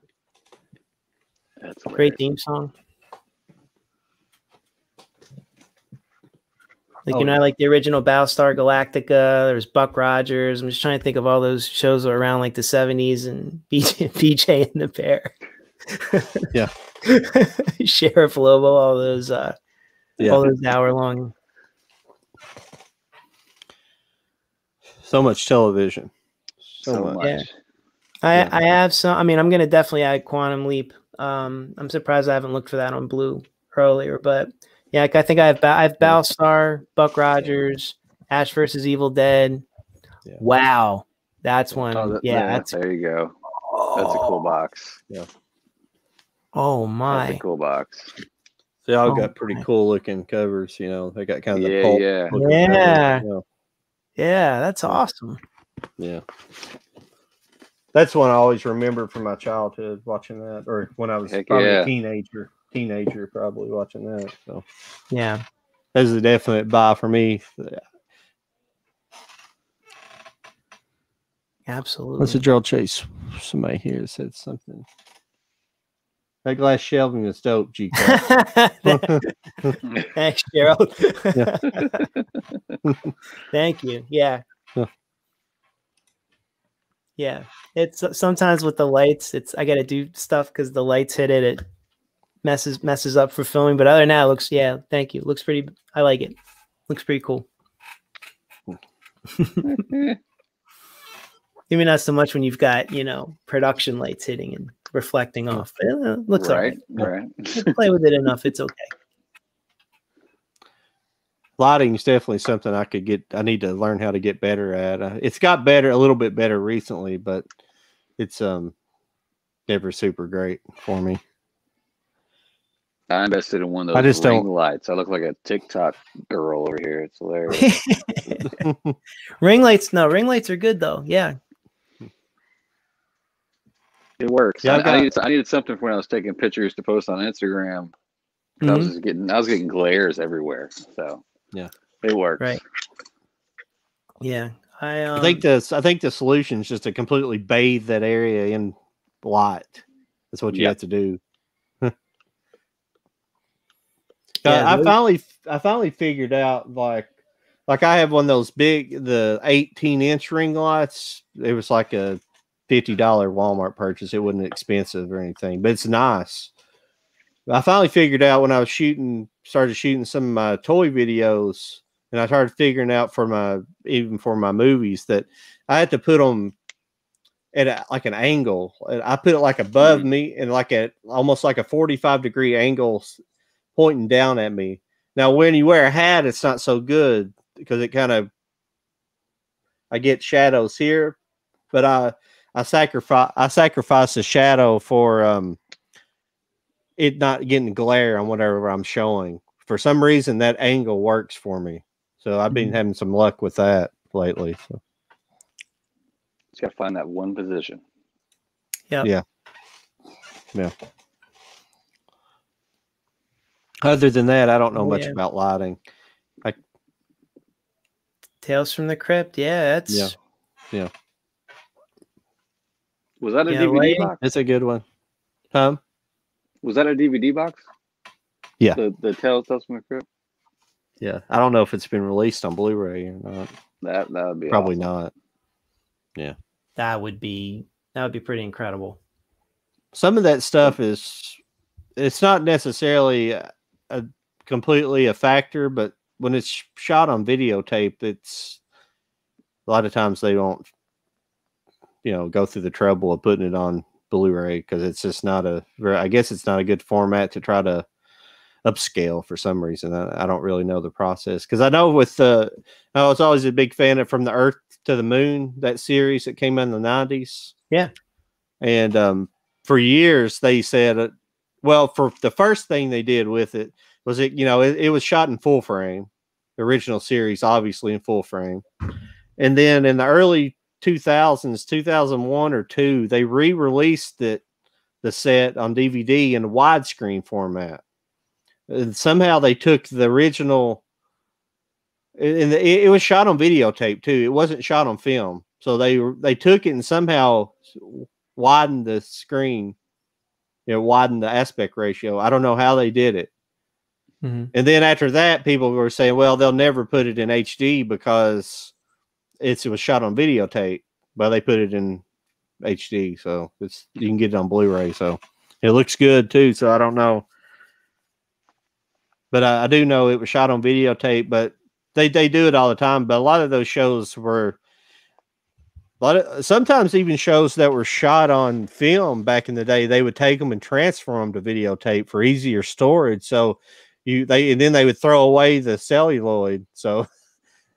That's Great theme song. Like Oh, you know, yeah. like the original Battlestar Galactica. There's Buck Rogers. I'm just trying to think of all those shows around like the 70s and BJ, BJ and the Bear. Yeah. Sheriff Lobo. All those. uh Yeah. All those hour long. So much television. So, So much. much. Yeah. I Yeah. I have some. I mean, I'm gonna definitely add Quantum Leap. Um, I'm surprised I haven't looked for that on Blue earlier, but Yeah, I think I have ba- I have Battlestar, Buck Rogers, Ash versus Evil Dead. Yeah. Wow, that's one. Oh, that- yeah, that's there you go. That's a cool box. Yeah. Oh That's my. a cool box. They all Oh, got pretty my. cool looking covers. You know, they got kind of the Yeah, pulp yeah. Yeah. covers, you know. Yeah, that's awesome. Yeah. That's one I always remember from my childhood watching that, or when I was Heck probably yeah. a teenager, teenager probably watching that. So Yeah. that's a definite buy for me. Absolutely. What's a Gerald Chase? Somebody here said something. That glass shelving is dope, G. Thanks, Gerald. Thank you. Yeah. Yeah. It's sometimes with the lights, it's I got to do stuff because the lights hit it. It messes messes up for filming. But other than that, it looks yeah. Thank you. Looks pretty. I like it. Looks pretty cool. Maybe not so much when you've got you know production lights hitting and reflecting off. But, uh, looks all right, right. right. Play with it enough. It's okay. Lighting is definitely something I could get. I need to learn how to get better at. Uh, it's got better, a little bit better recently, but it's um never super great for me. I invested in one of those I those just ring don't- lights. I look like a TikTok girl over here. It's hilarious. ring lights, no, ring lights are good though. Yeah. It works. Yeah, I, got- I, needed, I needed something for when I was taking pictures to post on Instagram. 'cause I was Mhm. just getting I was getting glares everywhere. So Yeah. it works. Right. Yeah. I, um, I think the I think the solution is just to completely bathe that area in light. That's what you Yep. have to do. Yeah, I those- finally I finally figured out like like I have one of those big the 18 inch ring lights. It was like a fifty dollar Walmart purchase. It wasn't expensive or anything, but it's nice. I finally figured out when I was shooting, started shooting some of my toy videos, and I started figuring out for my even for my movies that I had to put them at a, like an angle. I put it like above me and like at almost like a 45 degree angle pointing down at me. Now, when you wear a hat, it's not so good because it kind of I get shadows here, but I I sacrifice I sacrifice the shadow for um it not getting glare on whatever I'm showing. For some reason, that angle works for me. So I've been Mhm. having some luck with that lately. So. Just gotta find that one position. Yeah. Yeah. Yeah. Other than that, I don't know Oh, much yeah. about lighting. Tales from the Crypt. Yeah, that's Yeah. Yeah. Was that a Yeah, DVD lighting- box? It's a good one. Tom? Was that a DVD box? Yeah. The the Tales Tales from the Crypt. Yeah. I don't know if it's been released on Blu-ray or not. That that would be Probably awesome. not. Yeah. That would be that would be pretty incredible. Some of that stuff is it's not necessarily a, a completely a factor, but when it's shot on videotape, it's a lot of times they don't you know go through the trouble of putting it on Blu-ray because it's just not a very I guess it's not a good format to try to upscale for some reason. I, I don't really know the process because I know with uh, I was always a big fan of From the Earth to the Moon that series that came out in the nineties. Yeah. and um, for years they said, uh, well, for the first thing they did with it was it you know it, it was shot in full frame, the original series obviously in full frame, and then in the early 2000s 2001 or 2 they re-released it the set on dvd in a widescreen format. And somehow they took the original and it, it was shot on videotape too it wasn't shot on film. So they they took it and somehow widened the screen you know widened the aspect ratio. I don't know how they did it. Mhm. and then after that, people were saying, well, they'll never put it in HD because it's, it was shot on videotape, but they put it in HD. So it's you can get it on Blu ray. So it looks good too. So I don't know. But I, I do know it was shot on videotape, but they, they do it all the time. But a lot of those shows were a lot sometimes even shows that were shot on film back in the day, they would take them and transfer them to videotape for easier storage. So you they and then they would throw away the celluloid. So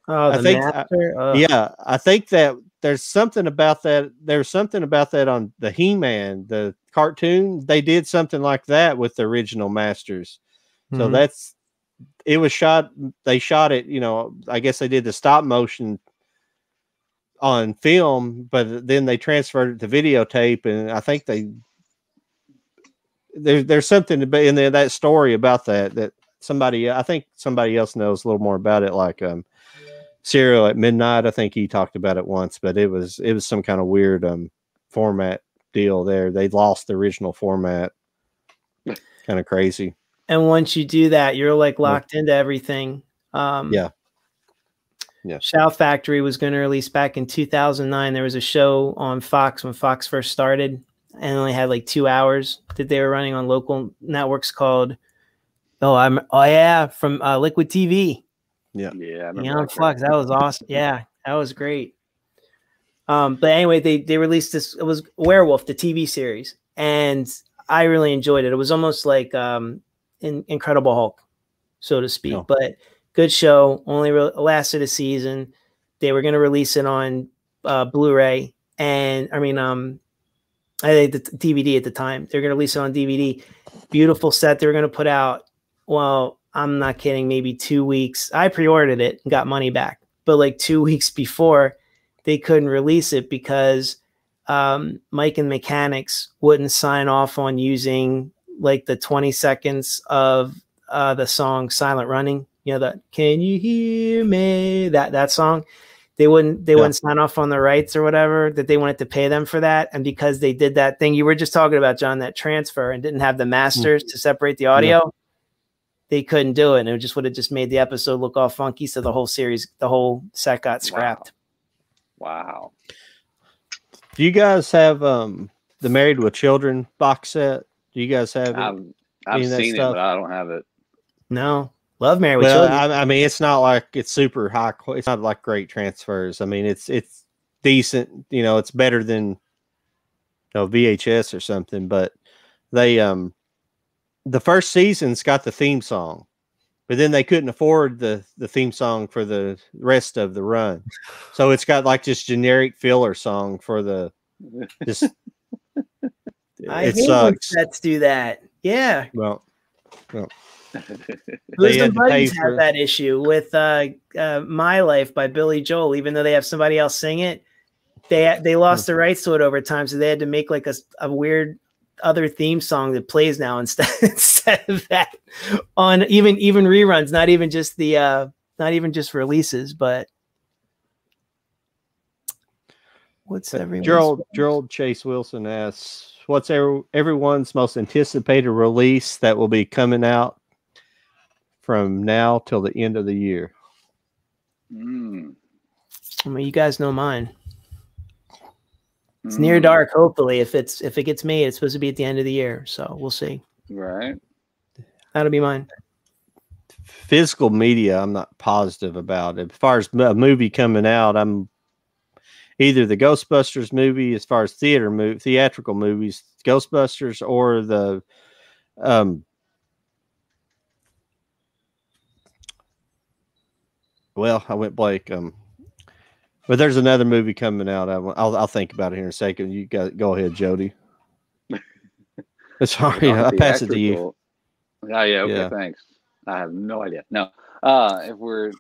Oh, I think- uh, yeah, I think that there's something about that. There's something about that on the He-Man, the cartoon. They did something like that with the original Masters. So Mhm. that's it was shot. They shot it. You know, I guess they did the stop motion on film, but then they transferred it to videotape, and I think they there's there's something to be in there that story about that that somebody I think somebody else knows a little more about it, like um Cereal at Midnight. I think he talked about it once, but it was it was some kind of weird um format deal there. They lost the original format. kind of crazy. and once you do that, you're like locked into everything. Um, Yeah. Yeah. Shout Factory was going to release back in 2009. There was a show on Fox when Fox first started, and only had like two hours that they were running on local networks called. Oh, I'm. Oh yeah, from uh, Liquid TV. Yeah, I Yeah, that Fox. That was awesome. Yeah, that was great. Um, but anyway, they they released this. It was Werewolf, the TV series, and I really enjoyed it. It was almost like um, in, Incredible Hulk, so to speak. Oh. But good show. Only re- lasted a season. They were going to release it on uh, Blu-ray, and I mean, um, I think the DVD at the time. They're going to release it on DVD. Beautiful set. They were going to put out. Well, I'm not kidding. Maybe two weeks. I pre-ordered it and got money back, but like two weeks before, they couldn't release it because um, Mike and Mechanics wouldn't sign off on using like the 20 seconds of uh, the song "Silent Running." You know that "Can you hear me?" that that song. They wouldn't they Yeah. wouldn't sign off on the rights or whatever that they wanted to pay them for that, and because they did that thing you were just talking about, John, that transfer and didn't have the masters to separate the audio. They couldn't do it, and it just would have just made the episode look all funky. So the whole series, the whole set got scrapped. Wow. Do you guys have um the Married with Children box set? Do you guys have it? I've, I've Any of that seen it, stuff? but I don't have it. No, love Married with well, Children. I, I mean, it's not like it's super high. qual- It's not like great transfers. I mean, it's it's decent. You know, it's better than you know VHS or something. But they um the first season's got the theme song, but then they couldn't afford the the theme song for the rest of the run, so it's got like this generic filler song for the just. I it hate when sucks. sets do that. Yeah, Well, Booze They had and to Buddies for- have that issue with uh, uh, "My Life" by Billy Joel. Even though they have somebody else sing it, they they lost the rights to it over time, so they had to make like a weird other theme song that plays now instead instead of that on even even reruns. Not even just the uh, not even just releases, but what's everyone's Gerald Gerald Chase Wilson asks, "What's every, everyone's most anticipated release that will be coming out from now till the end of the year?" Mm, I mean, you guys know mine. It's near mm, dark. Hopefully, if it's if it gets made, it's supposed to be at the end of the year. So we'll see. Right. That'll be mine. Physical media, I'm not positive about. As far as a movie coming out, I'm either the Ghostbusters movie, as far as theater move theatrical movies, Ghostbusters, or the um. Well, I went blank. Um, but there's another movie coming out. I, will I'll think about it here in a second. You got go ahead, Jody. Sorry, I pass it to you. Theatrical- Oh yeah, okay, Yeah. thanks. I have no idea. No. Uh if we're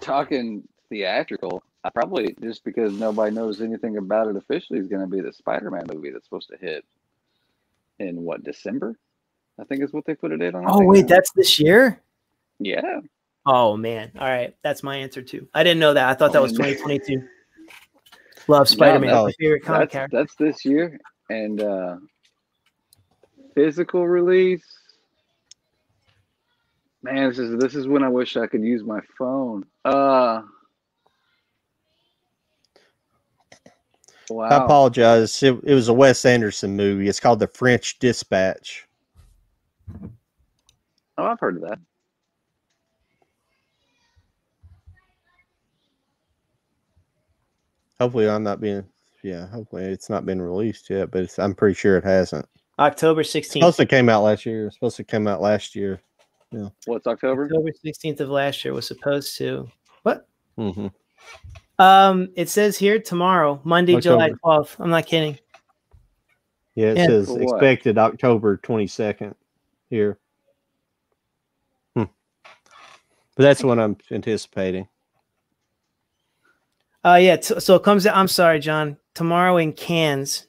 talking theatrical, I probably just because nobody knows anything about it officially is gonna be the Spider-Man movie that's supposed to hit in what, December? I think is what they put it in on. Oh wait, now. that's this year. yeah. Oh man. All right, that's my answer too. I didn't know that. I thought that was Oh, 2022. Love Spider Man. no, my favorite comic That's character. that's this year. And uh physical release. Man, this is this is when I wish I could use my phone. Uh Wow. I apologize. It, it was a Wes Anderson movie. It's called The French Dispatch. Oh, I've heard of that. Hopefully, I'm not being. Yeah, hopefully it's not been released yet, but it's, I'm pretty sure it hasn't. October It's 16th. supposed to came out last year. It's supposed to come out last year. Yeah. What's October? October 16th of last year was supposed to. What? Mm-hmm. Um, it says here tomorrow, Monday, July 12th. I'm not kidding. Yeah, it Yeah. says For what? expected October 22nd here. Hmm. But that's what I'm anticipating. Uh, yeah. T- so it comes. I'm sorry, John. Tomorrow in Cannes,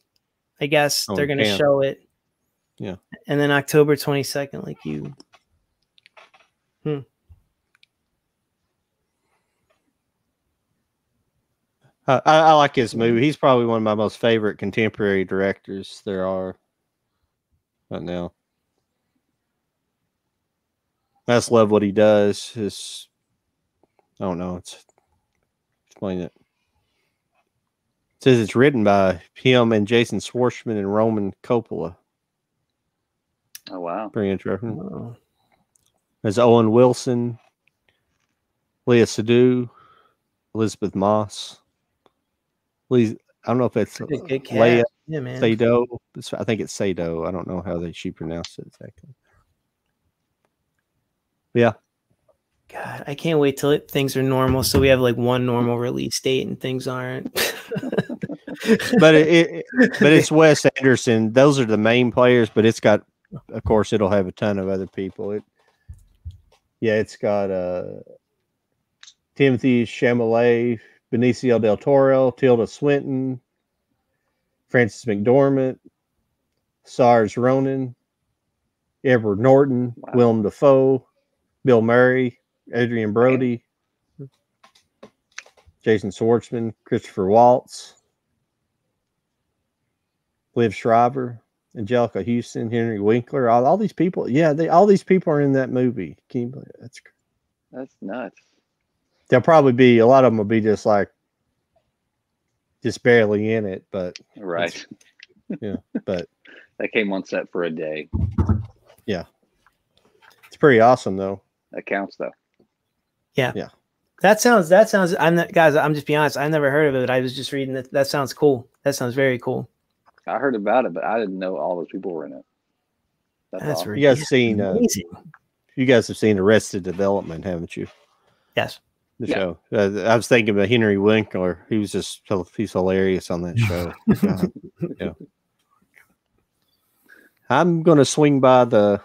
I guess Oh, they're going to show it. Yeah. And then October 22nd, like you. I, I, I like his movie. He's probably one of my most favorite contemporary directors there are right now. I just love what he does. His, I don't know. It's explain it. It says it's written by him and Jason Schwartzman and Roman Coppola. Oh wow. Pretty interesting. Oh, There's Owen Wilson, Léa Seydoux, Elisabeth Moss. Lee, I don't know if it's good, good. Leia Yeah, man. Sado. It's- I think it's Sado. I don't know how they she pronounced it exactly. Yeah, God, I can't wait till it, things are normal. So we have like one normal release date and things aren't. but it, it but it's Wes Anderson. Those are the main players, but it's got, of course, it'll have a ton of other people. It, yeah, it's got uh, Timothée Chalamet, Benicio del Toro, Tilda Swinton, Frances McDormand, Saoirse Ronan, Edward Norton, Wow. Willem Dafoe, Bill Murray, Adrien Brody, Jason Schwartzman, Christopher Waltz, Liev Schreiber, Anjelica Huston, Henry Winkler, all, all these people. Yeah, they all these people are in that movie. Can you believe it? That's That's nuts. there'll probably be a lot of them will be just like just barely in it, but Right. Yeah, but That came on set for a day. Yeah, it's pretty awesome though. That counts though. Yeah. Yeah. That sounds. That sounds. I'm not, guys. I'm just being honest. I never heard of it. I was just reading that. That sounds cool. That sounds very cool. I heard about it, but I didn't know all those people were in it. That's, That's awesome. right. You guys seen uh, you guys have seen Arrested Development, haven't you? Yes. The Yeah. show. Uh, I was thinking about Henry Winkler. He was just he's hilarious on that show. God, yeah. I'm gonna swing by the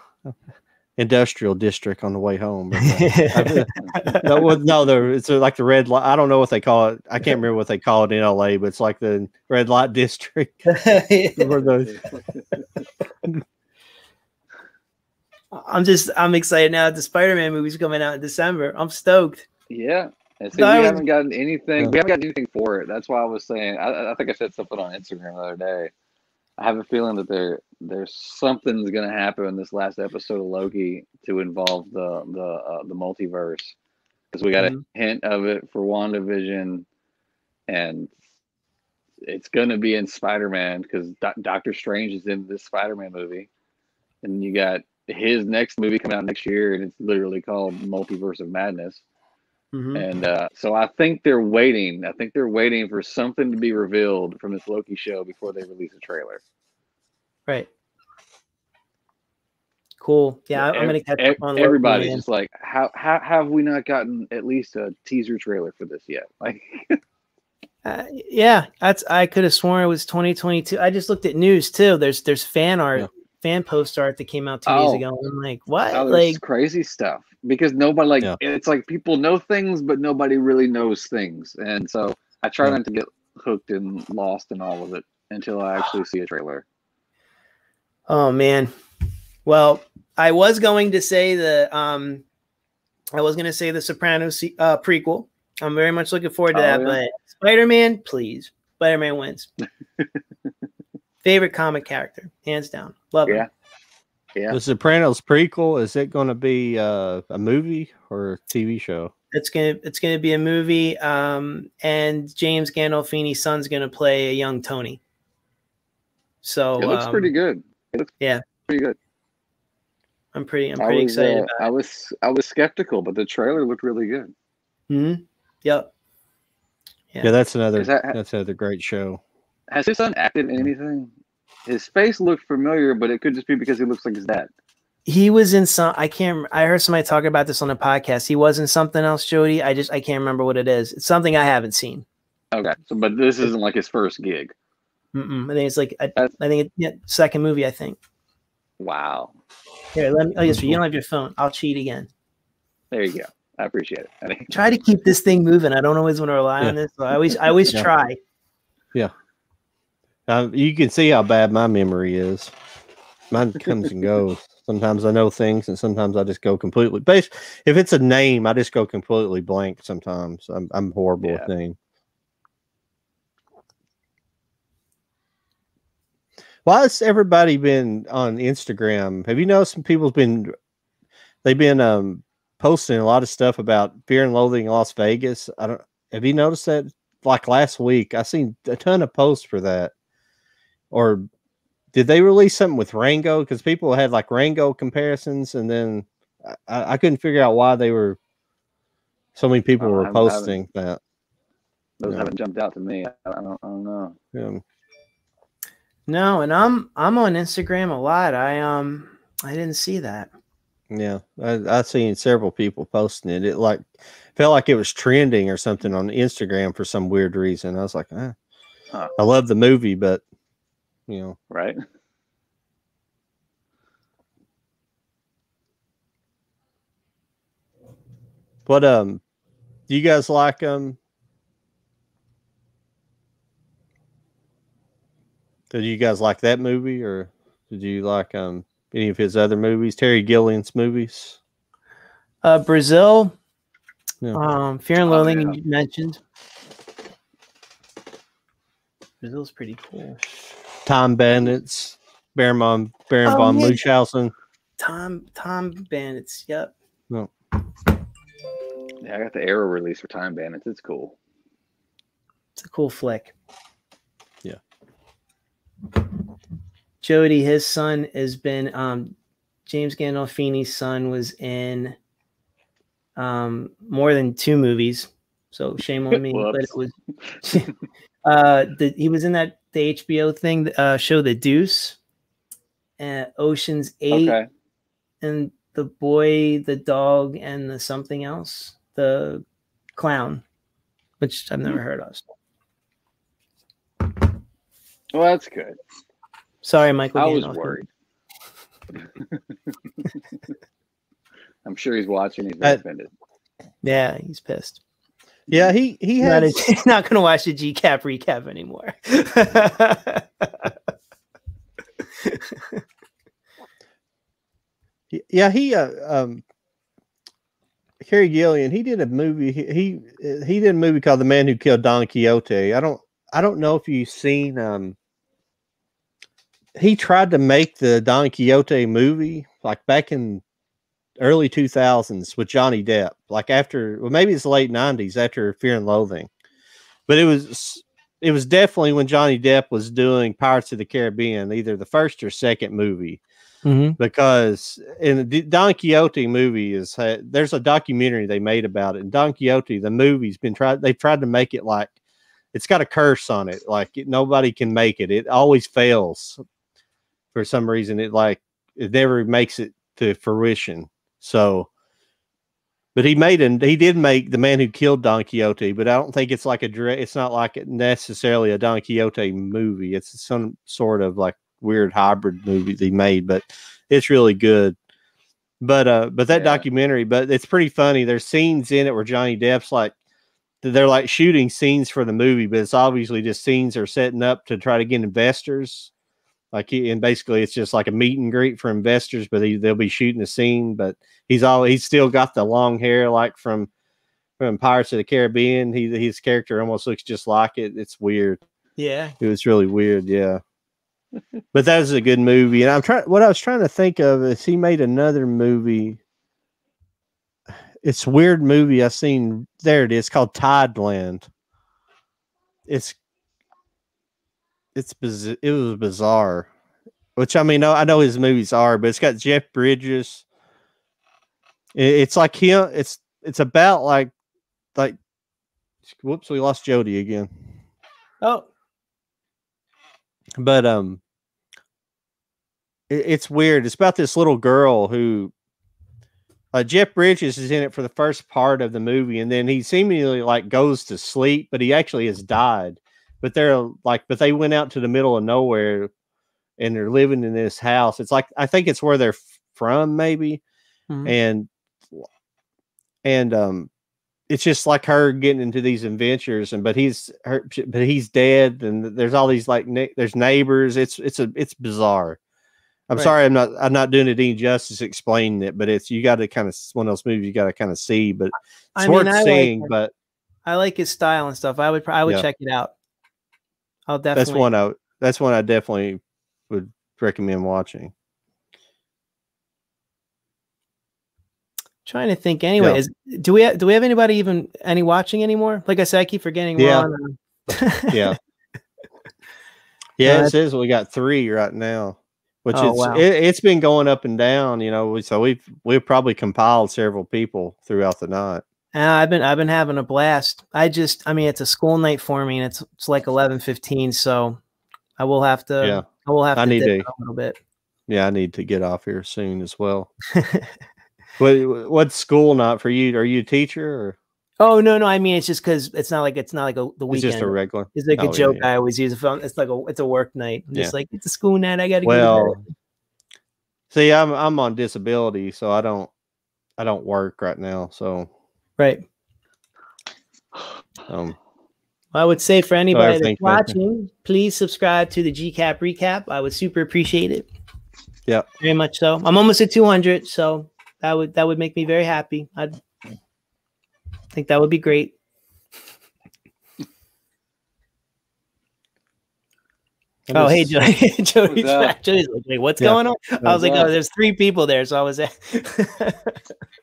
industrial district on the way home. but, uh, no, well, no, there it's like the red light. I don't know what they call it. I can't remember what they call it in LA, but it's like the red light district. Those- I'm just. I'm excited now. that The Spider-Man movie's coming out in December. I'm stoked. Yeah. And see, No, I we was- haven't gotten anything. Yeah. We haven't gotten anything for it. That's why I was saying. I, I think I said something on Instagram the other day. I have a feeling that there there's something's gonna happen in this last episode of Loki to involve the the uh, the multiverse because we got Mhm. a hint of it for WandaVision, and it's gonna be in Spider Man because Doctor Strange is in this Spider Man movie, and you got his next movie coming out next year, and it's literally called Multiverse of Madness. Mhm. And uh, so I think they're waiting. I think they're waiting for something to be revealed from this Loki show before they release a trailer. Right. Cool. Yeah, I- I'm gonna catch Ev- up on Loki, Everybody's just like, how, how how have we not gotten at least a teaser trailer for this yet? Like, Uh, yeah, that's. I could have sworn it was 2022. I just looked at news too. There's there's fan art, Yeah. Fan post art that came out two days Oh. ago. I'm like, what? oh, like, crazy stuff because nobody like Yeah. it's like people know things, but nobody really knows things, and so I try Yeah. not to get hooked and lost in all of it until I actually see a trailer. oh man. Well, I was going to say the um, I was gonna say the Sopranos uh, prequel. I'm very much looking forward to Oh, that. yeah. But Spider Man, please, Spider Man wins. Favorite comic character, hands down. Love Yeah. him. Yeah. The Sopranos prequel is it going to be uh, a movie or a TV show? It's gonna it's gonna be a movie, um, and James Gandolfini's son's gonna play a young Tony. So It looks um, pretty good. It looks yeah. pretty good. I'm pretty I'm I pretty was, excited uh, about I was I was skeptical, but the trailer looked really good. Mhm. Yep. Yeah. Yeah, that's another Is that- that's another great show. Has his son acted in anything? His face looked familiar, but it could just be because he looks like his dad. He was in some. I can't. I heard somebody talk about this on a podcast. He was in something else, Jody. I just I can't remember what it is. It's something I haven't seen. Okay, so but this isn't like his first gig. Mm-mm. I think it's like I, I think it, yeah, second movie. I think. Wow. Here, let me. Oh, yes, you don't have your phone. I'll cheat again. There you go. I appreciate it. I think Try to keep this thing moving. I don't always want to rely on this. So I always I always try. Yeah. try. Um, you can see how bad my memory is. Mine comes and goes. Sometimes I know things, and sometimes I just go completely. Base if it's a name, I just go completely blank. Sometimes I'm I'm horrible with Yeah. names. Why has everybody been on Instagram? Have you noticed some people's been they've been um posting a lot of stuff about fear and loathing in Las Vegas? I don't have you noticed that like last week I seen a ton of posts for that. Or did they release something with Rango? Because people had like Rango comparisons and then I, I couldn't figure out why they were so many people Oh, were I haven't- posting that. those Yeah. haven't jumped out to me. I, I don't. I don't know. Um, No, and I'm I'm on Instagram a lot. I um I didn't see that. Yeah, I I seen several people posting it. It like felt like it was trending or something on Instagram for some weird reason. I was like, eh. Huh. I love the movie, but you know, Right. But um, do you guys like um? Did you guys like that movie, or did you like um any of his other movies? Terry Gilliam's movies. Uh Brazil, Yeah. um, Fear and Oh, Loathing yeah. you mentioned. Brazil's pretty cool. Time Bandits, Barenbaum, Barenbaum yeah. Munchausen. Tom Tom Bandits. Yep. Yeah, I got the Arrow release for Time Bandits. It's cool. It's a cool flick. Yeah. Jody, his son has been um James Gandolfini's son was in um more than two movies. So shame on me, but it was uh the, he was in that the HBO thing uh show The Deuce and Ocean's 8 Okay. and the boy, the dog and the something else, the clown, which I've never heard of. Well, that's good. Sorry, Michael. I was worried. I'm sure he's watching. He's Uh, offended. Yeah, he's pissed. Yeah, he he had not, he's not going to watch the GCAP recap anymore. Yeah, he uh, um Terry Gilliam, he did a movie he, he he did a movie called The Man Who Killed Don Quixote. I don't I don't know if you've seen um he tried to make the Don Quixote movie like back in early 2000s with Johnny Depp, like after well maybe it's late 90s after Fear and Loathing. But it was it was definitely when Johnny Depp was doing Pirates of the Caribbean, either the first or second movie Mhm. because in the Don Quixote movie is there's a documentary they made about it. And Don Quixote, the movie's been tried. They've tried to make it like it's got a curse on it, like it, nobody can make it. It always fails for some reason. It like it never makes it to fruition. So, but he made and he did make the man who killed Don Quixote, but I don't think it's like a. It's not like necessarily a Don Quixote movie. It's some sort of like weird hybrid movie they made, but it's really good. But uh, but that Yeah. documentary, but it's pretty funny. There's scenes in it where Johnny Depp's like they're like shooting scenes for the movie, but it's obviously just scenes are setting up to try to get investors. Like he, and basically it's just like a meet and greet for investors, but he, they'll be shooting a scene. But he's all he's still got the long hair like from from Pirates of the Caribbean. He his character almost looks just like it. It's weird. Yeah. It was really weird, yeah. but that was a good movie. And I'm trying what I was trying to think of is he made another movie. It's a weird movie I've seen there it is called Tideland. It's it's biz- it was bizarre. Which I mean, I know his movies are, but it's got Jeff Bridges. It's like him. It's it's about like like. Whoops, we lost Jody again Oh, but um it- it's weird. It's about this little girl who uh, Jeff Bridges is in it for the first part of the movie, and then he seemingly like goes to sleep, but he actually has died. But they're like, but they went out to the middle of nowhere, and they're living in this house. It's like I think it's where they're from, maybe, Mhm. and and um, it's just like her getting into these adventures, and but he's her, but he's dead, and there's all these like ne- there's neighbors. It's it's a it's bizarre. I'm Right. sorry, I'm not I'm not doing it any justice explaining it, but it's you got to kind of one of those movies you got to kind of see, but it's I mean, I like seeing. it. but I like his style and stuff. I would I would Yeah. check it out. I'll definitely. that's one I that's one I definitely would recommend watching. Trying to think. Anyway, Yeah. is, do we ha- do we have anybody even any watching anymore? Like I said, I keep forgetting. Yeah. uh, Yeah, yeah. Uh, it says we got three right now, which Oh, it's wow. it, it's been going up and down. You know, we, so we've we've probably compiled several people throughout the night. Uh, I've been I've been having a blast. I just I mean it's a school night for me and it's it's like eleven fifteen, so I will have to Yeah. I will have I to need to- a little bit. Yeah, I need to get off here soon as well. What what's school not for you? Are you a teacher or oh no no I mean it's just because it's not like it's not like a, the weekend. it's just a regular? It's like Oh, a joke yeah. I always use. It's like a it's a work night. I'm just like it's a school night. I got to Well, Get see, I'm I'm on disability, so I don't I don't work right now. So right. um, I would say for anybody that's everything's better. watching, please subscribe to the GCAP recap. I would super appreciate it. Yeah. Very much so. I'm almost at 200, so that would that would make me very happy. I'd think that would be great. I'm Oh, hey, just- Joey. Joey's. Joey's like, wait, what's Yeah. going on? I was What's like, oh, there's three people there, so I was.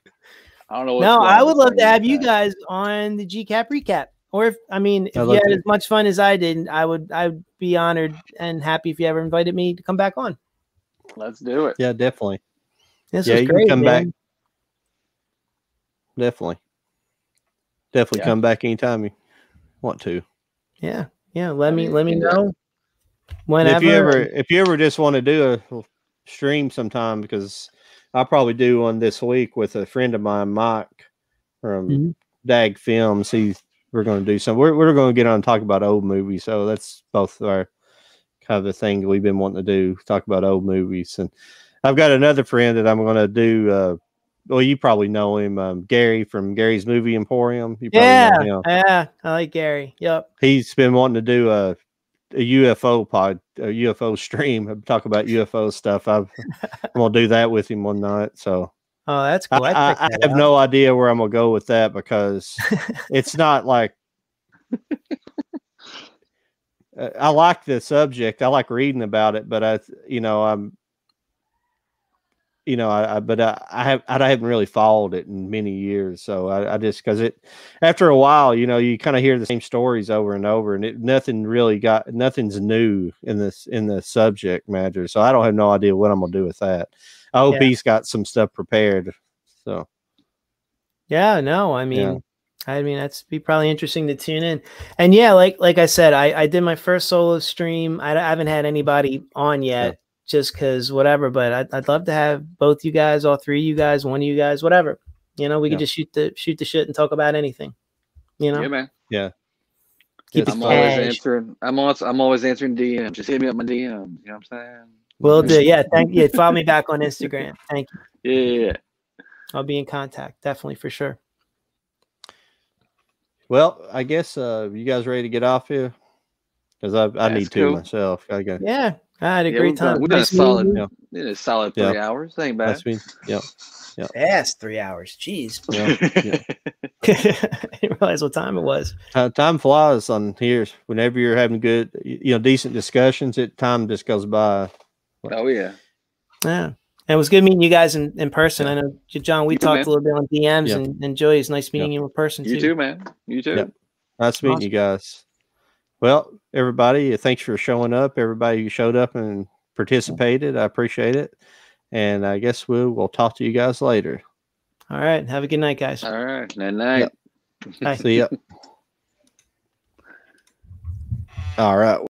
I don't know. what's no, going I would love to have you guys on the GCAP recap. Or if I mean, if I'd you had to. as much fun as I did, I would I'd be honored and happy if you ever invited me to come back on. Let's do it. yeah, definitely, This Yeah, was you can great. come man. back. definitely, definitely Yeah. come back anytime you want to. Yeah, yeah. Let I me let me yeah. know whenever. if you ever if you ever just want to do a stream sometime because I'll probably do one this week with a friend of mine, Mike from Mhm. Dag Films. He's we're going to do some. We're we're going to get on and talk about old movies. So that's both our kind of the thing we've been wanting to do. Talk about old movies, and I've got another friend that I'm going to do. Uh, well, you probably know him, um, Gary from Gary's Movie Emporium. You probably yeah, know him. yeah. I like Gary. Yep. He's been wanting to do a a UFO pod, a UFO stream, talk about UFO stuff. I've, I'm gonna do that with him one night. So Oh, that's I, cool. I, I that have out. no idea where I'm gonna go with that because it's not like Uh, I like the subject. I like reading about it, but I, you know, I'm, you know, I, I but I, I have I haven't really followed it in many years. So I, I just because it after a while, you know, you kind of hear the same stories over and over, and it nothing really got nothing's new in this in the subject matter. So I don't have no idea what I'm gonna do with that. I hope Yeah. he's got some stuff prepared. So Yeah, no, I mean, Yeah. I mean that's be probably interesting to tune in. And yeah, like like I said, I I did my first solo stream. I, I haven't had anybody on yet, just because whatever. But I'd, I'd love to have both you guys, all three of you guys, one of you guys, whatever. You know, we could Yeah. just shoot the shoot the shit and talk about anything. You know, Yeah, man. keep It's it I'm always cash. answering. I'm always. I'm always answering DMs. Just hit me up my DMs. You know what I'm saying? Will do. Yeah, thank you. Follow me back on Instagram. Thank you. Yeah. I'll be in contact, definitely for sure. well, I guess uh, you guys ready to get off here? Because I I That's need to cool. myself. I got Yeah, I had a Yeah, great time. we've done a solid- you. Yeah. It is solid Yeah. three hours. Ain't bad. that's me. Yep. Fast three hours. Jeez. Yeah. I didn't realize what time it was. Uh, time flies on here. Whenever you're having good, you know, decent discussions, it time just goes by. oh yeah. Yeah. And it was good meeting you guys in, in person. I know, John, we You talked man. a little bit on DMs Yeah. and, and Joey, it's nice meeting you in person You too, man. You too. Yep. Nice meeting Awesome. you guys. Well, everybody, thanks for showing up. Everybody who showed up and mm-hmm. participated, I appreciate it. And I guess we'll we'll talk to you guys later. All right. Have a good night, guys. All right. Night night. Bye. See ya. All right.